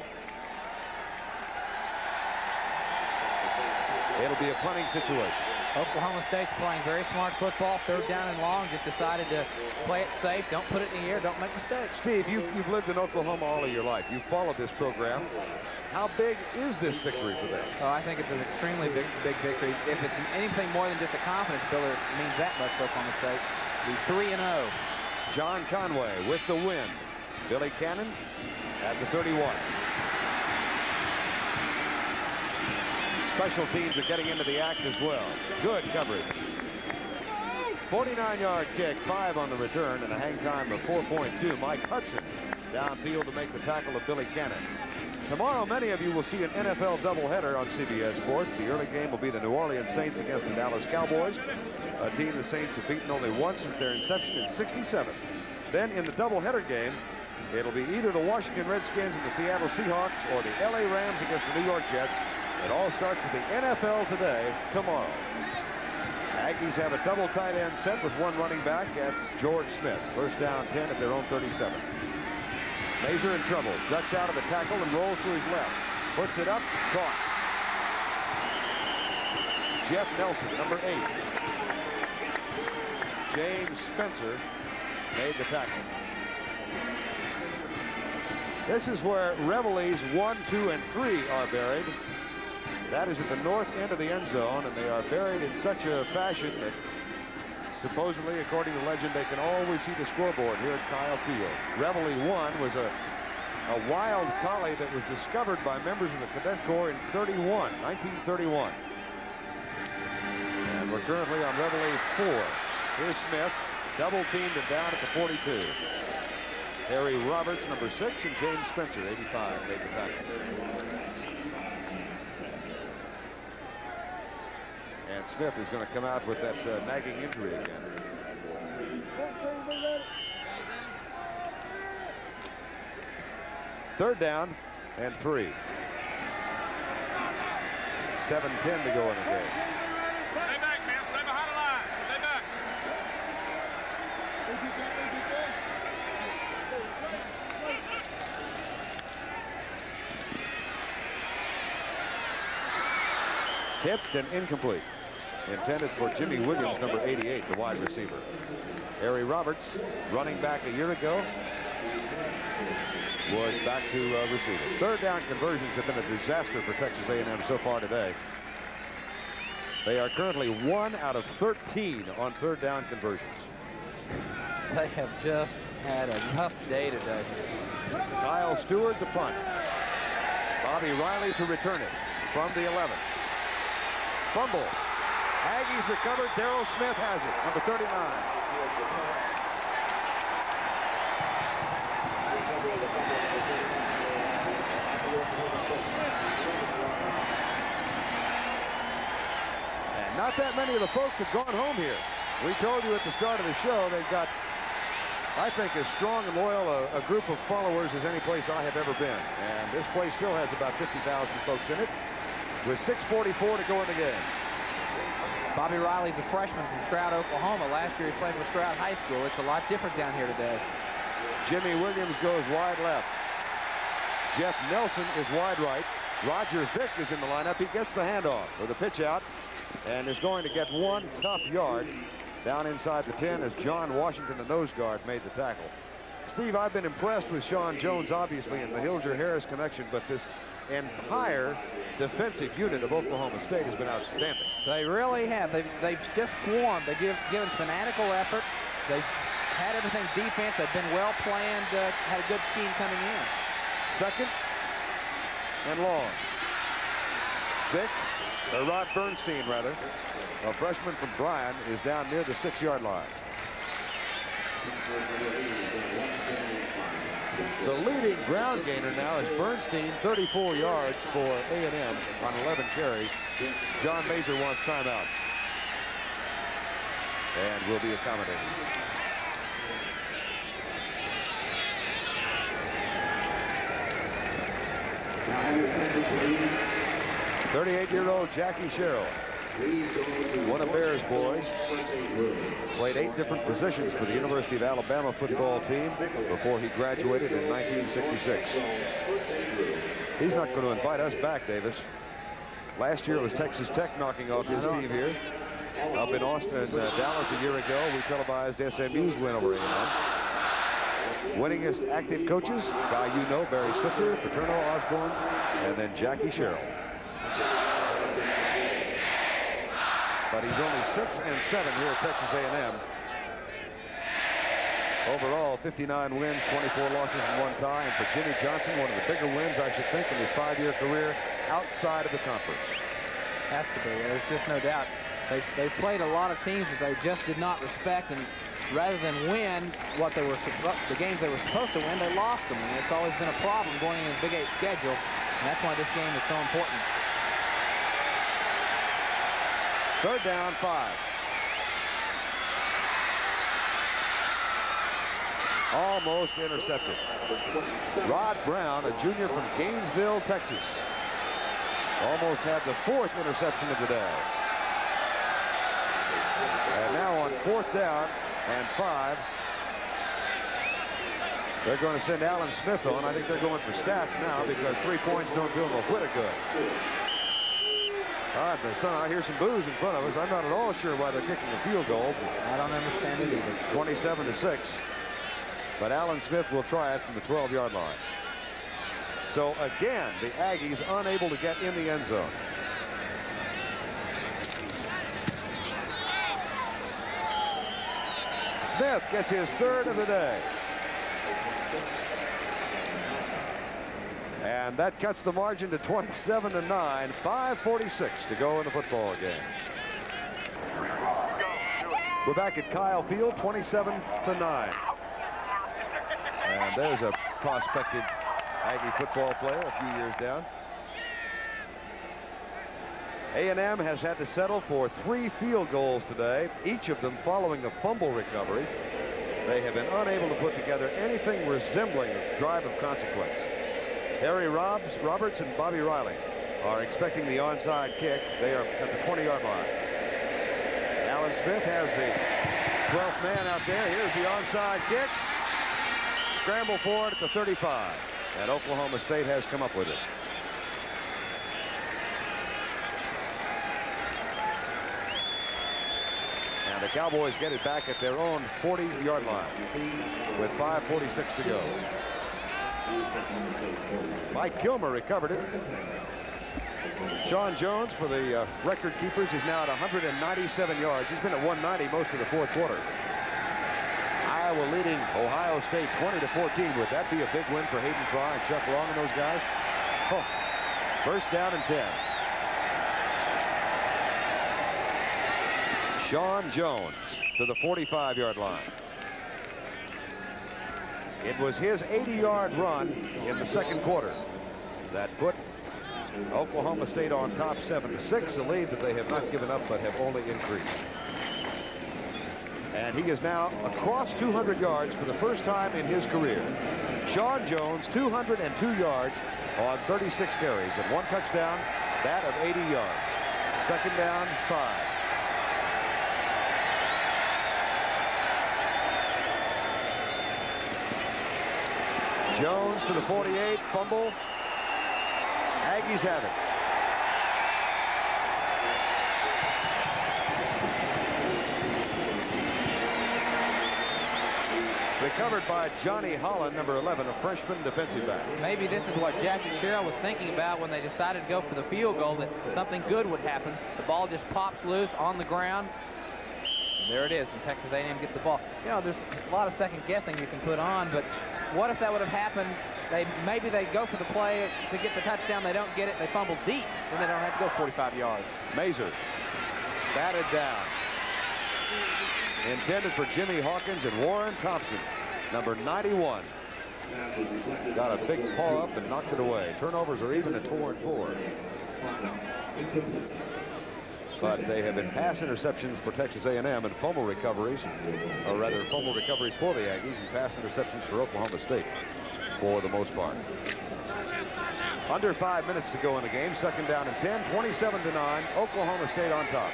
It'll be a punting situation. Oklahoma State's playing very smart football, third down and long, just decided to play it safe, don't put it in the air, don't make mistakes. Steve, you've, you've lived in Oklahoma all of your life. You've followed this program. How big is this victory for them? Oh, I think it's an extremely big, big victory. If it's anything more than just a confidence builder, it means that much for Oklahoma State. Be 3-0. John Conway with the win. Billy Cannon at the 31. Special teams are getting into the act as well. Good coverage. 49-yard kick, five on the return, and a hang time of 4.2. Mike Hudson downfield to make the tackle of Billy Cannon. Tomorrow, many of you will see an NFL doubleheader on CBS Sports. The early game will be the New Orleans Saints against the Dallas Cowboys, a team the Saints have beaten only once since their inception in 67. Then in the doubleheader game, it'll be either the Washington Redskins and the Seattle Seahawks or the LA Rams against the New York Jets. It all starts with the NFL today, tomorrow. Aggies have a double tight end set with one running back. That's George Smith. First down 10 at their own 37. Mazur in trouble. Ducks out of the tackle and rolls to his left. Puts it up. Caught. Jeff Nelson, number eight. James Spencer made the tackle. This is where Reveille's 1, 2, and 3 are buried. That is at the north end of the end zone, and they are buried in such a fashion that supposedly, according to legend, they can always see the scoreboard here at Kyle Field. Reveille 1 was a, a wild collie that was discovered by members of the Cadet Corps in 31, 1931. And we're currently on Reveille 4. Here's Smith, double teamed and down at the 42. Harry Roberts, number six, and James Spencer, 85, made the tackle. And Smith is going to come out with that uh, nagging injury again. Third down and three. 7-10 to go in the game. Stay back, man. Stay behind the line. Stay back. Tipped and incomplete. Intended for Jimmy Williams, number 88, the wide receiver. Harry Roberts, running back a year ago. was back to uh, receive it. Third down conversions have been a disaster for Texas A&M so far today. They are currently one out of 13 on third down conversions. They have just had a tough day today. Kyle Stewart, the punt. Bobby Riley to return it from the 11. Fumble. Aggies recovered. Daryl Smith has it, number 39. And not that many of the folks have gone home here. We told you at the start of the show they've got, I think, as strong and loyal a, a group of followers as any place I have ever been. And this place still has about 50,000 folks in it with 6.44 to go in the game. Bobby Riley's a freshman from Stroud, Oklahoma. Last year he played with Stroud High School. It's a lot different down here today. Jimmy Williams goes wide left. Jeff Nelson is wide right. Roger Vick is in the lineup. He gets the handoff or the pitch out and is going to get one tough yard down inside the 10 as John Washington, the nose guard, made the tackle. Steve, I've been impressed with Shawn Jones, obviously, in the Hilger-Harris connection, but this entire defensive unit of Oklahoma State has been outstanding. They really have. They've, they've just swarmed. They've give, given fanatical effort. They've had everything defense. They've been well planned, uh, had a good scheme coming in. Second and long. Vick, or Rod Bernstein, rather, a freshman from Bryan, is down near the six-yard line. The leading ground gainer now is Bernstein, 34 yards for A&M on 11 carries. John Mazur wants timeout. And will be accommodated. Thirty-eight-year-old Jackie Sherrill, one of Bears boys, played eight different positions for the University of Alabama football team before he graduated in 1966. He's not going to invite us back, Davis. Last year it was Texas Tech knocking off his team here. Up in Austin, uh, Dallas a year ago, we televised SMU's win over A&M. Winningest active coaches, guy you know, Barry Switzer, Paterno Osborne, and then Jackie Sherrill. But he's only six and seven here at Texas A&M. Overall, 59 wins, 24 losses, and one tie. And for Jimmy Johnson, one of the bigger wins, I should think, in his five-year career outside of the conference. Has to be. There's just no doubt. They, they played a lot of teams that they just did not respect, and rather than win what they were the games they were supposed to win, they lost them. And it's always been a problem going into the Big Eight schedule, and that's why this game is so important. Third down, five. Almost intercepted. Rod Brown, a junior from Gainesville, Texas. Almost had the fourth interception of the day. And now on fourth down and five, they're going to send Alan Smith on. I think they're going for stats now because three points don't do him a whit of good. Son, I hear some boos in front of us. I'm not at all sure why they're kicking a field goal. I don't understand it either. 27 to 6. But Alan Smith will try it from the 12-yard line. So again, the Aggies unable to get in the end zone. Smith gets his third of the day. And that cuts the margin to 27 to 9, 546 to go in the football game. We're back at Kyle Field, 27 to 9. And there's a prospective Aggie football player a few years down. A&M has had to settle for three field goals today, each of them following a fumble recovery. They have been unable to put together anything resembling a drive of consequence. Harry Robs, Roberts and Bobby Riley are expecting the onside kick. They are at the 20-yard line. Alan Smith has the 12th man out there. Here's the onside kick. Scramble for it at the 35. And Oklahoma State has come up with it. And the Cowboys get it back at their own 40-yard line with 5.46 to go. Mike Kilmer recovered it. Shawn Jones for the uh, record keepers is now at 197 yards. He's been at 190 most of the fourth quarter. Iowa leading Ohio State 20 to 14. Would that be a big win for Hayden Fry and Chuck Long and those guys? Oh, first down and 10. Shawn Jones to the 45-yard line. It was his 80-yard run in the second quarter that put Oklahoma State on top 7 to 6, a lead that they have not given up but have only increased. And he is now across 200 yards for the first time in his career. Shawn Jones, 202 yards on 36 carries and one touchdown, that of 80 yards. Second down, five. Jones to the 48, fumble. Aggies have it. Recovered by Johnny Holland, number 11, a freshman defensive back. Maybe this is what Jackie Sherrill was thinking about when they decided to go for the field goal, that something good would happen. The ball just pops loose on the ground. There it is, and Texas A&M gets the ball. You know, there's a lot of second guessing you can put on, but what if that would have happened? They maybe they go for the play to get the touchdown. They don't get it. They fumble deep, and they don't have to go 45 yards. Mazur batted down. Intended for Jimmy Hawkins and Warren Thompson, number 91. Got a big paw up and knocked it away. Turnovers are even at four and four. But they have been pass interceptions for Texas A&M and fumble recoveries, or rather fumble recoveries for the Aggies and pass interceptions for Oklahoma State for the most part. Under five minutes to go in the game. Second down and 10, 27 to 9. Oklahoma State on top.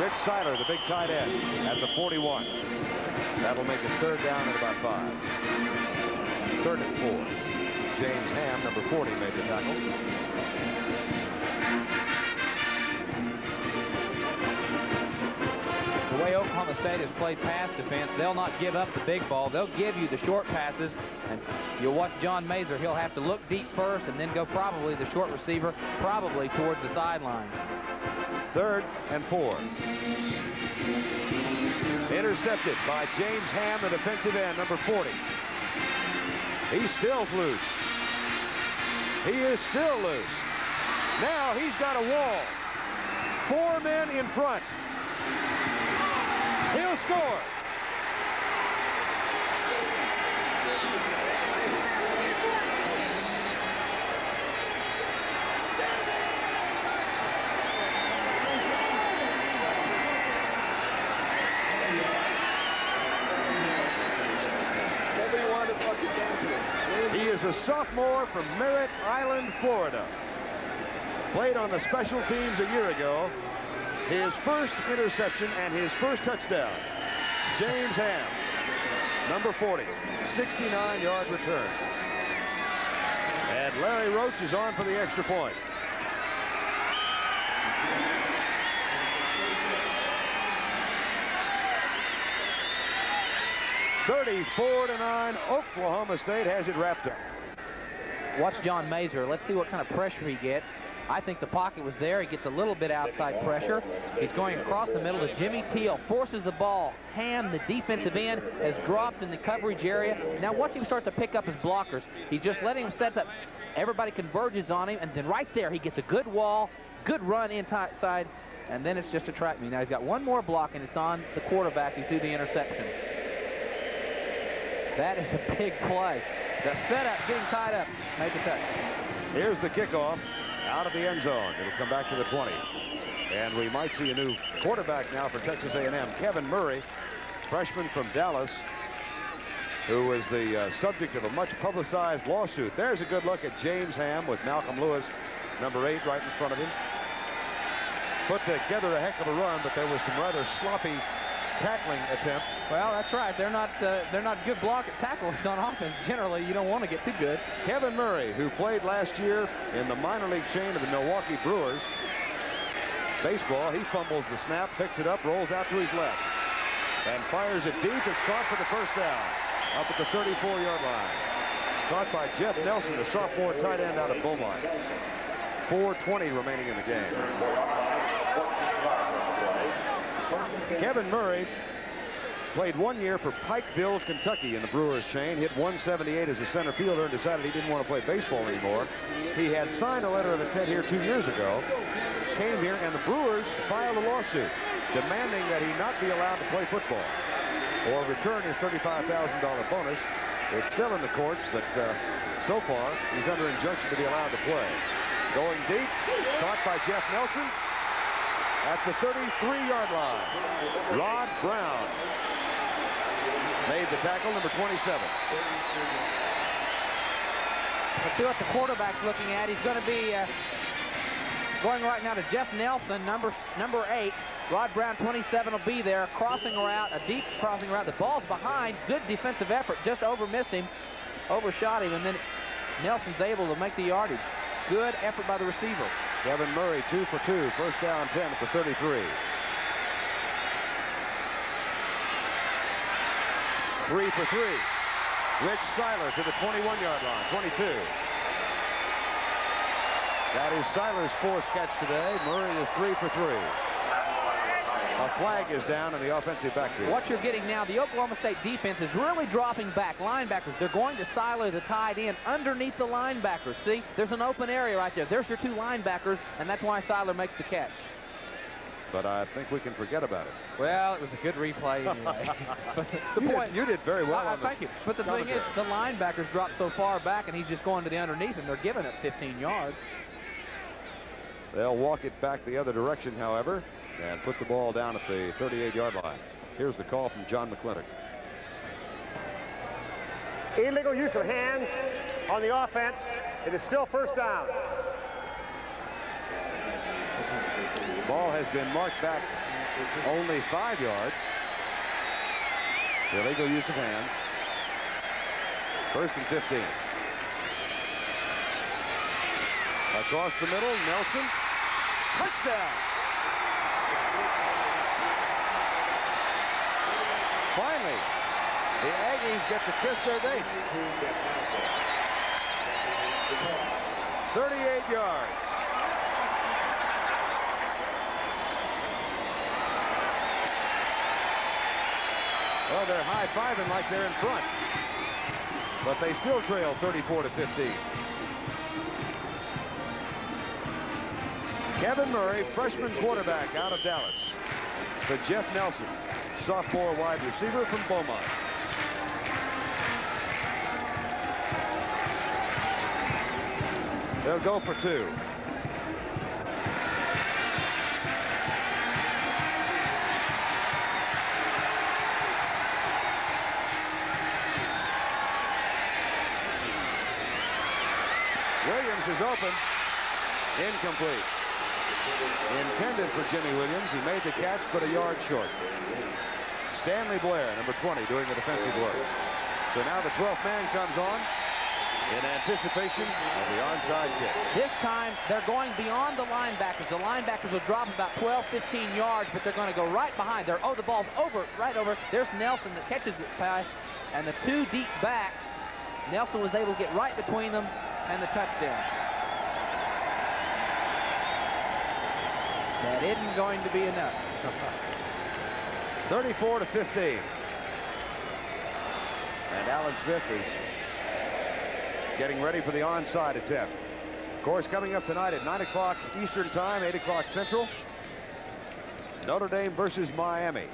Rich Seiler, the big tight end, at the 41. That'll make it third down at about five. Third and four. James Ham, number 40, made the tackle. The way Oklahoma State has played pass defense, they'll not give up the big ball. They'll give you the short passes, and you'll watch John Mazur. He'll have to look deep first and then go probably the short receiver, probably towards the sideline. Third and four. Intercepted by James Ham, the defensive end, number 40. He's still loose. He is still loose. Now he's got a wall. Four men in front. He'll score. He is a sophomore from Merritt Island, Florida. Played on the special teams a year ago. His first interception and his first touchdown. James Ham, number 40, 69-yard return. And Larry Roach is on for the extra point. Thirty-four to nine. Oklahoma State has it wrapped up. Watch John Mazur. Let's see what kind of pressure he gets. I think the pocket was there. He gets a little bit outside pressure. He's going across the middle to Jimmy Teal. Forces the ball. Ham, the defensive end, has dropped in the coverage area. Now watch him start to pick up his blockers. He's just letting him set up. Everybody converges on him. And then right there, he gets a good wall, good run inside. And then it's just a track meet. Now he's got one more block, and it's on the quarterback who threw the interception. That is a big play. The setup, getting tied up, make a touch. Here's the kickoff out of the end zone. It'll come back to the 20. And we might see a new quarterback now for Texas A&M. Kevin Murray, freshman from Dallas, who was the uh, subject of a much publicized lawsuit. There's a good look at James Ham with Malcolm Lewis, number eight, right in front of him. Put together a heck of a run, but there was some rather sloppy tackling attempts. Well, that's right. They're not uh, they're not good block tackles on offense. Generally, you don't want to get too good. Kevin Murray, who played last year in the minor league chain of the Milwaukee Brewers, baseball. He fumbles the snap, picks it up, rolls out to his left, and fires it deep. It's caught for the first down up at the 34-yard line. Caught by Jeff Nelson, the sophomore tight end out of Beaumont. 4.20 remaining in the game. Kevin Murray played one year for Pikeville, Kentucky in the Brewers chain, hit 178 as a center fielder and decided he didn't want to play baseball anymore. He had signed a letter of intent here two years ago, came here, and the Brewers filed a lawsuit demanding that he not be allowed to play football or return his $35,000 bonus. It's still in the courts, but uh, so far he's under injunction to be allowed to play. Going deep, caught by Jeff Nelson at the 33-yard line. Rod Brown made the tackle, number 27. Let's see what the quarterback's looking at. He's going to be uh, going right now to Jeff Nelson, number number eight. Rod Brown, 27, will be there, crossing route, a deep crossing route. The ball's behind. Good defensive effort. Just over missed him, overshot him, and then Nelson's able to make the yardage. Good effort by the receiver. Kevin Murray, two for two, first down 10 at the 33. Three for three. Rich Seiler to the 21-yard line, 22. That is Seiler's fourth catch today. Murray is three for three. A flag is down in the offensive backfield. What you're getting now, the Oklahoma State defense is really dropping back. Linebackers, they're going to Seiler, the tight end, underneath the linebackers. See, there's an open area right there. There's your two linebackers, and that's why Seiler makes the catch. But I think we can forget about it. Well, it was a good replay anyway. but the you, point, did, you did very well. Uh, thank you. But the thing is, the linebackers dropped so far back, and he's just going to the underneath, and they're giving it 15 yards. They'll walk it back the other direction, however and put the ball down at the 38-yard line. Here's the call from John McClintock. Illegal use of hands on the offense. It is still first down. Ball has been marked back only five yards. Illegal use of hands. First and 15. Across the middle, Nelson. Touchdown! Finally, the Aggies get to kiss their dates. 38 yards. Well, they're high-fiving like they're in front. But they still trail 34 to 15. Kevin Murray, freshman quarterback out of Dallas. To Jeff Nelson sophomore wide receiver from Beaumont. They'll go for two. Williams is open. Incomplete. Intended for Jimmy Williams. He made the catch, but a yard short. Stanley Blair, number 20, doing the defensive work. So now the 12th man comes on in anticipation of the onside kick. This time, they're going beyond the linebackers. The linebackers will drop about 12, 15 yards, but they're going to go right behind. They're, oh, the ball's over, right over. There's Nelson that catches the pass, and the two deep backs, Nelson was able to get right between them and the touchdown. That isn't going to be enough. 34 to 15. And Alan Smith is getting ready for the onside attempt. Of course, coming up tonight at 9 o'clock Eastern Time, 8 o'clock Central, Notre Dame versus Miami.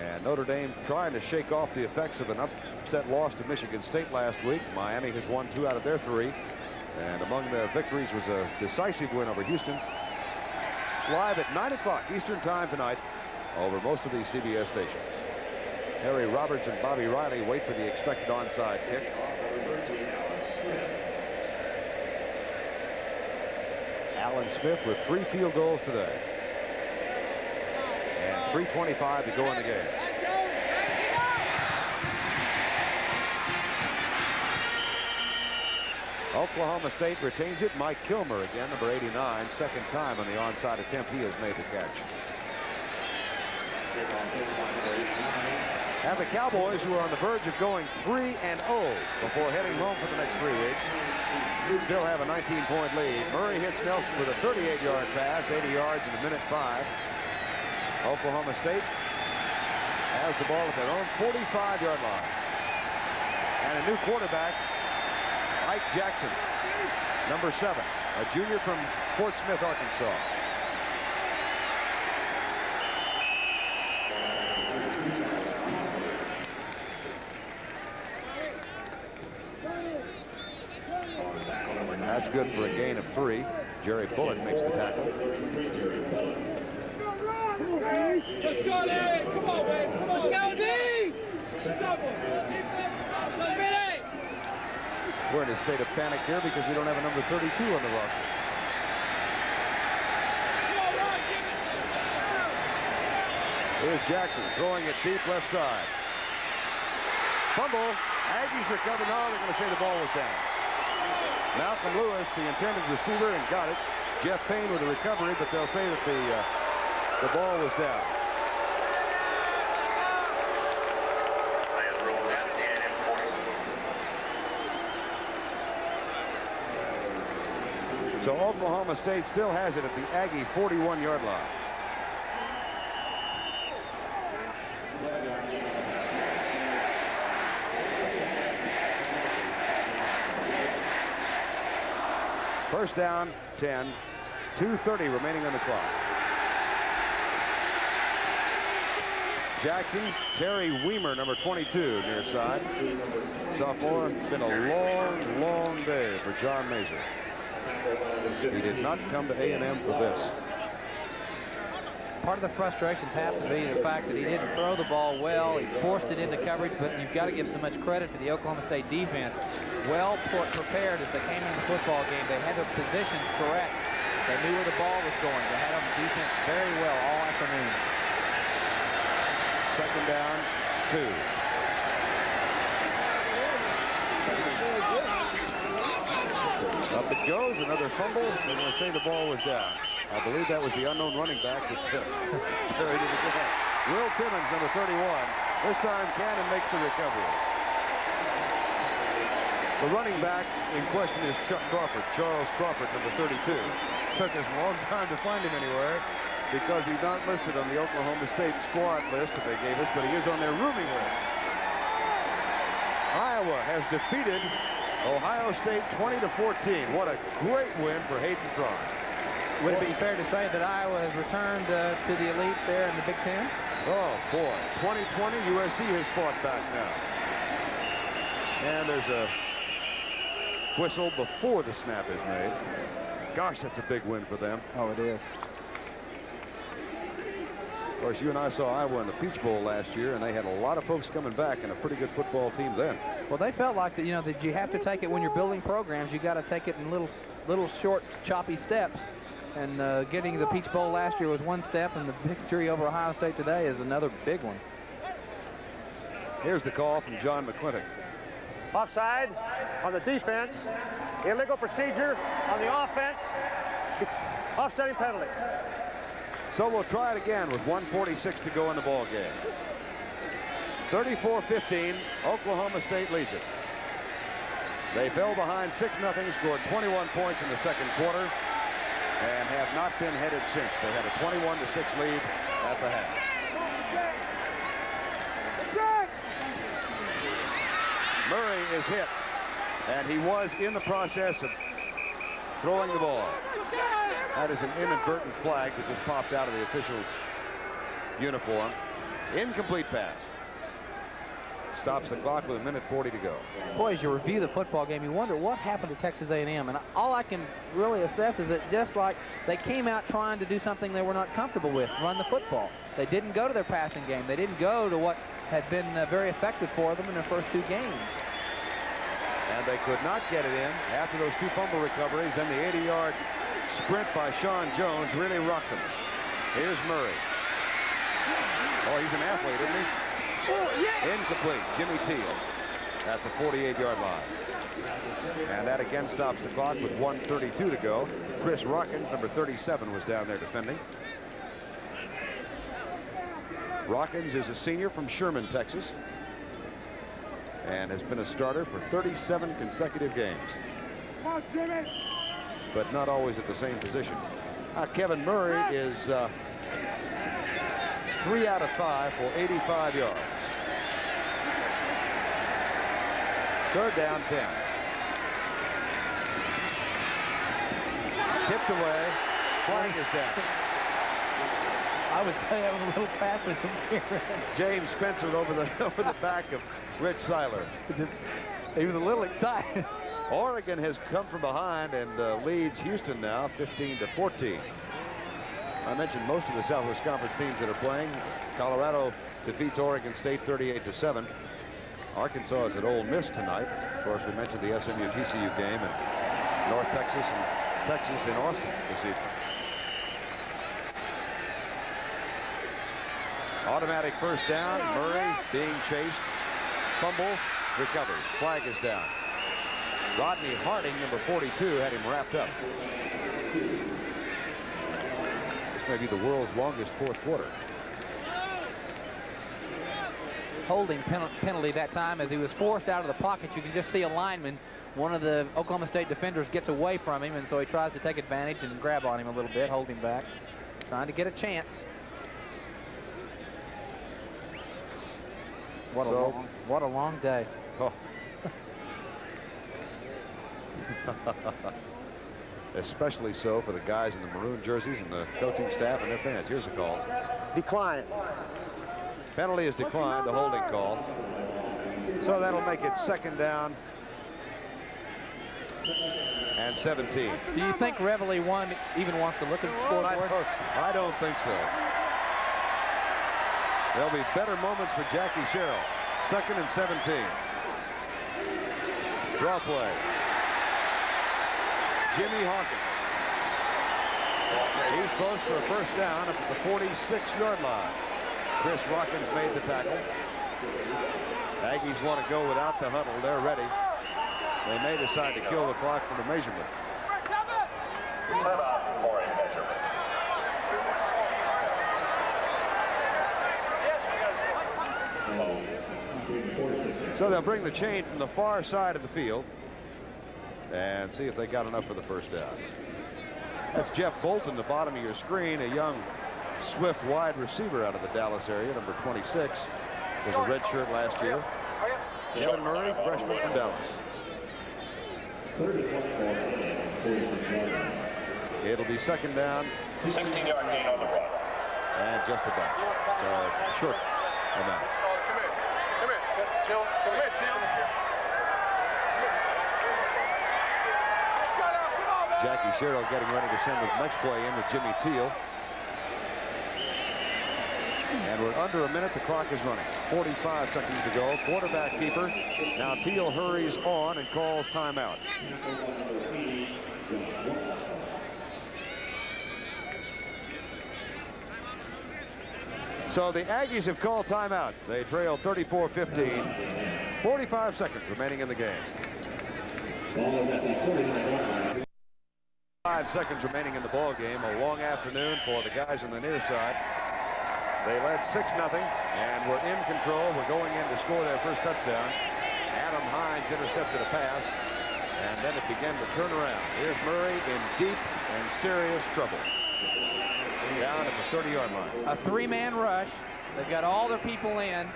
And Notre Dame trying to shake off the effects of an upset loss to Michigan State last week. Miami has won two out of their three. And among the victories was a decisive win over Houston. Live at 9 o'clock Eastern Time tonight over most of these CBS stations. Harry Roberts and Bobby Riley wait for the expected onside kick. Alan Smith with three field goals today. And 3.25 to go in the game. Oklahoma State retains it. Mike Kilmer again, number 89, second time on the onside attempt he has made the catch. And the Cowboys, who are on the verge of going 3 and 0 before heading home for the next three weeks, still have a 19-point lead. Murray hits Nelson with a 38-yard pass, 80 yards in a minute five. Oklahoma State has the ball at their own 45-yard line. And a new quarterback, Mike Jackson, number seven, a junior from Fort Smith, Arkansas. That's good for a gain of three. Jerry Bullock makes the tackle. We're in a state of panic here because we don't have a number 32 on the roster. Here's Jackson throwing it deep left side. Fumble. Aggies recover. No, they're going to say the ball was down. Malcolm Lewis, the intended receiver, and got it. Jeff Payne with the recovery, but they'll say that the uh, the ball was down. So Oklahoma State still has it at the Aggie 41-yard line. First down, 10, 2.30 remaining on the clock. Jackson, Terry Weimer, number 22, near side. Sophomore, been a long, long day for John Mazur. He did not come to A&M for this. Part of the frustrations have to be the fact that he didn't throw the ball well. He forced it into coverage, but you've got to give so much credit to the Oklahoma State defense. Well prepared as they came into the football game. They had their positions correct. They knew where the ball was going. They had them defense very well all afternoon. Second down, two. Up it goes, another fumble. And to say the ball was down. I believe that was the unknown running back that carried it again. Will Timmons, number 31. This time Cannon makes the recovery. The running back in question is Chuck Crawford, Charles Crawford, number 32. Took us a long time to find him anywhere because he's not listed on the Oklahoma State squad list that they gave us, but he is on their rooming list. Iowa has defeated Ohio State 20 to 14. What a great win for Hayden Fry. Would it be fair to say that Iowa has returned uh, to the elite there in the Big Ten? Oh, boy. 2020, USC has fought back now. And there's a whistle before the snap is made. Gosh, that's a big win for them. Oh, it is. Of course, you and I saw Iowa in the Peach Bowl last year, and they had a lot of folks coming back and a pretty good football team then. Well, they felt like that, you know, that you have to take it when you're building programs. You got to take it in little, little short, choppy steps. And uh, getting the Peach Bowl last year was one step, and the victory over Ohio State today is another big one. Here's the call from John McClintock. Offside on the defense. Illegal procedure on the offense. Offsetting penalty. So we'll try it again with 146 to go in the ball game. 34-15, Oklahoma State leads it. They fell behind 6-0, scored 21 points in the second quarter, and have not been headed since. They had a 21-6 lead at the half. Murray is hit, and he was in the process of throwing the ball. That is an inadvertent flag that just popped out of the official's uniform. Incomplete pass. Stops the clock with a minute 40 to go. Boy, as you review the football game, you wonder what happened to Texas A&M. And all I can really assess is that just like they came out trying to do something they were not comfortable with, run the football. They didn't go to their passing game. They didn't go to what had been uh, very effective for them in their first two games. And they could not get it in after those two fumble recoveries. and the 80-yard sprint by Shawn Jones really rocked them. Here's Murray. Oh, he's an athlete, isn't he? Incomplete. Jimmy Teal at the 48-yard line. And that again stops the clock with 132 to go. Chris Rockins, number 37, was down there defending. Rockins is a senior from Sherman, Texas, and has been a starter for 37 consecutive games. But not always at the same position. Uh, Kevin Murray is uh, three out of five for 85 yards. Third down, 10. Tipped away. Flag is down. I would say that was a little faster than here. James Spencer over the over the back of Rich Seiler. he was a little excited. Oregon has come from behind and uh, leads Houston now 15 to 14. I mentioned most of the Southwest Conference teams that are playing. Colorado defeats Oregon State 38 to 7. Arkansas is at Ole Miss tonight. Of course, we mentioned the SMU TCU game and North Texas and Texas in Austin this evening. Automatic first down. Murray being chased. Fumbles. Recovers. Flag is down. Rodney Harding, number 42, had him wrapped up. This may be the world's longest fourth quarter. Holding pen penalty that time as he was forced out of the pocket. You can just see a lineman. One of the Oklahoma State defenders gets away from him, and so he tries to take advantage and grab on him a little bit, hold him back, trying to get a chance. What a long, what a long day. Oh. Especially so for the guys in the maroon jerseys and the coaching staff and their fans. Here's a call. Decline. Penalty is declined, the holding call. So that'll make it second down and 17. Do you think Reveille one even wants to look at the I scoreboard? don't, I don't think so. There'll be better moments for Jackie Sherrill. Second and 17. Draw play. Jimmy Hawkins. He's close for a first down up at the 46-yard line. Chris Rockins made the tackle. Aggies want to go without the huddle. They're ready. They may decide to kill the clock for the measurement. Timeout for a measurement. So they'll bring the chain from the far side of the field and see if they got enough for the first down. That's Jeff Bolton, the bottom of your screen, a young, swift wide receiver out of the Dallas area, number 26. Was a red shirt last year. Kevin Murray, freshman from Dallas. It'll be second down 16-yard gain on the run. and just about. Uh, short amount. Here. Come here. Chill. Jackie Sherrill getting ready to send his next play in with Jimmy Teal. And we're under a minute. The clock is running. 45 seconds to go. Quarterback keeper. Now Teal hurries on and calls timeout. So the Aggies have called timeout. They trail 34-15. 45 seconds remaining in the game. Five seconds remaining in the ball game. A long afternoon for the guys on the near side. They led 6-0 and were in control. We're going in to score their first touchdown. Adam Hines intercepted a pass, and then it began to turn around. Here's Murray in deep and serious trouble. Down at the 30-yard line. A three-man rush. They've got all their people in,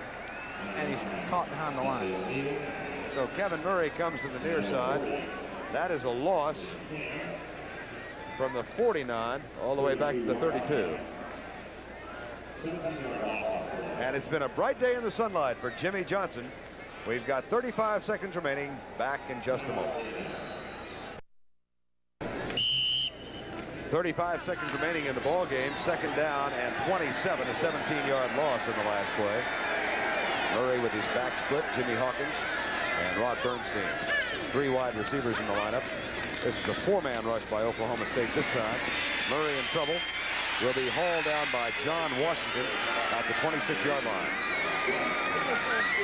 and he's caught behind the line. So Kevin Murray comes to the near side. That is a loss from the 49 all the way back to the 32. And it's been a bright day in the sunlight for Jimmy Johnson. We've got 35 seconds remaining. Back in just a moment. 35 seconds remaining in the ball game. Second down and 27, a 17-yard loss in the last play. Murray with his back split, Jimmy Hawkins and Rod Bernstein. Three wide receivers in the lineup. This is a four-man rush by Oklahoma State this time. Murray in trouble. Will be hauled down by John Washington at the 26-yard line.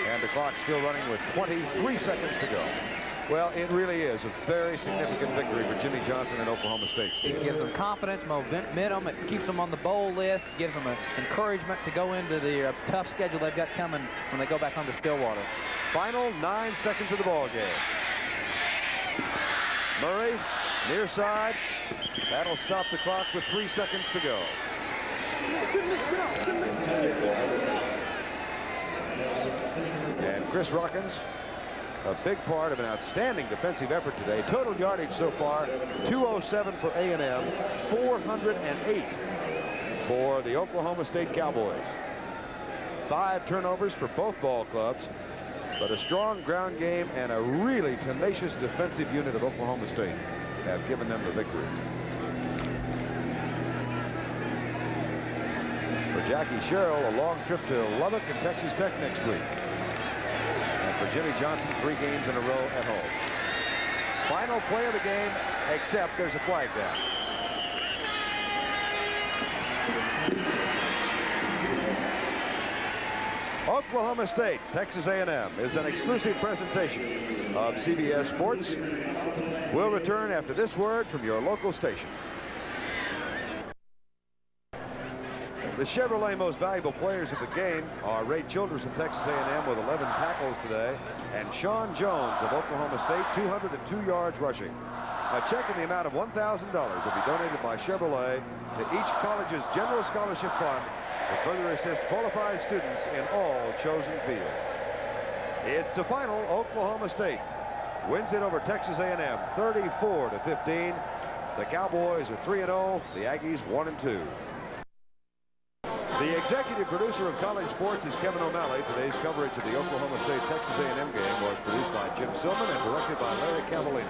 And the clock still running with 23 seconds to go. Well, it really is a very significant victory for Jimmy Johnson and Oklahoma State. It gives them confidence, momentum. It keeps them on the bowl list. It gives them an encouragement to go into the uh, tough schedule they've got coming when they go back home to Stillwater. Final nine seconds of the ball game. Murray, near side. That'll stop the clock with three seconds to go. And Chris Rockins, a big part of an outstanding defensive effort today. Total yardage so far, 207 for A&M, 408 for the Oklahoma State Cowboys. Five turnovers for both ball clubs, but a strong ground game and a really tenacious defensive unit of Oklahoma State have given them the victory. For Jackie Sherrill, a long trip to Lubbock and Texas Tech next week. For Jimmy Johnson, three games in a row at home. Final play of the game, except there's a flag down. Oklahoma State, Texas A&M is an exclusive presentation of CBS Sports. We'll return after this word from your local station. The Chevrolet most valuable players of the game are Ray Childress of Texas A&M with 11 tackles today, and Shawn Jones of Oklahoma State, 202 yards rushing. A check in the amount of $1,000 will be donated by Chevrolet to each college's general scholarship fund to further assist qualified students in all chosen fields. It's the final. Oklahoma State wins it over Texas A&M 34 to 15. The Cowboys are 3-0. The Aggies 1 and 2. The executive producer of college sports is Kevin O'Malley. Today's coverage of the Oklahoma State-Texas A&M game was produced by Jim Silman and directed by Larry Cavallina.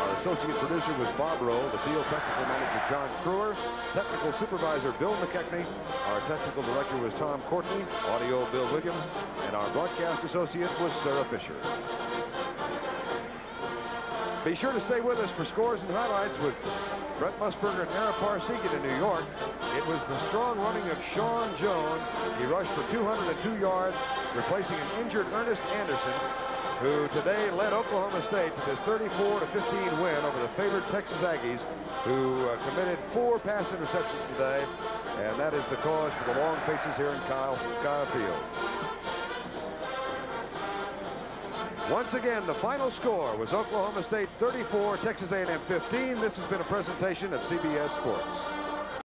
Our associate producer was Bob Rowe, the field technical manager John Crewer, technical supervisor Bill McKechnie, our technical director was Tom Courtney, audio Bill Williams, and our broadcast associate was Sarah Fisher. Be sure to stay with us for scores and highlights with Brent Musburger and Ara Parseghian in New York. It was the strong running of Shawn Jones. He rushed for 202 yards, replacing an injured Ernest Anderson, who today led Oklahoma State to this 34 to 15 win over the favored Texas Aggies, who uh, committed four pass interceptions today, and that is the cause for the long faces here in Kyle, Kyle Field. Once again, the final score was Oklahoma State 34, Texas A&M 15. This has been a presentation of CBS Sports.